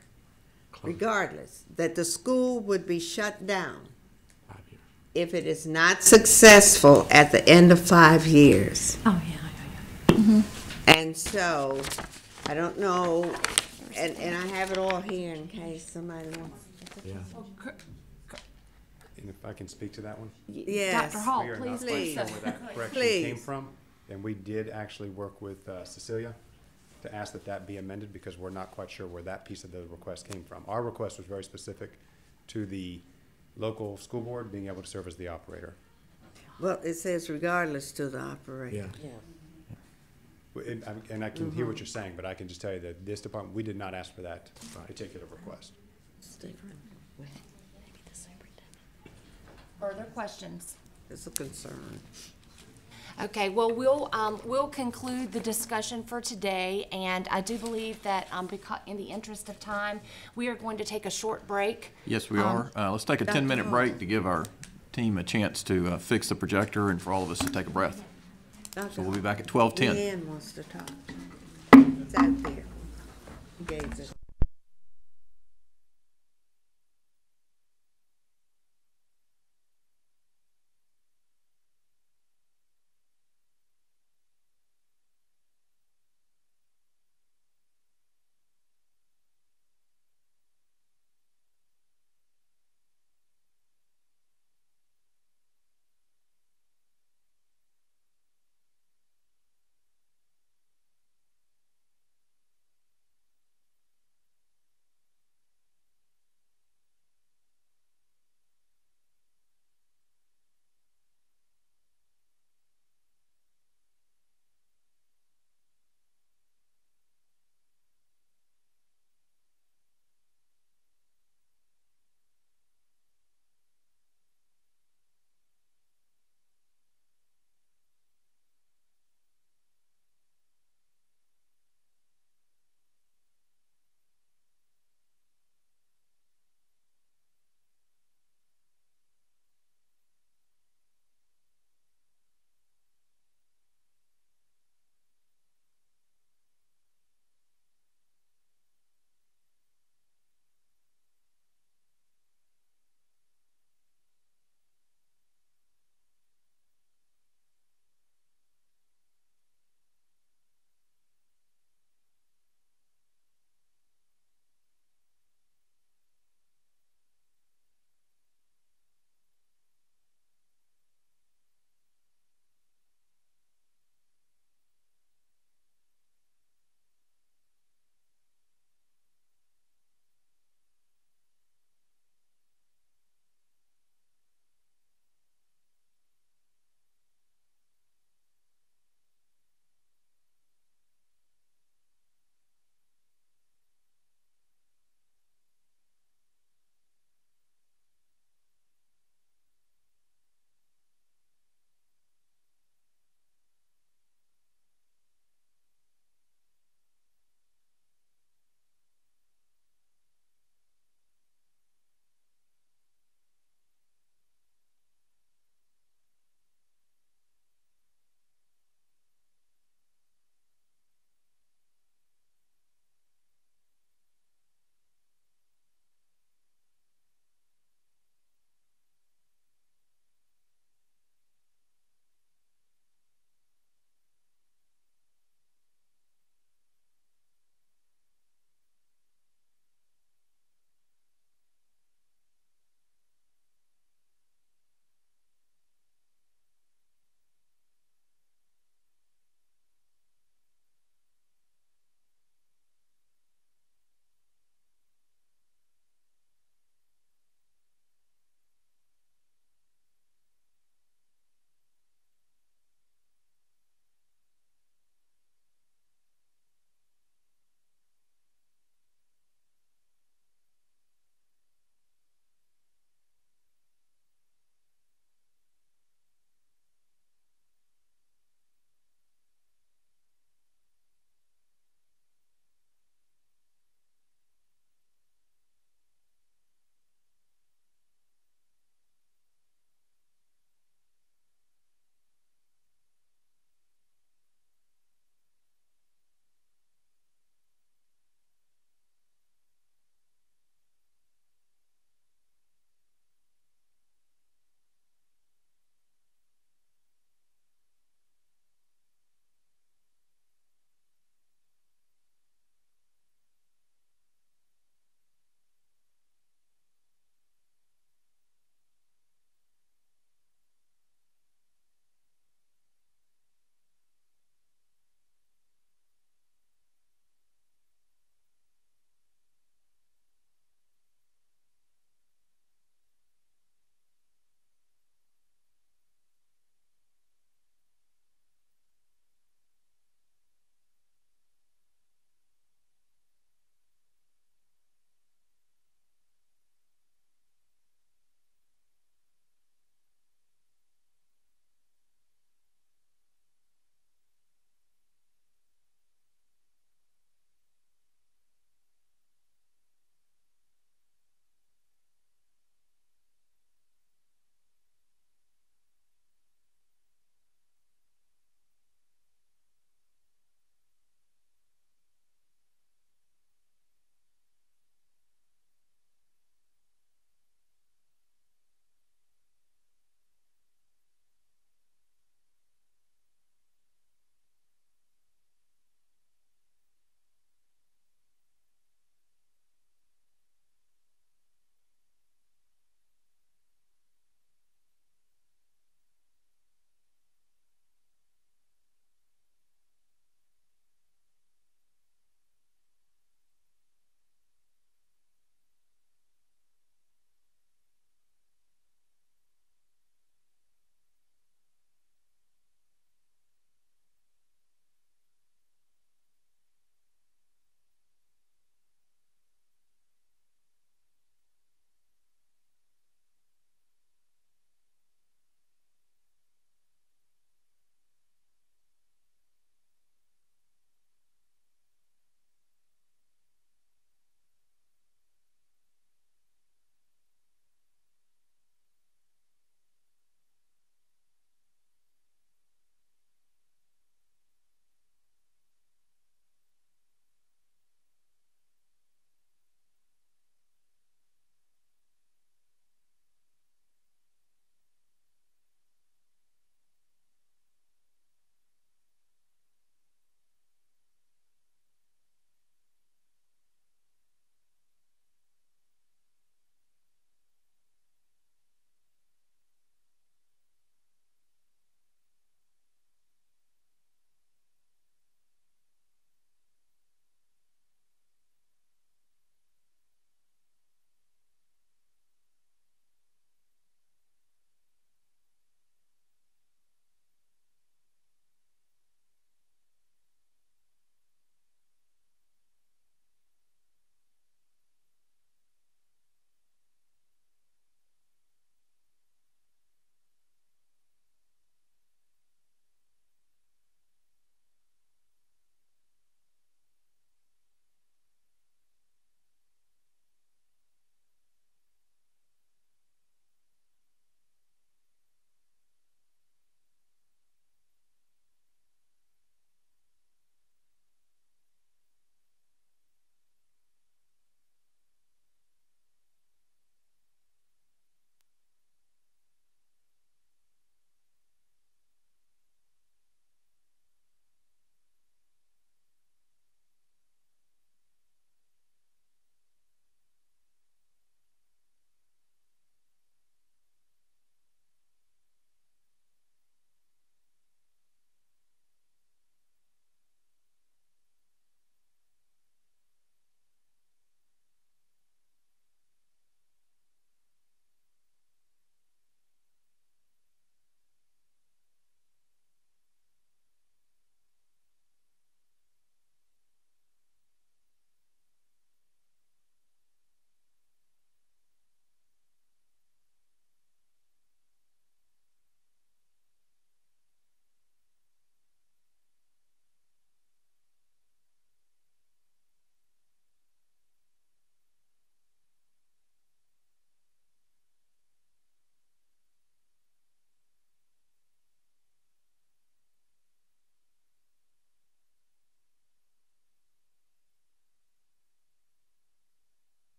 regardless, that the school would be shut down if it is not successful at the end of five years. Oh, yeah, yeah, yeah. And so, I don't know, and, and I have it all here in case somebody wants. Yeah. And if I can speak to that one? Yes. Dr. Hall, We are not please, quite please. sure where that correction Please. came from, and we did actually work with uh, Cecilia to ask that that be amended, because we're not quite sure where that piece of the request came from. Our request was very specific to the local school board being able to serve as the operator. Well, it says regardless to the operator. Yeah. W- And I'm- and I can hear what mm-hmm. you're saying, but I can just tell you that this department, we did not ask for that particular request. It's different. Further questions? It's a concern. Okay, well, we'll, um, we'll conclude the discussion for today, and I do believe that, um, because, in the interest of time, we are going to take a short break. Yes, we Um, are. Uh, let's take a Dr. ten-minute break to give our team a chance to, uh, fix the projector and for all of us to take a breath. So we'll be back at twelve ten. Leanne wants to talk. It's out there. Gave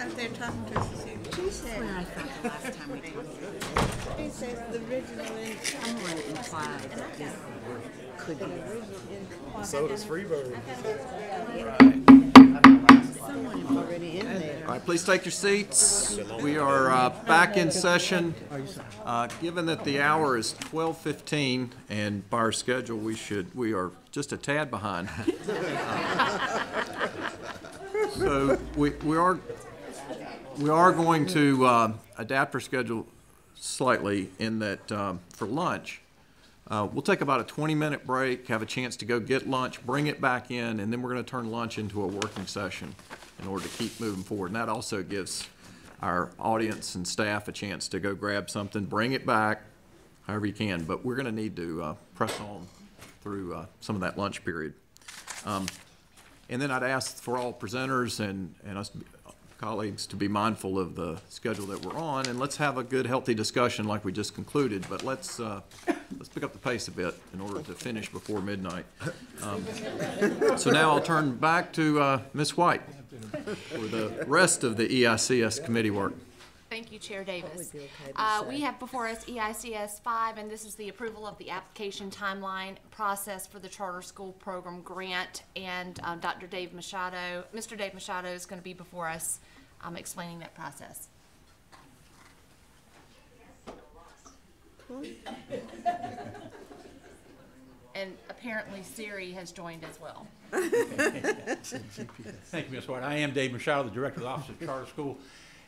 I was just out there talking to Cecilia. She said. Where I thought the last time we talked. She says the original in. Someone implied this could be. So does Freeburg. Someone already in there. All right, please take your seats. We are uh, back in session. Uh, Given that the hour is 12:15 and by our schedule, we should, we are just a tad behind. So we we are, we are going to uh, adapt our schedule slightly in that um, for lunch, uh, we'll take about a 20-minute break, have a chance to go get lunch, bring it back in, and then we're going to turn lunch into a working session in order to keep moving forward. And that also gives our audience and staff a chance to go grab something, bring it back, however you can. But we're going to need to uh, press on through uh, some of that lunch period. Um, And then I'd ask for all presenters and, and us colleagues to be mindful of the schedule that we're on, and let's have a good, healthy discussion like we just concluded, but let's, uh, let's pick up the pace a bit in order to finish before midnight. Um, So now I'll turn back to uh, Ms. White for the rest of the EICS committee work. Thank you, Chair Davis. Uh, We have before us EICS five, and this is the approval of the application timeline process for the charter school program grant. And um, Dr. Dave Machado, Mr. Dave Machado is going to be before us um, explaining that process. And apparently Siri has joined as well. Thank you, Ms. White. I am Dave Machado, the Director of the Office of Charter School,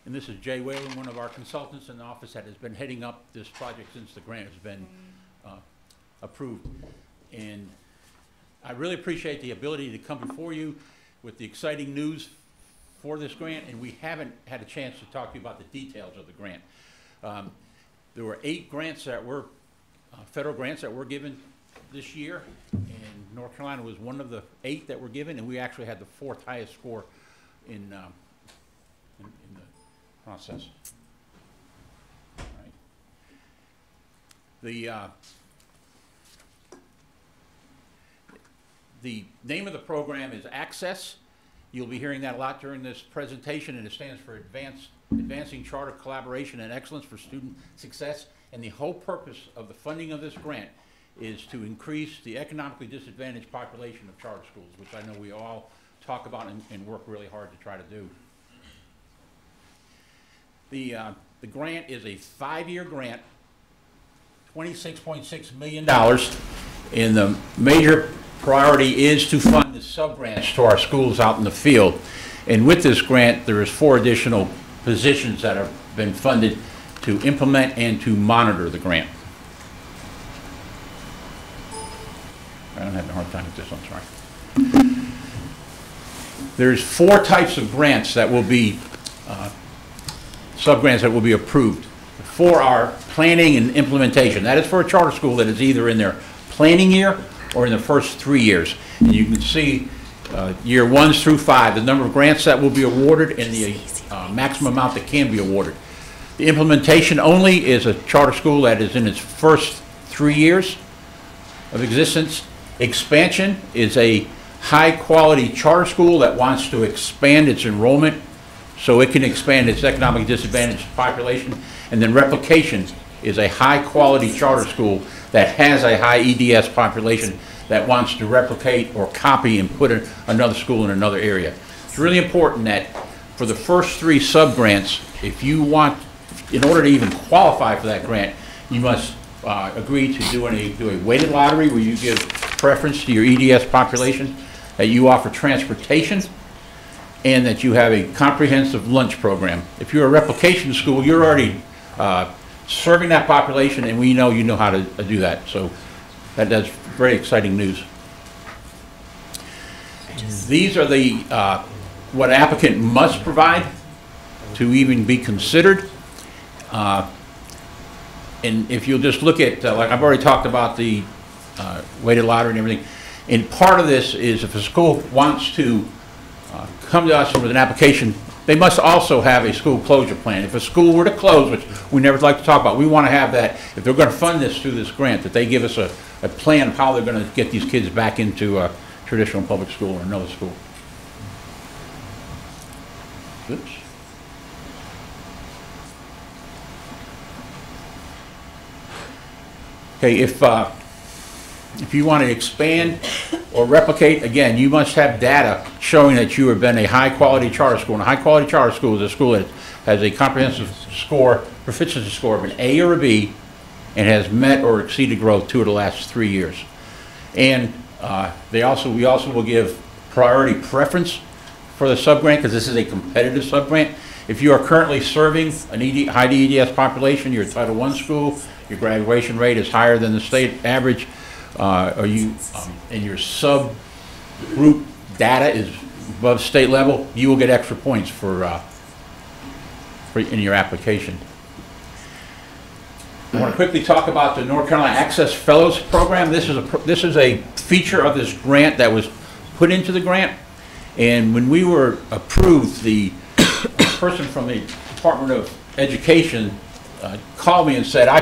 and this is Jay Whalen, one of our consultants in the office that has been heading up this project since the grant has been uh, approved. And I really appreciate the ability to come before you with the exciting news for this grant, and we haven't had a chance to talk to you about the details of the grant. Um, There were eight grants that were, uh, federal grants that were given this year, and North Carolina was one of the eight that were given, and we actually had the fourth highest score in, um, in, in the process. The, uh, the name of the program is Access. You'll be hearing that a lot during this presentation, and it stands for Advanced, Advancing Charter Collaboration and Excellence for Student Success. And the whole purpose of the funding of this grant is to increase the economically disadvantaged population of charter schools, which I know we all talk about and, and work really hard to try to do. The, uh, the grant is a five-year grant, twenty-six point six million dollars. And the major priority is to fund the sub-grants to our schools out in the field. And with this grant, there is four additional positions that have been funded to implement and to monitor the grant. I don't have a hard time with this, I'm sorry. There's four types of grants that will be, uh, sub-grants that will be approved. Four are planning and implementation. That is for a charter school that is either in their planning year or in the first three years. And you can see uh, year ones through five, the number of grants that will be awarded and the uh, maximum amount that can be awarded. The implementation only is a charter school that is in its first three years of existence. Expansion is a high-quality charter school that wants to expand its enrollment so it can expand its economic disadvantaged population. And then replication is a high-quality charter school that has a high EDS population that wants to replicate or copy and put a- another school in another area. It's really important that for the first three sub-grants, if you want, in order to even qualify for that grant, you must uh, agree to doing a, do a weighted lottery where you give preference to your EDS population, that you offer transportation, and that you have a comprehensive lunch program. If you're a replication school, you're already uh, serving that population, and we know you know how to do that. So that, that's very exciting news. These are the, uh, what applicant must provide to even be considered. Uh, And if you'll just look at, uh, like I've already talked about the uh, weighted lottery and everything, and part of this is if a school wants to uh, come to us with an application, they must also have a school closure plan. If a school were to close, which we never like to talk about, we want to have that, if they're going to fund this through this grant, that they give us a, a plan of how they're going to get these kids back into a traditional public school or another school. Oops. Okay, if, uh, if you want to expand or replicate, again, you must have data showing that you have been a high-quality charter school. And a high-quality charter school is a school that has a comprehensive score, proficiency score of an A or a B, and has met or exceeded growth two of the last three years. And uh, they also, we also will give priority preference for the sub-grant, because this is a competitive sub-grant. If you are currently serving an ED, high DEDS population, you're a Title I school, your graduation rate is higher than the state average, uh, or you, um, and your subgroup data is above state level, you will get extra points for, uh, for, in your application. I want to quickly talk about the North Carolina Access Fellows Program. This is a, this is a feature of this grant that was put into the grant. And when we were approved, the person from the Department of Education uh, called me and said, I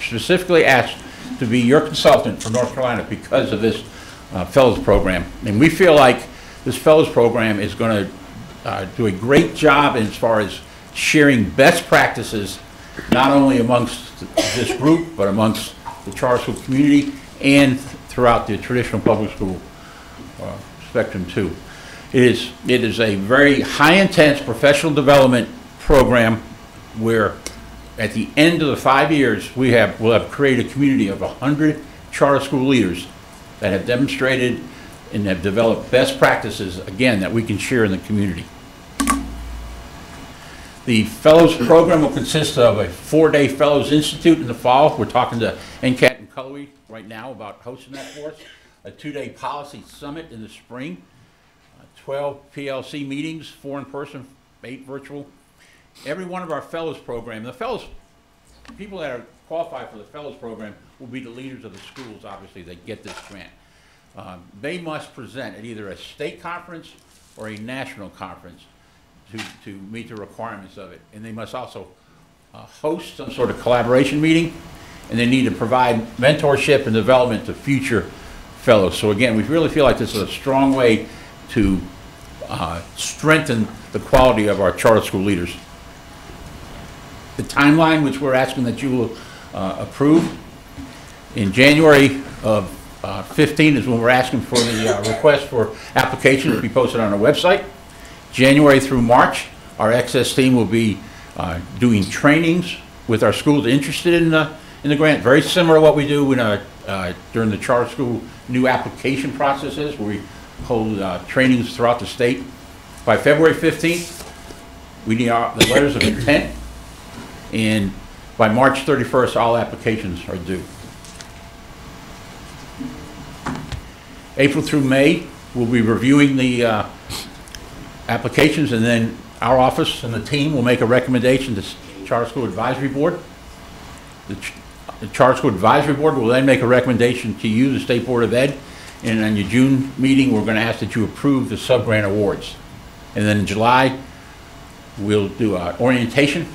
specifically asked to be your consultant for North Carolina because of this uh, fellows program. And we feel like this fellows program is going to do a great job as far as sharing best practices, not only amongst this group, but amongst the charter school community and throughout the traditional public school uh, spectrum too. It is, it is a very high-intense professional development program where at the end of the five years, we have, we'll have created a community of 100 charter school leaders that have demonstrated and have developed best practices, again, that we can share in the community. The Fellows Program will consist of a four-day Fellows Institute in the fall. We're talking to NCAT and Cullowhee right now about hosting that for us. A two-day Policy Summit in the spring. Uh, 12 PLC meetings, four in person, eight virtual. Every one of our Fellows Program, the Fellows, people that are qualified for the Fellows Program will be the leaders of the schools, obviously, that get this grant. Um, They must present at either a state conference or a national conference to, to meet the requirements of it. And they must also uh, host some sort of collaboration meeting, and they need to provide mentorship and development to future fellows. So again, we really feel like this is a strong way to uh, strengthen the quality of our charter school leaders. The timeline which we're asking that you will uh, approve, in January of uh, 15 is when we're asking for the uh, request for applications to be posted on our website. January through March, our access team will be uh, doing trainings with our schools interested in the, in the grant, very similar to what we do in uh, during the charter school new application processes, where we hold uh, trainings throughout the state. By February 15th, we need our, the letters of intent, and by March 31st, all applications are due. April through May, we'll be reviewing the uh, applications, and then our office and the team will make a recommendation to s- Charter School Advisory Board. The ch- the Charter School Advisory Board will then make a recommendation to you, the State Board of Ed, and on your June meeting, we're going to ask that you approve the sub-grant awards. And then in July, we'll do uh, orientation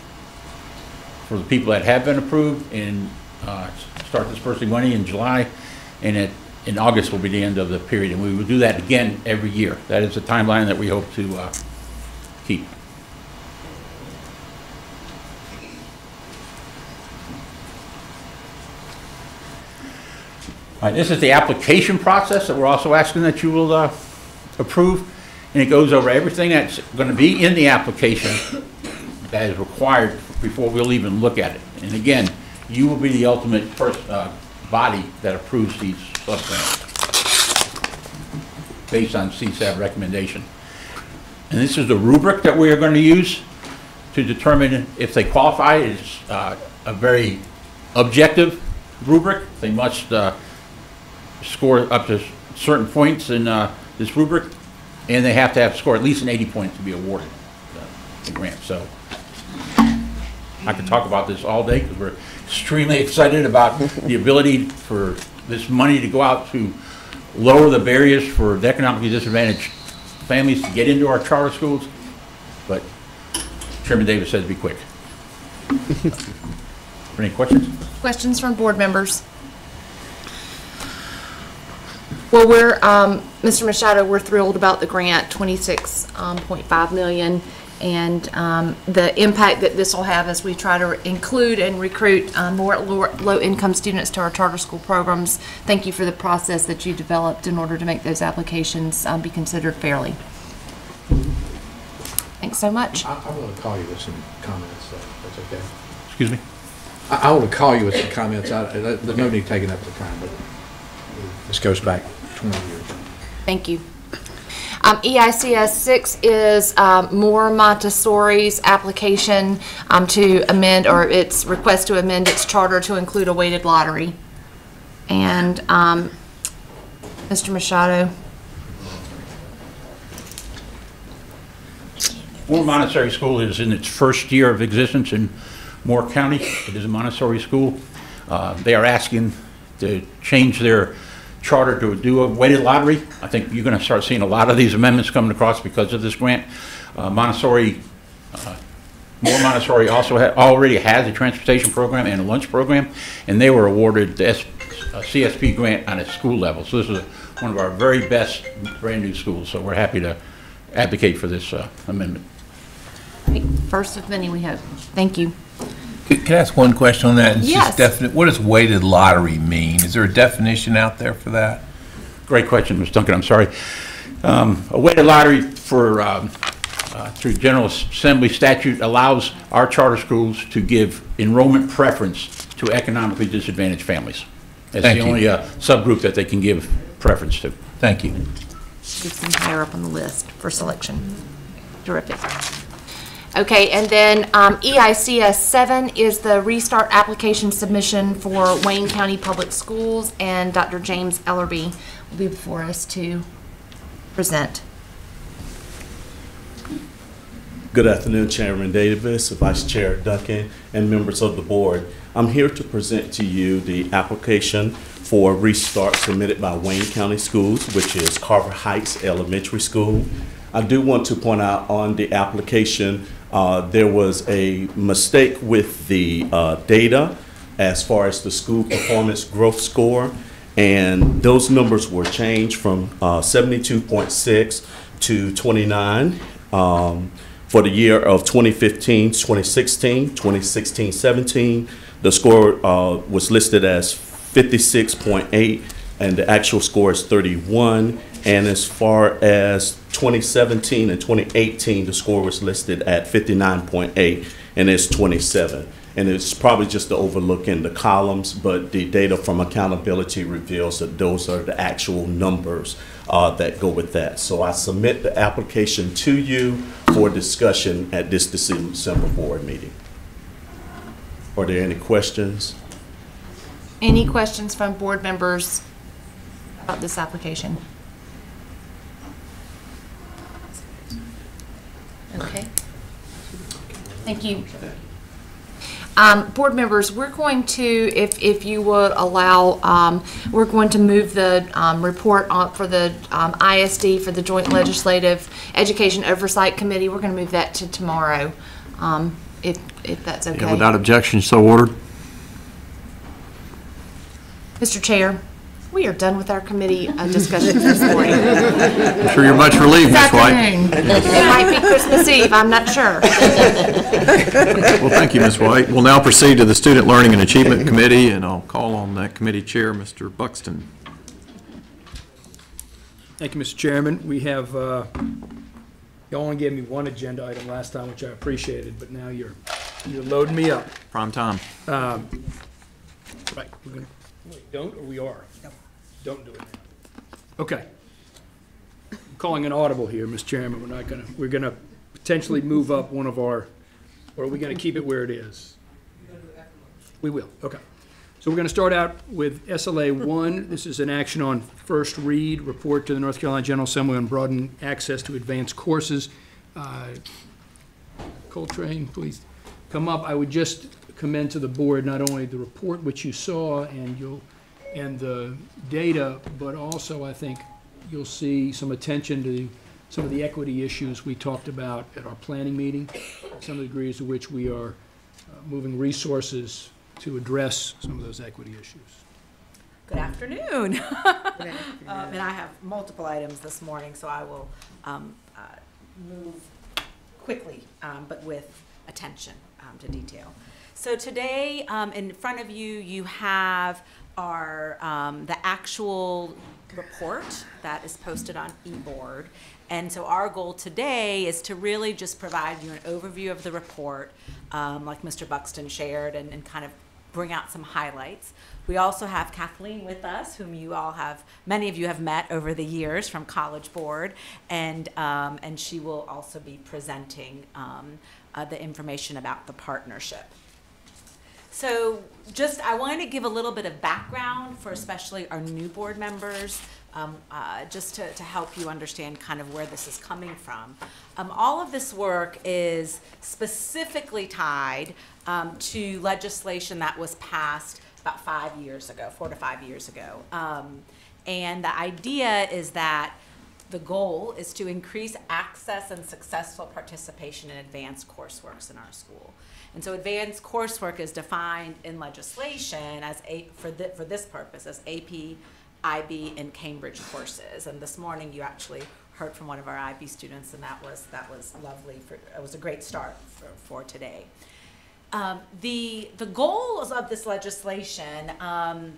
for the people that have been approved and uh, start dispersing money in July. And it, in August will be the end of the period. And we will do that again every year. That is the timeline that we hope to uh, keep. All right, this is the application process that we're also asking that you will uh, approve. And it goes over everything that's going to be in the application that is required before we'll even look at it. And again, you will be the ultimate first uh, body that approves these sub-grants based on CSAB recommendation. And this is the rubric that we are going to use to determine if they qualify. It's uh, a very objective rubric. They must uh, score up to certain points in uh, this rubric, and they have to have scored at least an 80 points to be awarded uh, the grant. So I could talk about this all day because we're extremely excited about the ability for this money to go out to lower the barriers for the economically disadvantaged families to get into our charter schools, but Chairman Davis said to be quick. Any questions? Questions from board members? Well, we're, um, Mr. Machado, we're thrilled about the grant, twenty-six, um, point five million, and, um, the impact that this will have as we try to include and recruit, um, more low-income students to our charter school programs. Thank you for the process that you developed in order to make those applications, um, be considered fairly. Thanks so much. I, I want to call you with some comments, so that's okay. Excuse me? I, I want to call you with some comments. I, there's no need taking up the time, but this goes back twenty years. Thank you. Um, EICS six is, um, Moore Montessori's application, um, to amend, or its request to amend its charter to include a weighted lottery. And, um, Mr. Machado? Moore Montessori School is in its first year of existence in Moore County. It is a Montessori school. Uh, They are asking to change their charter to do a weighted lottery. I think you're going to start seeing a lot of these amendments coming across because of this grant. Uh, Montessori, uh, Moore Montessori also ha- already has a transportation program and a lunch program, and they were awarded the S- a CSP grant on a school level. So this is one of our very best brand-new schools, so we're happy to advocate for this uh, amendment. First of many, we hope. Thank you. Can can I ask one question on that? It's Yes. just definite, what does weighted lottery mean? Is there a definition out there for that? Great question, Ms. Duncan, I'm sorry. Um, A weighted lottery for, um, uh, through General Assembly statute allows our charter schools to give enrollment preference to economically disadvantaged families. It's Thank the you. only uh, subgroup that they can give preference to. Thank you. Gets them higher up on the list for selection. Terrific. Okay, and then um, EICS seven is the restart application submission for Wayne County Public Schools, and Dr. James Ellerby will be before us to present. Good afternoon, Chairman Davis, Vice Chair Duncan, and members of the board. I'm here to present to you the application for restart submitted by Wayne County Schools, which is Carver Heights Elementary School. I do want to point out on the application, uh, there was a mistake with the uh, data as far as the school performance growth score. And those numbers were changed from uh, 72.6 to 29 um, for the year of 2015, 2016, 2016, 17. The score uh, was listed as 56.8, and the actual score is 31. And as far as 2017 and 2018, the score was listed at 59.8, and it's 27. And it's probably just the overlook in the columns, but the data from accountability reveals that those are the actual numbers uh, that go with that. So I submit the application to you for discussion at this December board meeting. Are there any questions? Any questions from board members about this application? Okay. Thank you. Um, board members, we're going to, if, if you would allow, um, we're going to move the, um, report on, for the, um, ISD, for the Joint Legislative Education Oversight Committee, we're gonna move that to tomorrow, um, if, if that's okay. Yeah, Without objection, so ordered. Mr. Chair, we are done with our committee uh, discussions this morning. I'm sure you're much relieved, This Ms. White. It might be Christmas Eve, I'm not sure. Well, thank you, Ms. White. We'll now proceed to the Student Learning and Achievement Committee, and I'll call on that committee chair, Mr. Buxton. Thank you, Mr. Chairman. We have, uh, you only gave me one agenda item last time, which I appreciated, but now you're, you're loading me up. Prime time. Um, Right, we're gonna, wait, don't, or we are? Don't do it now. Okay. I'm Calling an audible here, Mr. Chairman, we're not gonna, we're gonna potentially move up one of our, or are we gonna keep it where it is? We will, okay. So we're gonna start out with SLA one. This is an action on first read, report to the North Carolina General Assembly on broadened access to advanced courses. Uh, Coltrane, please come up. I would just commend to the board not only the report which you saw and you'll, and the data, but also I think you'll see some attention to some of the equity issues we talked about at our planning meeting, some of the degrees to which we are uh, moving resources to address some of those equity issues. Good afternoon. Um, And I have multiple items this morning, so I will um, uh, move quickly, um, but with attention um, to detail. So today, um, in front of you, you have our, um, the actual report that is posted on eBoard. And so our goal today is to really just provide you an overview of the report, um, like Mr. Buxton shared, and, and kind of bring out some highlights. We also have Kathleen with us, whom you all have, many of you have met over the years from College Board, and, um, and she will also be presenting um, uh, the information about the partnership. So just, I wanted to give a little bit of background for especially our new board members, um, uh, just to, to help you understand kind of where this is coming from. Um, all of this work is specifically tied um, to legislation that was passed about five years ago, four to five years ago. Um, and the idea is that the goal is to increase access and successful participation in advanced courseworks in our school. And so advanced coursework is defined in legislation as a, for, th for this purpose as AP, IB, and Cambridge courses. And this morning you actually heard from one of our IB students, and that was that was lovely. For it was a great start for, for today. Um, the the goals of this legislation um,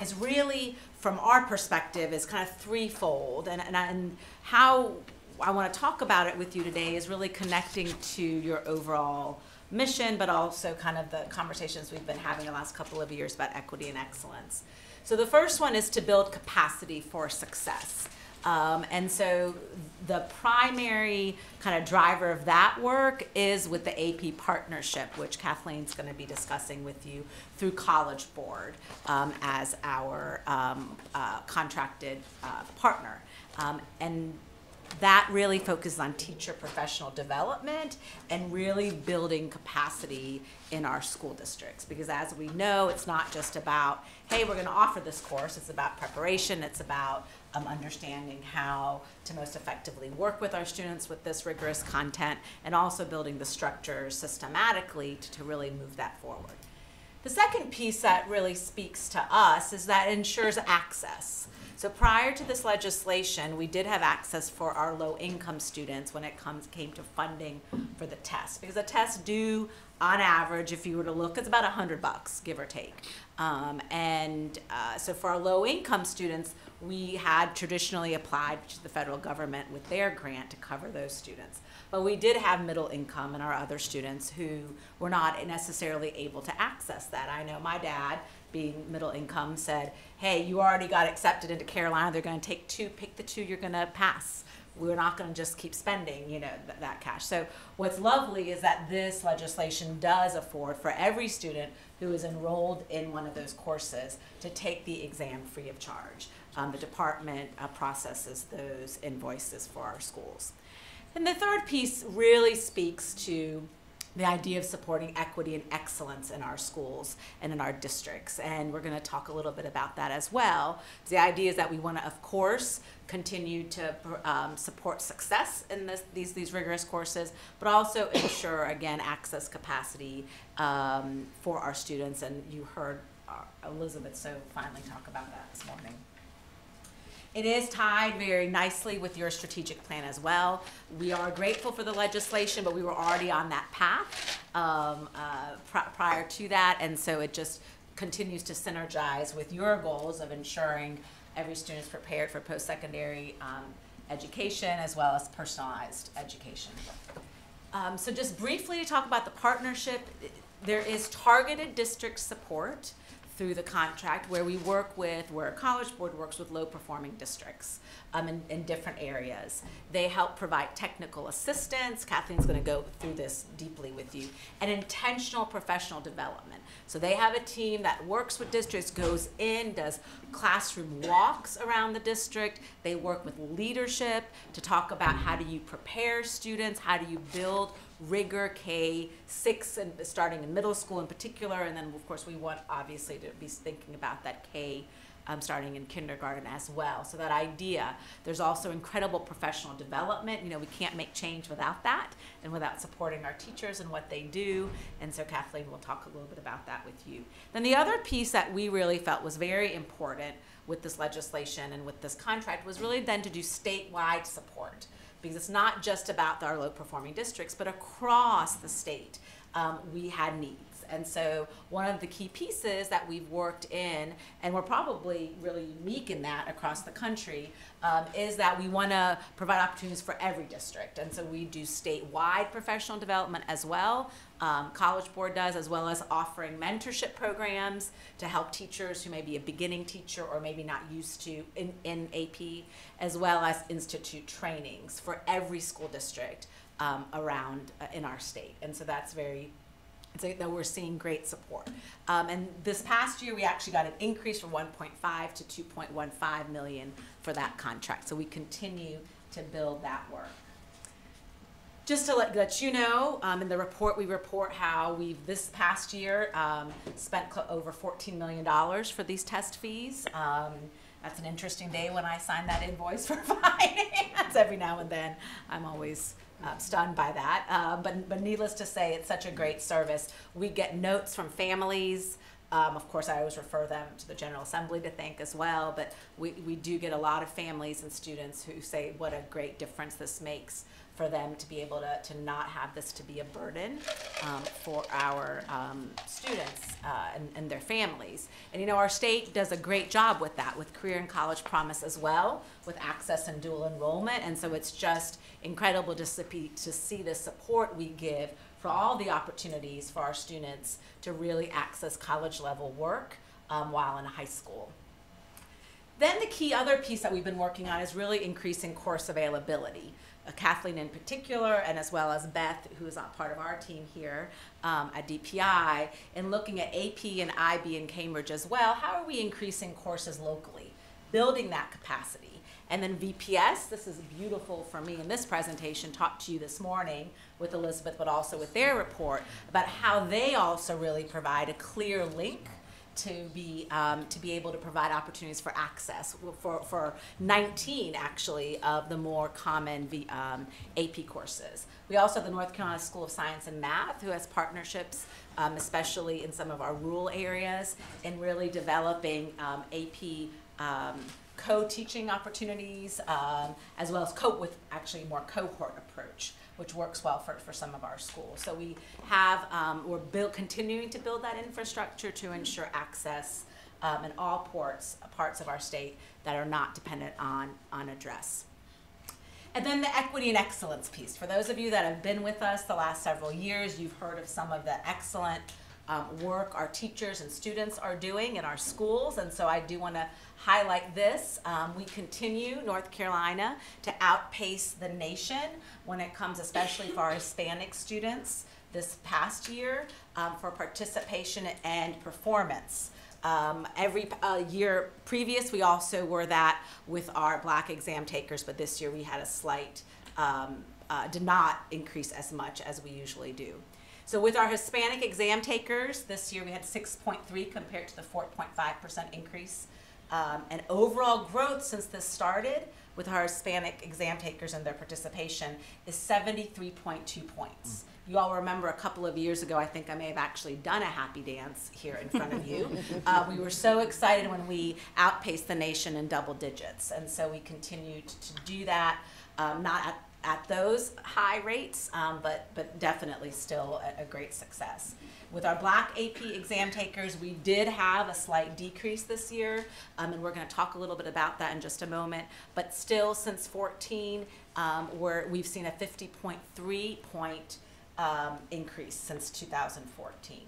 is really, from our perspective, is kind of threefold, and and, and how I want to talk about it with you today is really connecting to your overall mission, but also kind of the conversations we've been having the last couple of years about equity and excellence. So the first one is to build capacity for success. Um, and so the primary kind of driver of that work is with the AP partnership, which Kathleen's going to be discussing with you through College Board um, as our um, uh, contracted uh, partner. Um, and that really focuses on teacher professional development and really building capacity in our school districts. Because as we know, it's not just about, hey, we're going to offer this course, it's about preparation, it's about um, understanding how to most effectively work with our students with this rigorous content, and also building the structure systematically to, to really move that forward. The second piece that really speaks to us is that ensures access. So prior to this legislation, we did have access for our low-income students when it comes came to funding for the test, because the tests do, on average, if you were to look, it's about a hundred bucks, give or take. Um, and uh, so for our low-income students, we had traditionally applied to the federal government with their grant to cover those students. But we did have middle income and our other students who were not necessarily able to access that. I know my dad, being middle income, said, hey, you already got accepted into Carolina. They're going to take two, pick the two you're going to pass. We're not going to just keep spending, you know, th that cash. So what's lovely is that this legislation does afford for every student who is enrolled in one of those courses to take the exam free of charge. Um, the department uh, processes those invoices for our schools. And the third piece really speaks to the idea of supporting equity and excellence in our schools and in our districts. And we're going to talk a little bit about that as well. The idea is that we want to, of course, continue to um, support success in this, these, these rigorous courses, but also ensure, again, access capacity um, for our students. And you heard uh, Elizabeth so finally talk about that this morning. It is tied very nicely with your strategic plan as well. We are grateful for the legislation, but we were already on that path um, uh, pr prior to that, and so it just continues to synergize with your goals of ensuring every student is prepared for post-secondary um, education as well as personalized education. Um, so just briefly to talk about the partnership, there is targeted district support through the contract where we work with, where College Board works with low performing districts um, in, in different areas. They help provide technical assistance. Kathleen's going to go through this deeply with you. And intentional professional development. So they have a team that works with districts, goes in, does classroom walks around the district. They work with leadership to talk about how do you prepare students, how do you build rigor K six and starting in middle school in particular, and then of course we want obviously to be thinking about that K um, starting in kindergarten as well. So that idea, there's also incredible professional development. You know, we can't make change without that and without supporting our teachers and what they do. And so Kathleen will talk a little bit about that with you. Then the other piece that we really felt was very important with this legislation and with this contract was really then to do statewide support because it's not just about our low performing districts, but across the state, um, we had needs. And so one of the key pieces that we've worked in, and we're probably really unique in that across the country, um, is that we want to provide opportunities for every district. And so we do statewide professional development as well. Um, College Board does, as well as offering mentorship programs to help teachers who may be a beginning teacher or maybe not used to in, in AP, as well as institute trainings for every school district um, around uh, in our state. And so that's very that we're seeing great support. Um, and this past year, we actually got an increase from 1.5 to 2.15 million for that contract. So we continue to build that work. Just to let, let you know, um, in the report, we report how we've this past year um, spent over $14 million for these test fees. Um, that's an interesting day when I sign that invoice for finance. Every now and then, I'm always uh, stunned by that. Uh, but, but needless to say, it's such a great service. We get notes from families. Um, of course, I always refer them to the General Assembly to thank as well, but we, we do get a lot of families and students who say what a great difference this makes for them to be able to, to not have this to be a burden um, for our um, students uh, and, and their families. And you know, our state does a great job with that, with Career and College Promise as well, with access and dual enrollment. And so it's just incredible to see, to see the support we give for all the opportunities for our students to really access college level work um, while in high school. Then the key other piece that we've been working on is really increasing course availability Kathleen in particular, and as well as Beth, who is part of our team here um, at DPI, in looking at AP and IB in Cambridge as well. How are we increasing courses locally, building that capacity? And then VPS, this is beautiful for me in this presentation, talked to you this morning with Elizabeth, but also with their report about how they also really provide a clear link to be um, to be able to provide opportunities for access for, for 19 actually of the more common v, um, AP courses. We also have the North Carolina School of Science and Math who has partnerships um, especially in some of our rural areas in really developing um, AP um, co-teaching opportunities um, as well as cope with actually more cohort approach which works well for, for some of our schools. So we have, um, we're build, continuing to build that infrastructure to ensure access um, in all ports, parts of our state that are not dependent on, on address. And then the equity and excellence piece. For those of you that have been with us the last several years, you've heard of some of the excellent um, work our teachers and students are doing in our schools. And so I do want to highlight this. Um, we continue, North Carolina, to outpace the nation when it comes, especially for our Hispanic students this past year, um, for participation and performance. Um, every uh, year previous, we also were that with our black exam takers, but this year we had a slight, um, uh, did not increase as much as we usually do. So with our Hispanic exam takers, this year we had 6.3 compared to the 4.5% increase. Um, and overall growth since this started with our Hispanic exam takers and their participation is 73.2 points. You all remember a couple of years ago, I think I may have actually done a happy dance here in front of you. uh, we were so excited when we outpaced the nation in double digits. And so we continued to do that, um, not at at those high rates, um, but, but definitely still a, a, great success. With our black AP exam takers, we did have a slight decrease this year, um, and we're going to talk a little bit about that in just a moment. But still, since 14, um, we're, we've seen a 50.3 point um, increase since 2014.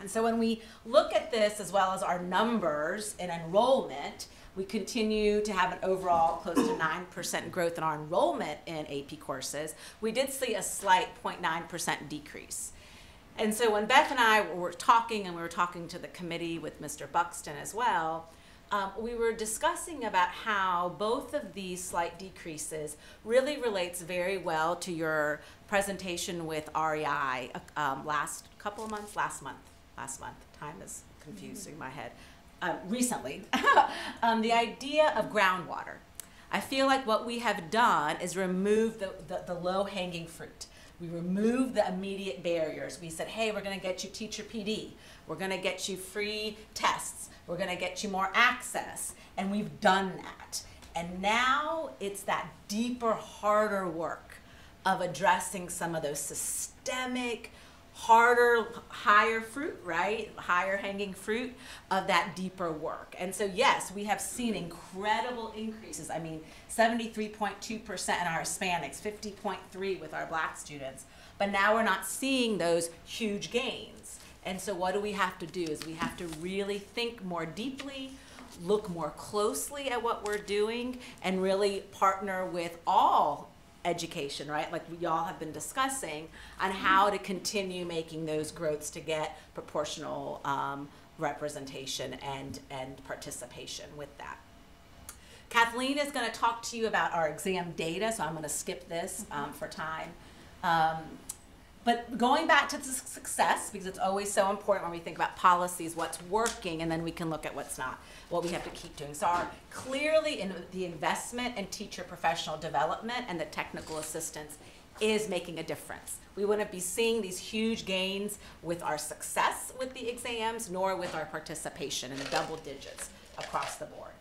And so when we look at this as well as our numbers in enrollment, we continue to have an overall close to 9% growth in our enrollment in AP courses. We did see a slight 0.9% decrease. And so when Beth and I were talking, and we were talking to the committee with Mr. Buxton as well, um, we were discussing about how both of these slight decreases really relates very well to your presentation with REI um, last couple of months, last month, last month. Time is confusing my head uh, recently, um, the idea of groundwater. I feel like what we have done is remove the, the, the low hanging fruit. We removed the immediate barriers. We said, hey, we're going to get you teacher PD. We're going to get you free tests. We're going to get you more access. And we've done that. And now it's that deeper, harder work of addressing some of those systemic, harder, higher fruit, right? Higher hanging fruit of that deeper work. And so, yes, we have seen incredible increases. I mean, 73.2% in our Hispanics, 50.3 with our black students. But now we're not seeing those huge gains. And so what do we have to do is we have to really think more deeply, look more closely at what we're doing and really partner with all education, right? Like we all have been discussing on how to continue making those growths to get proportional um, representation and, and participation with that. Kathleen is going to talk to you about our exam data, so I'm going to skip this um, for time. Um, but going back to the success, because it's always so important when we think about policies, what's working, and then we can look at what's not, what we have to keep doing. So our, clearly in the investment in teacher professional development and the technical assistance is making a difference. We wouldn't be seeing these huge gains with our success with the exams, nor with our participation in the double digits across the board.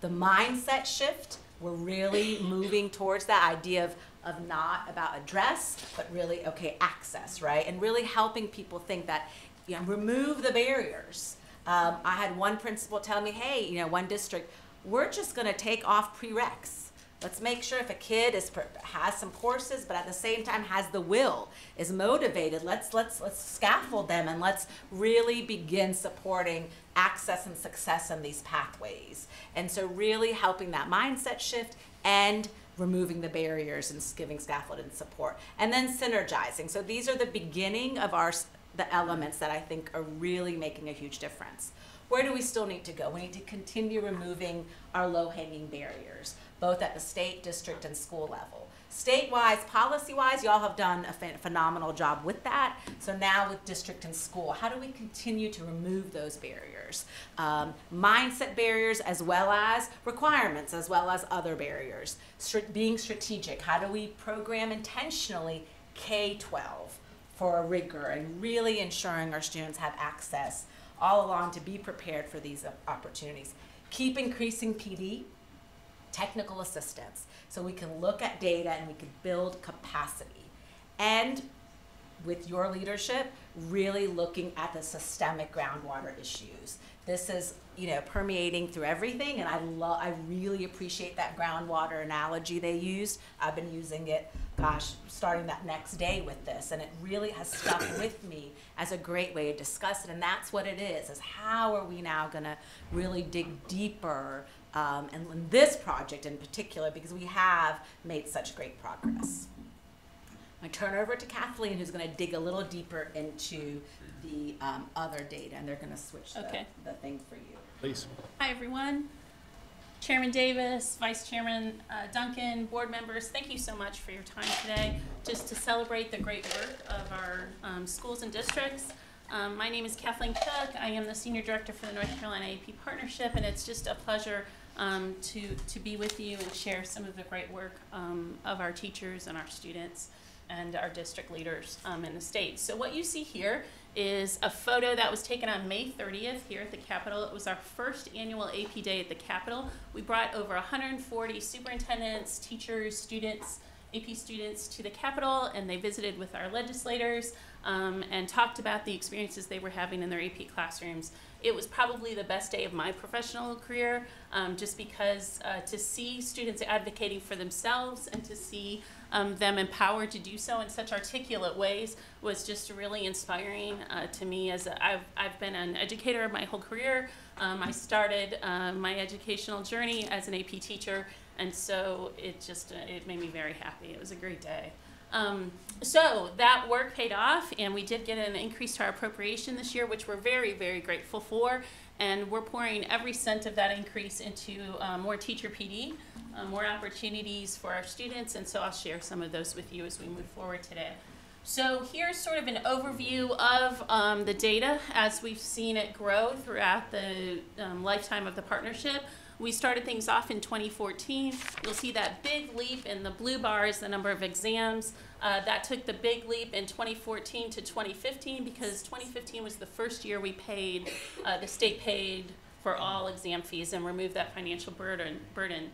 The mindset shift, we're really moving towards that idea of of not about address, but really, okay, access, right? And really helping people think that, you know, remove the barriers. Um, I had one principal tell me, hey, you know, one district, we're just going to take off prereqs. Let's make sure if a kid is has some courses, but at the same time has the will, is motivated. Let's let's let's scaffold them and let's really begin supporting access and success in these pathways. And so, really helping that mindset shift and removing the barriers and giving scaffold and support and then synergizing. So these are the beginning of our the elements that i think are really making a huge difference. Where do we still need to go? We need to continue removing our low hanging barriers both at the state district and school level State-wise, policy-wise, y'all have done a ph phenomenal job with that. So now with district and school, how do we continue to remove those barriers? Um, mindset barriers as well as requirements, as well as other barriers. Being strategic, how do we program intentionally K-12 for rigor and really ensuring our students have access all along to be prepared for these opportunities. Keep increasing PD, technical assistance so we can look at data and we can build capacity. And with your leadership, really looking at the systemic groundwater issues. This is, you know, permeating through everything, and I love, I really appreciate that groundwater analogy they used. I've been using it, gosh, starting that next day with this, and it really has stuck with me as a great way to discuss it. And that's what it is: is how are we now going to really dig deeper um, and in this project in particular, because we have made such great progress. I turn over to Kathleen, who's going to dig a little deeper into the um, other data, and they're going to switch the, Okay. the thing for you. Please. Hi, everyone. Chairman Davis, Vice Chairman uh, Duncan, board members, thank you so much for your time today, just to celebrate the great work of our um, schools and districts. Um, my name is Kathleen Cook. I am the Senior Director for the North Carolina AP Partnership, and it's just a pleasure um, to, to be with you and share some of the great work um, of our teachers and our students and our district leaders um, in the state. So what you see here is a photo that was taken on May 30th here at the Capitol. It was our first annual AP Day at the Capitol. We brought over 140 superintendents, teachers, students, AP students to the Capitol, and they visited with our legislators um, and talked about the experiences they were having in their AP classrooms it was probably the best day of my professional career um, just because uh, to see students advocating for themselves and to see um, them empowered to do so in such articulate ways was just really inspiring uh, to me as i have I've been an educator my whole career. Um, I started uh, my educational journey as an AP teacher and so it just uh, it made me very happy. It was a great day. Um, so that work paid off, and we did get an increase to our appropriation this year, which we're very, very grateful for. And we're pouring every cent of that increase into uh, more teacher PD, uh, more opportunities for our students, and so I'll share some of those with you as we move forward today. So here's sort of an overview of um, the data as we've seen it grow throughout the um, lifetime of the partnership. We started things off in 2014. You'll see that big leap in the blue bars, the number of exams. Uh, that took the big leap in 2014 to 2015 because 2015 was the first year we paid, uh, the state paid for all exam fees and removed that financial burden. burden.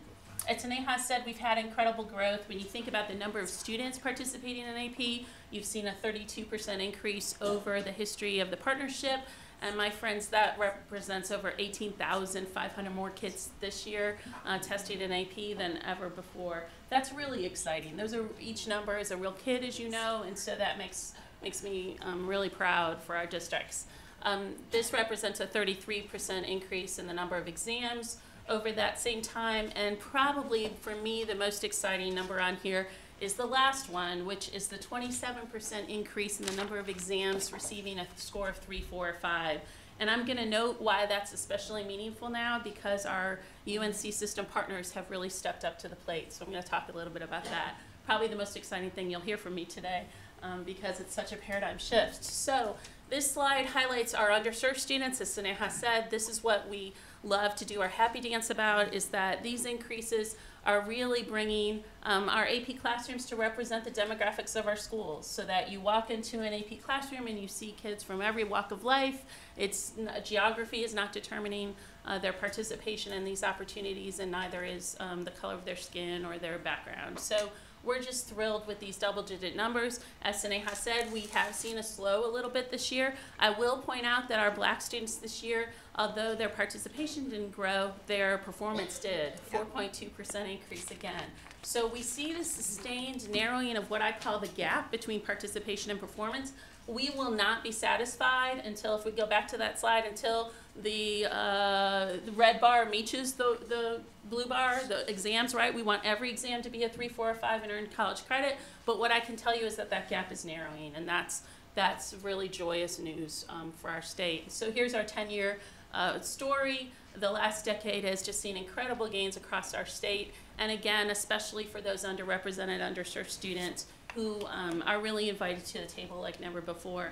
As Sneha said, we've had incredible growth. When you think about the number of students participating in AP, you've seen a 32% increase over the history of the partnership. And my friends, that represents over 18,500 more kids this year uh, in AP than ever before. That's really exciting. Those are each number is a real kid, as you know, and so that makes makes me um, really proud for our districts. Um, this represents a 33% increase in the number of exams over that same time, and probably for me the most exciting number on here is the last one, which is the 27% increase in the number of exams receiving a score of 3, 4, or 5. And I'm going to note why that's especially meaningful now because our UNC system partners have really stepped up to the plate. So I'm going to talk a little bit about that. Probably the most exciting thing you'll hear from me today um, because it's such a paradigm shift. So this slide highlights our underserved students. As Sneha said, this is what we love to do our happy dance about is that these increases are really bringing um, our AP classrooms to represent the demographics of our schools so that you walk into an AP classroom and you see kids from every walk of life. It's geography is not determining uh, their participation in these opportunities and neither is um, the color of their skin or their background. So we're just thrilled with these double digit numbers. As Sneha said, we have seen a slow a little bit this year. I will point out that our black students this year, although their participation didn't grow, their performance did. 4.2% increase again. So we see the sustained narrowing of what I call the gap between participation and performance. We will not be satisfied until, if we go back to that slide, until the, uh, the red bar reaches the, the blue bar, the exams, right? We want every exam to be a three, four, or five and earn college credit. But what I can tell you is that that gap is narrowing, and that's that's really joyous news um, for our state. So here's our 10-year uh, story. The last decade has just seen incredible gains across our state, and again, especially for those underrepresented, underserved students who um, are really invited to the table like never before.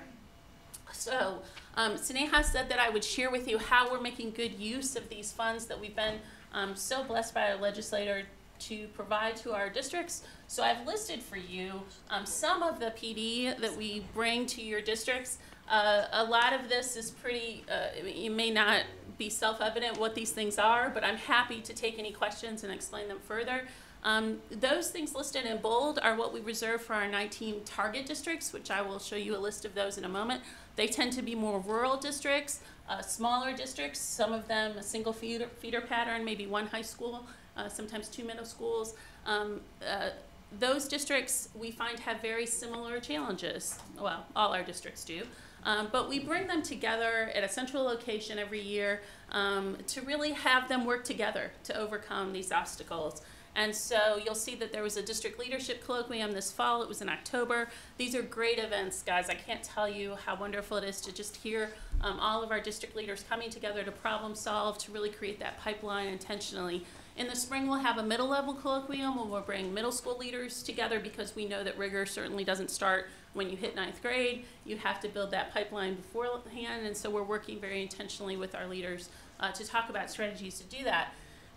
So, um, Sneha said that I would share with you how we're making good use of these funds that we've been um, so blessed by our legislator to provide to our districts. So I've listed for you um, some of the PD that we bring to your districts. Uh, a lot of this is pretty, uh, you may not be self-evident what these things are, but I'm happy to take any questions and explain them further. Um, those things listed in bold are what we reserve for our 19 target districts, which I will show you a list of those in a moment. They tend to be more rural districts, uh, smaller districts, some of them a single feeder, feeder pattern, maybe one high school, uh, sometimes two middle schools. Um, uh, those districts we find have very similar challenges. Well, all our districts do. Um, but we bring them together at a central location every year um, to really have them work together to overcome these obstacles. And so you'll see that there was a district leadership colloquium this fall. It was in October. These are great events, guys. I can't tell you how wonderful it is to just hear um, all of our district leaders coming together to problem solve, to really create that pipeline intentionally. In the spring, we'll have a middle level colloquium where we'll bring middle school leaders together because we know that rigor certainly doesn't start when you hit ninth grade. You have to build that pipeline beforehand. And so we're working very intentionally with our leaders uh, to talk about strategies to do that.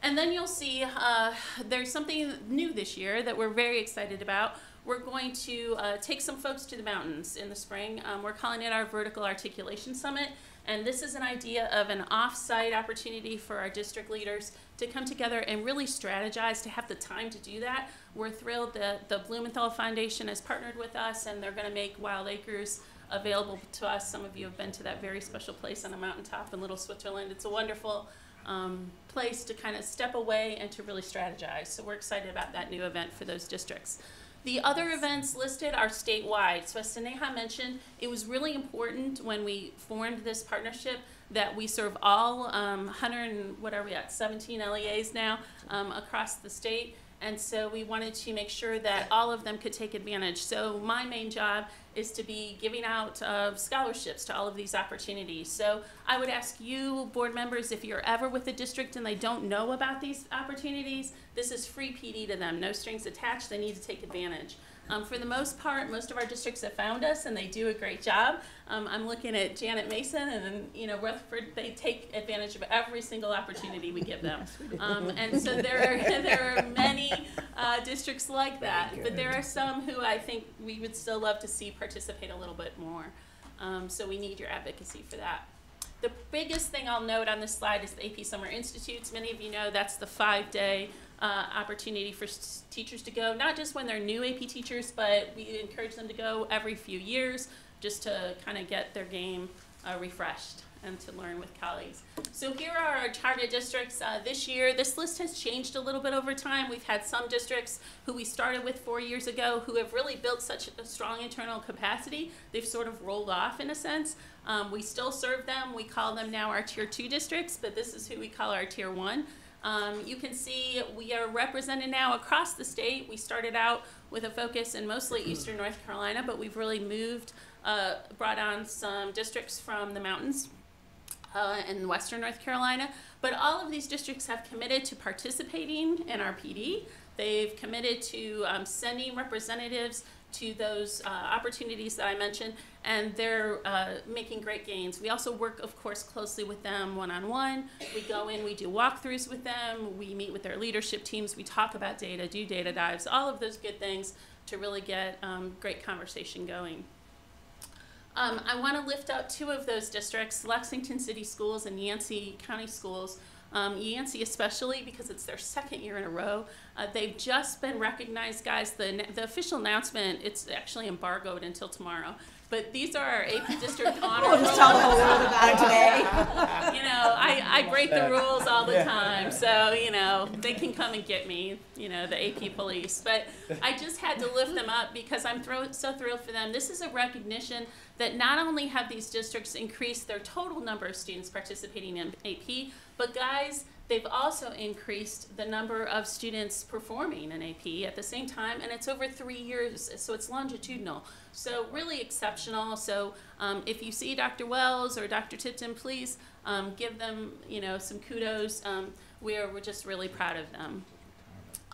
And then you'll see uh, there's something new this year that we're very excited about. We're going to uh, take some folks to the mountains in the spring. Um, we're calling it our Vertical Articulation Summit. And this is an idea of an off-site opportunity for our district leaders to come together and really strategize, to have the time to do that. We're thrilled that the Blumenthal Foundation has partnered with us and they're going to make Wildacres available to us. Some of you have been to that very special place on a mountaintop in Little Switzerland. It's a wonderful um, place to kind of step away and to really strategize. So we're excited about that new event for those districts. The other events listed are statewide. So as Sneha mentioned, it was really important when we formed this partnership that we serve all um, 100 and what are we at, 17 LEAs now um, across the state. And so we wanted to make sure that all of them could take advantage. So my main job is to be giving out uh, scholarships to all of these opportunities. So I would ask you, board members, if you're ever with the district and they don't know about these opportunities, this is free PD to them, no strings attached. They need to take advantage. Um, for the most part, most of our districts have found us and they do a great job. Um, I'm looking at Janet Mason and you know, Rutherford, they take advantage of every single opportunity we give them. Um, and so there are, there are many uh, districts like that, but there are some who I think we would still love to see participate a little bit more. Um, so we need your advocacy for that. The biggest thing I'll note on this slide is the AP Summer Institutes. Many of you know that's the five-day uh, opportunity for teachers to go, not just when they're new AP teachers, but we encourage them to go every few years just to kind of get their game uh, refreshed and to learn with colleagues. So here are our target districts uh, this year. This list has changed a little bit over time. We've had some districts who we started with four years ago who have really built such a strong internal capacity. They've sort of rolled off in a sense. Um, we still serve them. We call them now our tier two districts, but this is who we call our tier one. Um, you can see we are represented now across the state. We started out with a focus in mostly eastern North Carolina, but we've really moved, uh, brought on some districts from the mountains uh, in western North Carolina. But all of these districts have committed to participating in our PD. They've committed to um, sending representatives to those uh, opportunities that I mentioned, and they're uh, making great gains. We also work, of course, closely with them one on one. We go in, we do walkthroughs with them, we meet with their leadership teams, we talk about data, do data dives, all of those good things to really get um, great conversation going. Um, I want to lift out two of those districts, Lexington City Schools and Yancey County Schools. Um, Yancey especially because it's their second year in a row. Uh, they've just been recognized, guys. The, the official announcement, it's actually embargoed until tomorrow. But these are our AP District honor We'll just tell the whole world about it today. you know, I, I break the rules all the time, so, you know, they can come and get me, you know, the AP police. But I just had to lift them up because I'm thro- so thrilled for them. This is a recognition that not only have these districts increased their total number of students participating in AP, but guys, they've also increased the number of students performing an AP at the same time, and it's over three years, so it's longitudinal. So really exceptional. So um, if you see Dr. Wells or Dr. Tipton, please um, give them, you know, some kudos. Um, we're we're just really proud of them.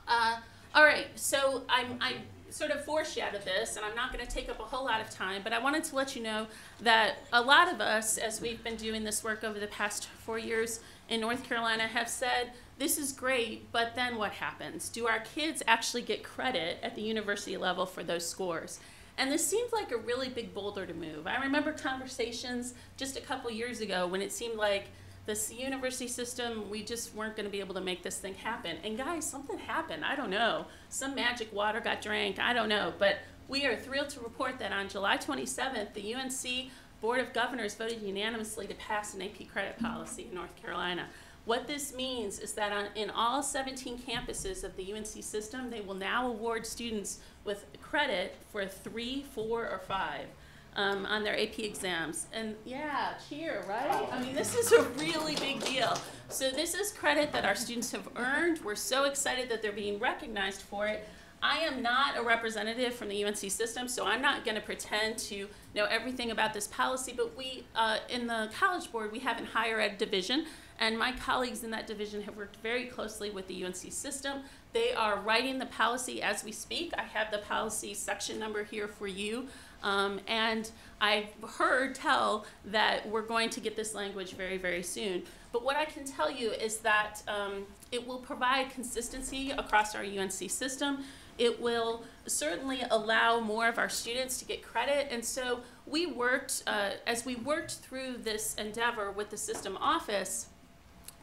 Uh, all right, so I'm, I sort of foreshadowed this, and I'm not going to take up a whole lot of time, but I wanted to let you know that a lot of us, as we've been doing this work over the past four years in North Carolina, have said, this is great, but then what happens? Do our kids actually get credit at the university level for those scores? And this seems like a really big boulder to move. I remember conversations just a couple years ago when it seemed like this university system, we just weren't going to be able to make this thing happen. And guys, something happened. I don't know. Some magic water got drank. I don't know. But we are thrilled to report that on July 27th, the UNC Board of Governors voted unanimously to pass an AP credit policy in North Carolina. What this means is that on, in all 17 campuses of the UNC system, they will now award students with credit for three, four, or five um, on their AP exams. And yeah, cheer, right? I mean, this is a really big deal. So this is credit that our students have earned. We're so excited that they're being recognized for it. I am not a representative from the UNC system, so I'm not going to pretend to know everything about this policy, but we, uh, in the College Board, we have a higher ed division, and my colleagues in that division have worked very closely with the UNC system. They are writing the policy as we speak. I have the policy section number here for you. Um, and I've heard tell that we're going to get this language very, very soon. But what I can tell you is that um, it will provide consistency across our UNC system. It will certainly allow more of our students to get credit. And so we worked, uh, as we worked through this endeavor with the system office,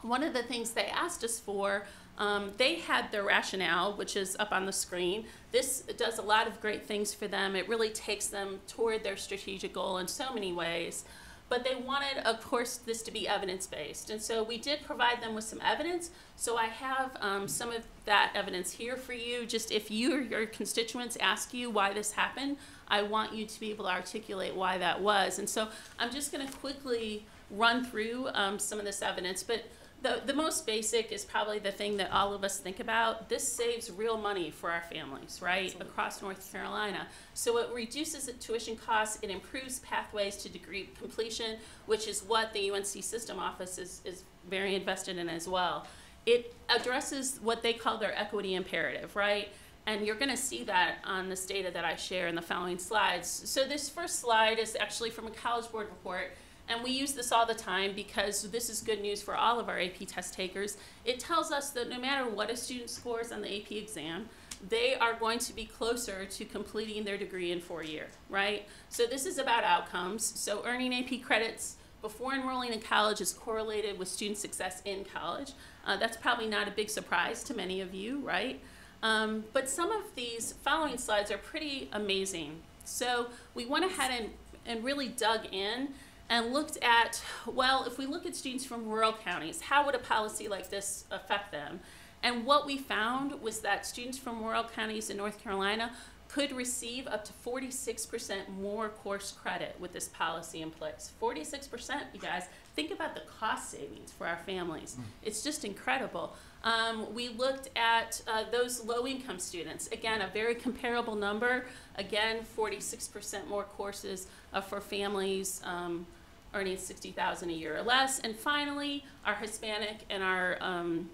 one of the things they asked us for um, they had their rationale, which is up on the screen. This does a lot of great things for them. It really takes them toward their strategic goal in so many ways. But they wanted, of course, this to be evidence based. And so we did provide them with some evidence. So I have um, some of that evidence here for you. Just if you or your constituents ask you why this happened, I want you to be able to articulate why that was. And so I'm just going to quickly run through um, some of this evidence. But the, the most basic is probably the thing that all of us think about. This saves real money for our families, right, across North Carolina. So it reduces the tuition costs, it improves pathways to degree completion, which is what the UNC System Office is, is very invested in as well. It addresses what they call their equity imperative, right? And you're going to see that on this data that I share in the following slides. So this first slide is actually from a College Board report. And we use this all the time because this is good news for all of our AP test takers. It tells us that no matter what a student scores on the AP exam, they are going to be closer to completing their degree in four year, right? So this is about outcomes. So earning AP credits before enrolling in college is correlated with student success in college. Uh, that's probably not a big surprise to many of you, right? Um, but some of these following slides are pretty amazing. So we went ahead and, and really dug in and looked at, well, if we look at students from rural counties, how would a policy like this affect them? And what we found was that students from rural counties in North Carolina could receive up to 46% more course credit with this policy in place. 46%, you guys. Think about the cost savings for our families. It's just incredible. Um, we looked at uh, those low income students. Again, a very comparable number. Again, 46% more courses uh, for families. Um, earning 60000 a year or less. And finally, our Hispanic and our um,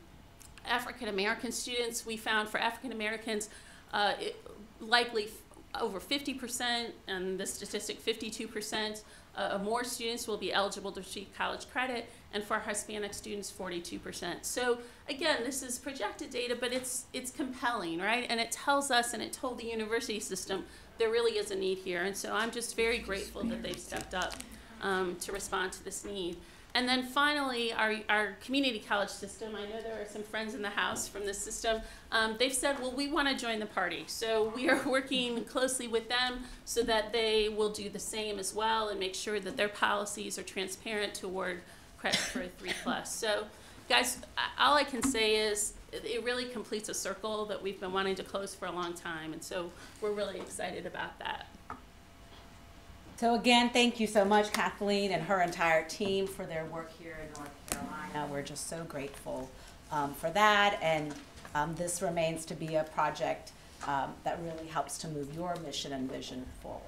African American students, we found for African Americans, uh, likely over 50%, and the statistic 52%, uh, more students will be eligible to receive college credit, and for Hispanic students, 42%. So again, this is projected data, but it's it's compelling, right? And it tells us, and it told the university system, there really is a need here. And so I'm just very grateful that they've stepped up um, to respond to this need. And then finally, our, our community college system, I know there are some friends in the house from this system, um, they've said, well, we want to join the party. So we are working closely with them so that they will do the same as well and make sure that their policies are transparent toward credit for a 3 plus. So guys, all I can say is it really completes a circle that we've been wanting to close for a long time. And so we're really excited about that. So again, thank you so much, Kathleen and her entire team for their work here in North Carolina. We're just so grateful um, for that, and um, this remains to be a project um, that really helps to move your mission and vision forward.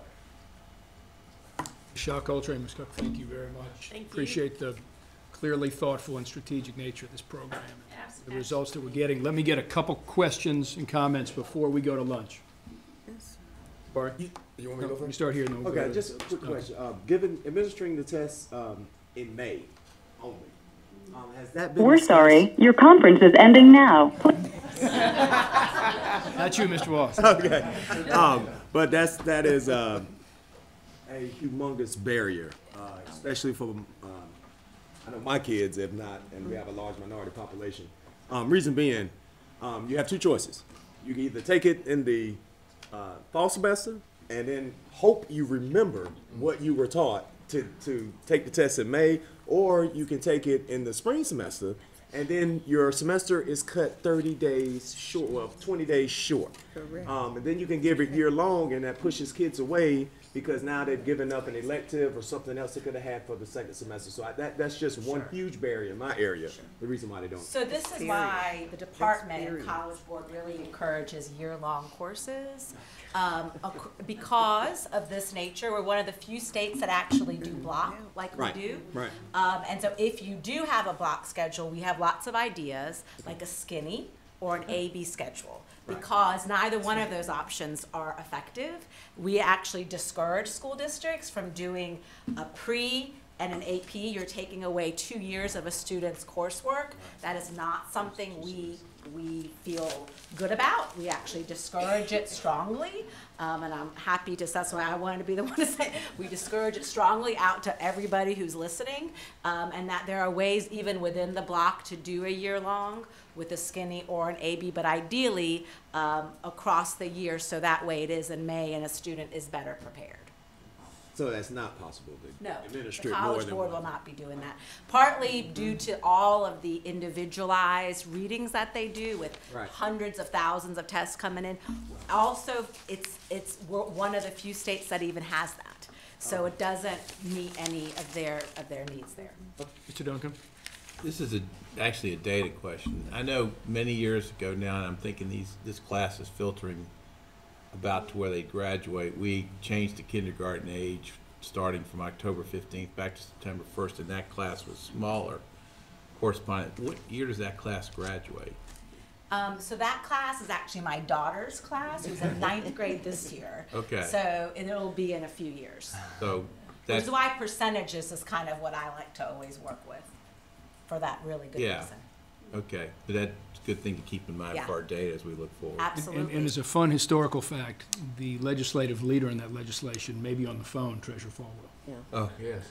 Ms. Shah-Coltrane, Ms. Cook, thank you very much. Thank you. Appreciate the clearly thoughtful and strategic nature of this program. Abs- The results that we're getting. Let me get a couple questions and comments before we go to lunch. Bart? You want me to go Let me first? start here and then we'll go Okay, just a quick question. Um, given administering the test um, in May only, um, has that been? We're sorry, your conference is ending now. Not you, Mr. Wallace. Okay, um, but that's, that is, uh, a humongous barrier, uh, especially for, um, I know my kids, if not, and we have a large minority population. Um, reason being, um, you have two choices. You can either take it in the, uh, fall semester and then hope you remember what you were taught to, to take the test in May, or you can take it in the spring semester and then your semester is cut 30 days short, well, 20 days short. Correct. Um, and then you can give it year long, and that pushes kids away because now they've given up an elective or something else they could have had for the second semester. So I, that, that's just one huge barrier in my area. The reason why they don't. So this is why the department and College Board really encourages year-long courses. Um, ac- because of this nature, we're one of the few states that actually do block like we Right, do. right. Um, and so if you do have a block schedule, we have lots of ideas, like a skinny or an A-B schedule. Because neither one of those options are effective. We actually discourage school districts from doing a pre and an AP. You're taking away two years of a student's coursework. That is not something we we feel good about. We actually discourage it strongly, um, and I'm happy to. That's why I wanted to be the one to say we discourage it strongly out to everybody who's listening, um, and that there are ways even within the block to do a year long with a skinny or an AB, but ideally um, across the year, so that way it is in May and a student is better prepared. So that's not possible to No, administer the it more College than Board one. will not be doing that. Partly due to all of the individualized readings that they do with Right. hundreds of thousands of tests coming in. Also, it's, it's, we're one of the few states that even has that. So it doesn't meet any of their, of their needs there. Mr. Duncan? This is a, actually a data question. I know many years ago now, and I'm thinking these, this class is filtering about to where they graduate. We changed the kindergarten age, starting from October fifteenth back to September first, and that class was smaller. Correspondent, what year does that class graduate? Um, so that class is actually my daughter's class, who's in ninth grade this year. Okay. So it'll be in a few years. So Which that's, is why percentages is kind of what I like to always work with, for that really good yeah, reason. okay. But that's a good thing to keep in mind Yeah. for our data as we look forward. Absolutely. And, and as a fun historical fact, the legislative leader in that legislation may be on the phone, Treasurer Folwell. Oh, Yes.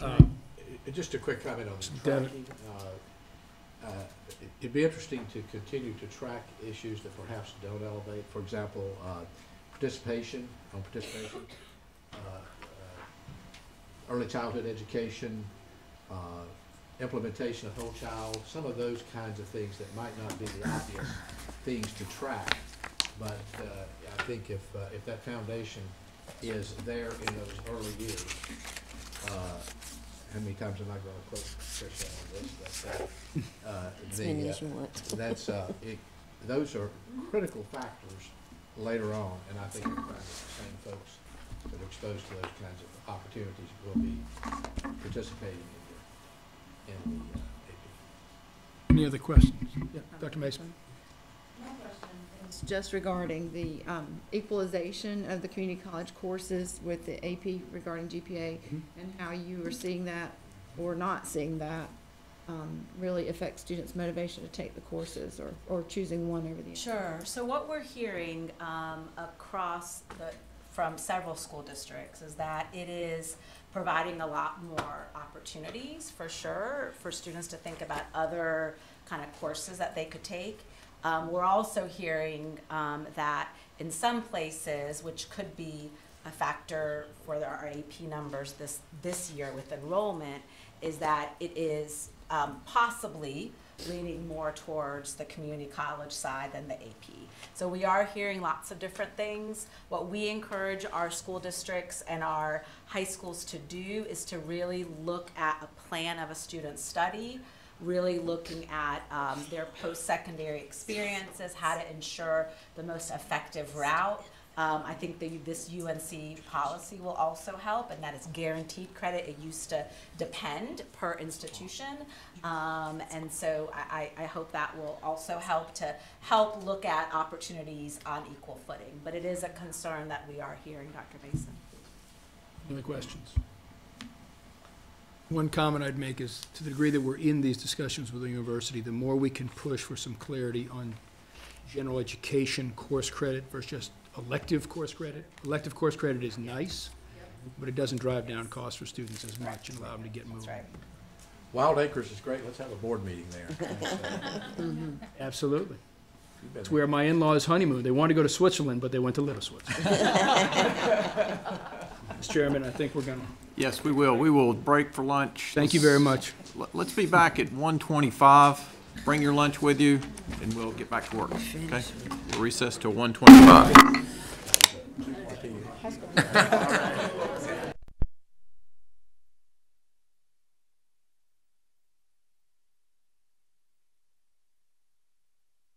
Um, Uh, Just a quick comment on the Devin. tracking. Uh, uh, it- It'd be interesting to continue to track issues that perhaps don't elevate. For example, uh, participation, on participation, uh, uh, early childhood education, uh, implementation of whole child, some of those kinds of things that might not be the obvious things to track. But uh, I think if, uh, if that foundation is there in those early years, uh, how many times am I going to quote Tricia on this? But, uh, uh, As the, many uh, as you want. That's, uh, it, those are critical factors later on, and I think you'll find that the same folks that are exposed to those kinds of opportunities will be participating in in the, uh, AP. Any other questions? Yeah, Dr. Mason? It's just regarding the um, equalization of the community college courses with the AP regarding GPA and how you are seeing that or not seeing that um, really affect students' motivation to take the courses or, or choosing one over the other. Sure. So what we're hearing um, across the, from several school districts is that it is providing a lot more opportunities for sure for students to think about other kind of courses that they could take. Um, we're also hearing um, that in some places, which could be a factor for our AP numbers this this year with enrollment, is that it is um, possibly leaning more towards the community college side than the AP. So we are hearing lots of different things. What we encourage our school districts and our high schools to do is to really look at a plan of a student study, really looking at um, their post-secondary experiences, how to ensure the most effective route. Um, I think the, this UNC policy will also help, and that is guaranteed credit. It used to depend per institution. Um, and so I, I I hope that will also help to help look at opportunities on equal footing. But it is a concern that we are hearing, Dr. Mason. Any questions? One comment I'd make is, to the degree that we're in these discussions with the university, the more we can push for some clarity on general education course credit versus just elective course credit. Elective course credit is nice, but it doesn't drive down costs for students as much and allow them to get moving. Wildacres is great, let's have a board meeting there. Absolutely. It's where my in-laws honeymoon. They wanted to go to Switzerland, but they went to Little Switzerland. Mr. Chairman, I think we're gonna, Yes, we will. We will break for lunch. Thank you very much. Let- Let's be back at 1:25. Bring your lunch with you, and we'll get back to work, okay? We'll Recess till 1:25.